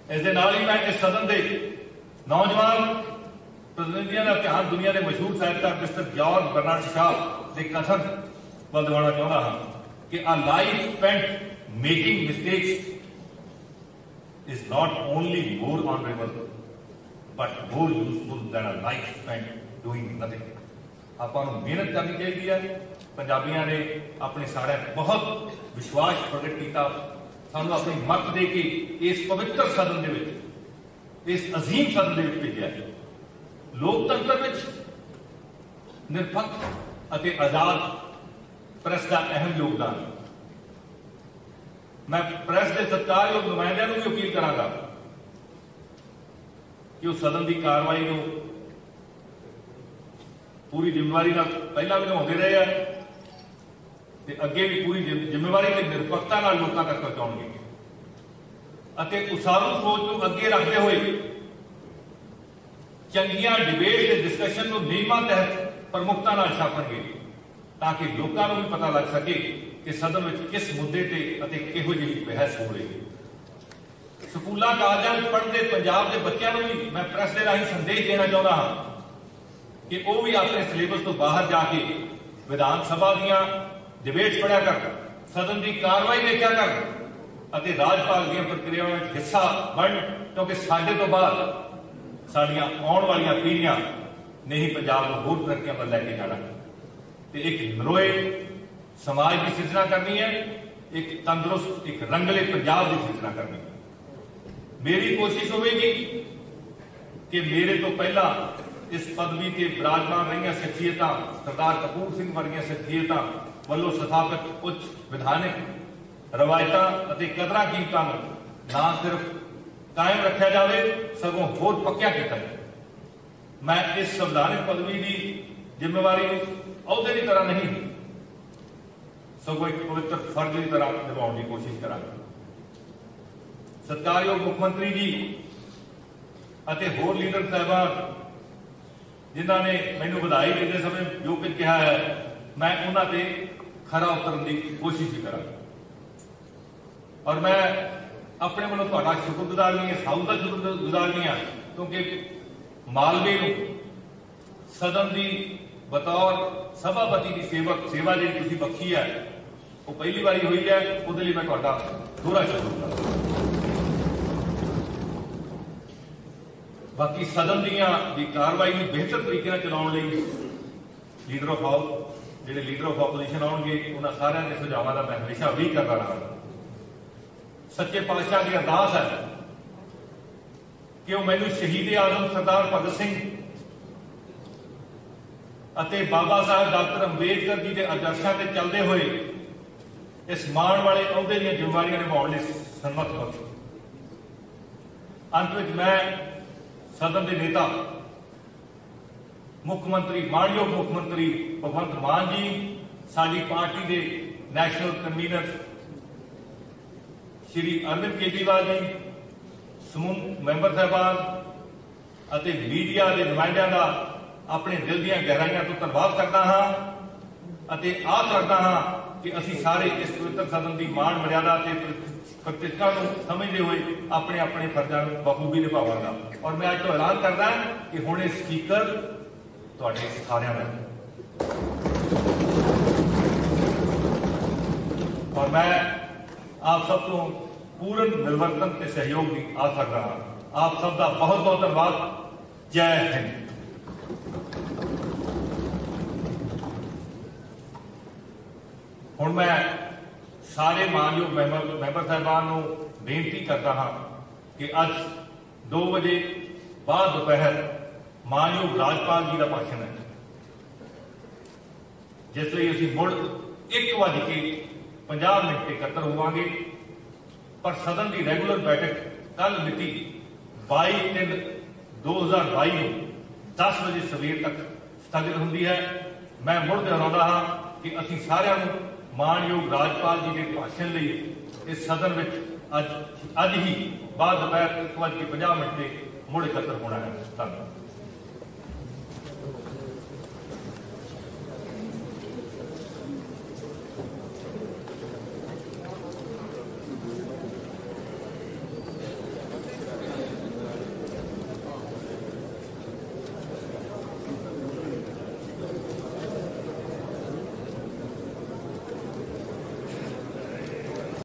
ਇਸ ਦੇ ਨਾਲ ਹੀ ਮੈਂ ਇਸ ਸਦਨ ਦੇ ਨੌਜਵਾਨ ਪ੍ਰਤੀਨਿਧੀਆਂ ਦਾ ਧਿਆਨ ਦੁਨੀਆ ਦੇ ਮਸ਼ਹੂਰ ਸਾਹਿਤਕਾਰ ਮਿਸਟਰ ਜਾਰਜ ਬਰਨਾਰਡ ਸ਼ਾਹ ਦੇ ਕਥਨ ਵੱਲ ਦਿਵਾਉਣਾ ਚਾਹੁੰਦਾ ਹਾਂ ਕਿ a life spent making mistakes is not only more honorable, but more useful than a life spent doing nothing. ਆਪਾਂ ਨੂੰ ਮਿਹਨਤ ਕਰਨੀ ਚਾਹੀਦੀ ਹੈ ਪੰਜਾਬੀਆਂ ਨੇ ਆਪਣੇ ਸਾਰਿਆਂ ਤੇ ਬਹੁਤ ਵਿਸ਼ਵਾਸ ਪ੍ਰਗਟ ਕੀਤਾ ਸਾਨੂੰ ਆਪਣੀ ਮਤ ਦੇ ਕੇ ਇਸ ਪਵਿੱਤਰ ਸਦਨ ਦੇ ਵਿੱਚ ਇਸ ਅਜ਼ੀਮ ਸਦਨ ਦੇ ਵਿੱਚ ਭੇਜਿਆ ਹੈ ਲੋਕਤੰਤਰ ਵਿੱਚ ਨਿਰਪੱਖ ਅਤੇ ਆਜ਼ਾਦ ਪ੍ਰੈਸ ਦਾ ਅਹਿਮ ਯੋਗਦਾਨ ਹੈ। ਮੈਂ ਪ੍ਰੈਸ ਦੇ ਸਤਿਕਾਰਯੋਗ ਨੁਮਾਇੰਦਿਆਂ ਨੂੰ ਵੀ ਅਪੀਲ ਕਰਾਂਗਾ ਕਿ ਉਹ ਸਦਨ ਦੀ ਕਾਰਵਾਈ ਨੂੰ ਪੂਰੀ ਜ਼ਿੰਮੇਵਾਰੀ ਨਾਲ ਪਹਿਲਾਂ ਵੀ ਨਿਭਾਉਂਦੇ ਰਹੇ ਆ ਤੇ ਅੱਗੇ ਵੀ ਪੂਰੀ ਜ਼ਿੰਮੇਵਾਰੀ ਤੇ ਨਿਰਪੱਖਤਾ ਨਾਲ ਲੋਕਾਂ ਤੱਕ ਪਹੁੰਚਾਉਣਗੇ ਅਤੇ ਉਸਾਰੂ ਸੋਚ ਨੂੰ ਅੱਗੇ ਰੱਖਦੇ ਹੋਏ ਚੰਗੀਆਂ ਡਿਬੇਟ ਤੇ ਡਿਸਕਸ਼ਨ ਨੂੰ ਨਿਯਮਾਂ ਤਹਿਤ ਪ੍ਰਮੁਖਤਾ ਨਾਲ ਛਾਪਣਗੇ, ਤਾਂ ਕਿ ਲੋਕਾਂ ਨੂੰ ਵੀ ਪਤਾ ਲੱਗ ਸਕੇ ਕਿ ਸਦਨ ਵਿੱਚ ਕਿਸ ਮੁੱਦੇ ਤੇ ਅਤੇ ਕਿਹੋ ਜਿਹੀ ਬਹਿਸ ਹੋ ਰਹੀ ਹੈ। ਸਕੂਲਾਂ, ਕਾਲਜਾਂ ਵਿੱਚ ਪੜ੍ਹਦੇ ਪੰਜਾਬ ਦੇ ਬੱਚਿਆਂ ਨੂੰ ਵੀ ਮੈਂ ਪ੍ਰੈਸ ਦੇ ਰਾਹੀਂ ਸੰਦੇਸ਼ ਦੇਣਾ ਚਾਹੁੰਦਾ ਹਾਂ ਕਿ ਉਹ ਵੀ ਆਪਣੇ ਸਿਲੇਬਸ ਤੋਂ ਬਾਹਰ ਜਾ ਕੇ ਵਿਧਾਨ ਸਭਾ ਦੀਆਂ ਡਿਬੇਟਸ ਪੜ੍ਹਿਆ ਕਰ ਸਦਨ ਦੀ ਕਾਰਵਾਈ ਦੇਖਿਆ ਕਰ ਅਤੇ ਰਾਜਪਾਲ ਦੀਆਂ ਪ੍ਰਕਿਰਿਆਵਾਂ ਵਿੱਚ ਹਿੱਸਾ ਬਣ ਕਿਉਂਕਿ ਸਾਡੇ ਤੋਂ ਬਾਅਦ ਸਾਡੀਆਂ ਆਉਣ ਵਾਲੀਆਂ ਪੀੜ੍ਹੀਆਂ ਨੇ ਹੀ ਪੰਜਾਬ ਨੂੰ ਹੋਰ ਤਰੱਕੀਆਂ ਵੱਲ ਲੈ ਕੇ ਜਾਣਾ। ਤੇ ਇੱਕ ਨਰੋਏ ਸਮਾਜ ਦੀ ਸਿਰਜਣਾ ਕਰਨੀ ਹੈ, ਇੱਕ ਤੰਦਰੁਸਤ, ਇੱਕ ਰੰਗਲੇ ਪੰਜਾਬ ਦੀ ਸਿਰਜਣਾ ਕਰਨੀ ਹੈ। ਮੇਰੀ ਕੋਸ਼ਿਸ਼ ਹੋਵੇਗੀ ਕਿ ਮੇਰੇ ਤੋਂ ਪਹਿਲਾਂ ਇਸ ਪਦਵੀ ਤੇ ਬਿਰਾਜਮਾਨ ਰਹੀਆਂ ਸ਼ਖਸੀਅਤਾਂ ਸਰਦਾਰ ਕਪੂਰ ਸਿੰਘ ਵਰਗੀਆਂ ਸ਼ਖਸੀਅਤਾਂ ਵੱਲੋਂ ਸਥਾਪਿਤ ਉੱਚ ਵਿਧਾਨਿਕ ਰਵਾਇਤਾਂ ਅਤੇ ਕਦਰਾਂ ਕੀਮਤਾਂ ਨੂੰ ਨਾ ਸਿਰਫ ਕਾਇਮ ਰੱਖਿਆ ਜਾਵੇ, ਸਗੋਂ ਹੋਰ ਪੱਕਿਆ ਕੀਤਾ ਜਾਵੇ। ਮੈਂ ਇਸ ਸੰਵਿਧਾਨਿਕ ਪਦਵੀ ਦੀ ਜ਼ਿੰਮੇਵਾਰੀ ਨੂੰ ਅਹੁਦੇ ਦੀ ਤਰ੍ਹਾਂ ਨਹੀਂ, ਸਗੋਂ ਇੱਕ ਪਵਿੱਤਰ ਫਰਜ਼ ਦੀ ਤਰ੍ਹਾਂ ਨਿਭਾਉਣ ਦੀ ਕੋਸ਼ਿਸ਼ ਕਰਾਂਗਾ। ਸਤਿਕਾਰਯੋਗ ਮੁੱਖ ਮੰਤਰੀ ਜੀ ਅਤੇ ਹੋਰ ਲੀਡਰ ਸਾਹਿਬਾਨ, ਜਿਨ੍ਹਾਂ ਨੇ ਮੈਨੂੰ ਵਧਾਈ ਦਿੰਦੇ ਸਮੇਂ ਜੋ ਕੁਝ ਕਿਹਾ ਹੈ, ਮੈਂ ਉਹਨਾਂ ਤੇ ਖਰਾ ਉਤਰਨ ਦੀ ਕੋਸ਼ਿਸ਼ ਕਰਾਂਗਾ। ਔਰ ਮੈਂ ਆਪਣੇ ਵੱਲੋਂ ਤੁਹਾਡਾ ਸ਼ੁਕਰਗੁਜ਼ਾਰ ਨਹੀਂ ਹਾਂ ਹਾਊਸ ਦਾ ਸ਼ੁਕਰਗੁਜ਼ਾਰ ਨਹੀਂ ਹਾਂ, ਕਿਉਂਕਿ ਮਾਲਵੇ ਨੂੰ ਸਦਨ ਦੀ ਬਤੌਰ ਸਭਾਪਤੀ ਦੀ ਸੇਵਕ ਸੇਵਾ ਜਿਹੜੀ ਤੁਸੀਂ ਬਖਸ਼ੀ ਹੈ, ਉਹ ਪਹਿਲੀ ਵਾਰੀ ਹੋਈ ਹੈ, ਉਹਦੇ ਲਈ ਮੈਂ ਤੁਹਾਡਾ ਦੋਹਰਾ ਸ਼ੁਕਰਗੁਜ਼ਾਰ ਬਾਕੀ ਸਦਨ ਦੀਆਂ ਦੀ ਕਾਰਵਾਈ ਨੂੰ ਬਿਹਤਰ ਤਰੀਕੇ ਨਾਲ ਚਲਾਉਣ ਲਈ ਲੀਡਰ ਆਫ ਹਾਊਸ ਜਿਹੜੇ ਲੀਡਰ ਆਫ ਆਪੋਜੀਸ਼ਨ ਆਉਣਗੇ, ਉਹਨਾਂ ਸਾਰਿਆਂ ਦੇ ਸੁਝਾਵਾਂ ਦਾ ਮੈਂ ਹਮੇਸ਼ਾ ਵੀ ਕਰਦਾ ਰਹਾਂਗਾ। ਸੱਚੇ ਪਾਤਸ਼ਾਹ ਦੀ ਅਰਦਾਸ ਹੈ ਕਿ ਉਹ ਮੈਨੂੰ ਸ਼ਹੀਦ ਆਜ਼ਮ ਸਰਦਾਰ ਭਗਤ ਸਿੰਘ ਅਤੇ ਬਾਬਾ ਸਾਹਿਬ ਡਾਕਟਰ ਅੰਬੇਦਕਰ ਜੀ ਦੇ ਆਦਰਸ਼ਾਂ ਤੇ ਚੱਲਦੇ ਹੋਏ ਇਸ ਮਾਣ ਵਾਲੇ ਅਹੁਦੇ ਦੀਆਂ ਜ਼ਿੰਮੇਵਾਰੀਆਂ ਨਿਭਾਉਣ ਲਈ ਸੰਮਤ ਬਖਸ਼ੇ ਅੰਤ ਵਿੱਚ ਮੈਂ ਸਦਨ ਦੇ ਨੇਤਾ, ਮੁੱਖ ਮੰਤਰੀ, ਮਾਣਯੋਗ ਮੁੱਖ ਮੰਤਰੀ ਭਗਵੰਤ ਮਾਨ ਜੀ, ਸਾਡੀ ਪਾਰਟੀ ਦੇ ਨੈਸ਼ਨਲ ਕਨਵੀਨਰ ਸ਼੍ਰੀ ਅਰਵਿੰਦ ਕੇਜਰੀਵਾਲ ਜੀ, ਸਮੂਹ ਮੈਂਬਰ ਸਾਹਿਬਾਨ ਅਤੇ ਮੀਡੀਆ ਦੇ ਨੁਮਾਇੰਦਿਆਂ ਦਾ ਆਪਣੇ ਦਿਲ ਦੀਆਂ ਗਹਿਰਾਈਆਂ ਤੋਂ ਧੰਨਵਾਦ ਕਰਦਾ ਹਾਂ ਅਤੇ ਆਸ ਰੱਖਦਾ ਹਾਂ ਕਿ ਅਸੀਂ ਸਾਰੇ ਇਸ ਪਵਿੱਤਰ ਸਦਨ ਦੀ ਮਾਣ ਮਰਿਆਦਾ ਤੇ ਪ੍ਰਤਿਸ਼ਠਾ ਨੂੰ ਸਮਝਦੇ ਹੋਏ ਆਪਣੇ ਆਪਣੇ ਫਰਜ਼ਾਂ ਨੂੰ ਬਖੂਬੀ ਨਿਭਾਵਾਂਗਾ। ਔਰ ਮੈਂ ਅੱਜ ਤੋਂ ਐਲਾਨ ਕਰਦਾ ਕਿ ਹੁਣ ਇਹ ਸਪੀਕਰ ਤੁਹਾਡੇ ਸਾਰਿਆਂ ਦਾ ਔਰ ਮੈਂ ਆਪ ਸਭ ਤੋਂ ਪੂਰਨ ਮਿਲਵਰਤਨ ਤੇ ਸਹਿਯੋਗ ਦੀ ਆਸ ਰੱਖਦਾ ਹਾਂ। ਆਪ ਸਭ ਦਾ ਬਹੁਤ ਬਹੁਤ ਧੰਨਵਾਦ। ਜੈ ਹਿੰਦ। ਹੁਣ ਮੈਂ ਸਾਰੇ ਮਾਨਯੋਗ ਮੈਂਬਰ ਮੈਂਬਰ ਸਾਹਿਬਾਨ ਨੂੰ ਬੇਨਤੀ ਕਰਦਾ ਹਾਂ ਕਿ ਅੱਜ 2 ਵਜੇ ਬਾਅਦ ਦੁਪਹਿਰ ਮਾਨਯੋਗ ਰਾਜਪਾਲ ਜੀ ਦਾ ਭਾਸ਼ਣ ਹੈ। ਜਿਸ ਲਈ ਅਸੀਂ ਮੁੜ 1 ਵਜੇ ਕੇ 50 ਮਿੰਟ ਇਕੱਤਰ ਹੋਵਾਂਗੇ। ਪਰ ਸਦਨ ਦੀ ਰੈਗੂਲਰ ਬੈਠਕ ਕੱਲ ਮਿਤੀ 22 3 2022 ਨੂੰ 10 ਵਜੇ ਸਵੇਰ ਤੱਕ ਸਥਗਿਤ ਹੁੰਦੀ ਹੈ। ਮੈਂ ਮੁੜ ਦੁਹਰਾਉਂਦਾ ਹਾਂ ਕਿ ਅਸੀਂ ਸਾਰਿਆਂ ਨੂੰ ਮਾਨਯੋਗ ਰਾਜਪਾਲ ਜੀ ਦੇ ਭਾਸ਼ਣ ਲਈ ਇਸ ਸਦਨ ਵਿੱਚ ਅੱਜ ਅੱਜ ਹੀ ਬਾਅਦ ਦੁਪਹਿਰ 1 ਵਜੇ 50 ਮਿੰਟ ਤੇ ਮੁੜ ਇਕੱਤਰ ਹੋਣਾ ਹੈ। ਧੰਨਵਾਦ।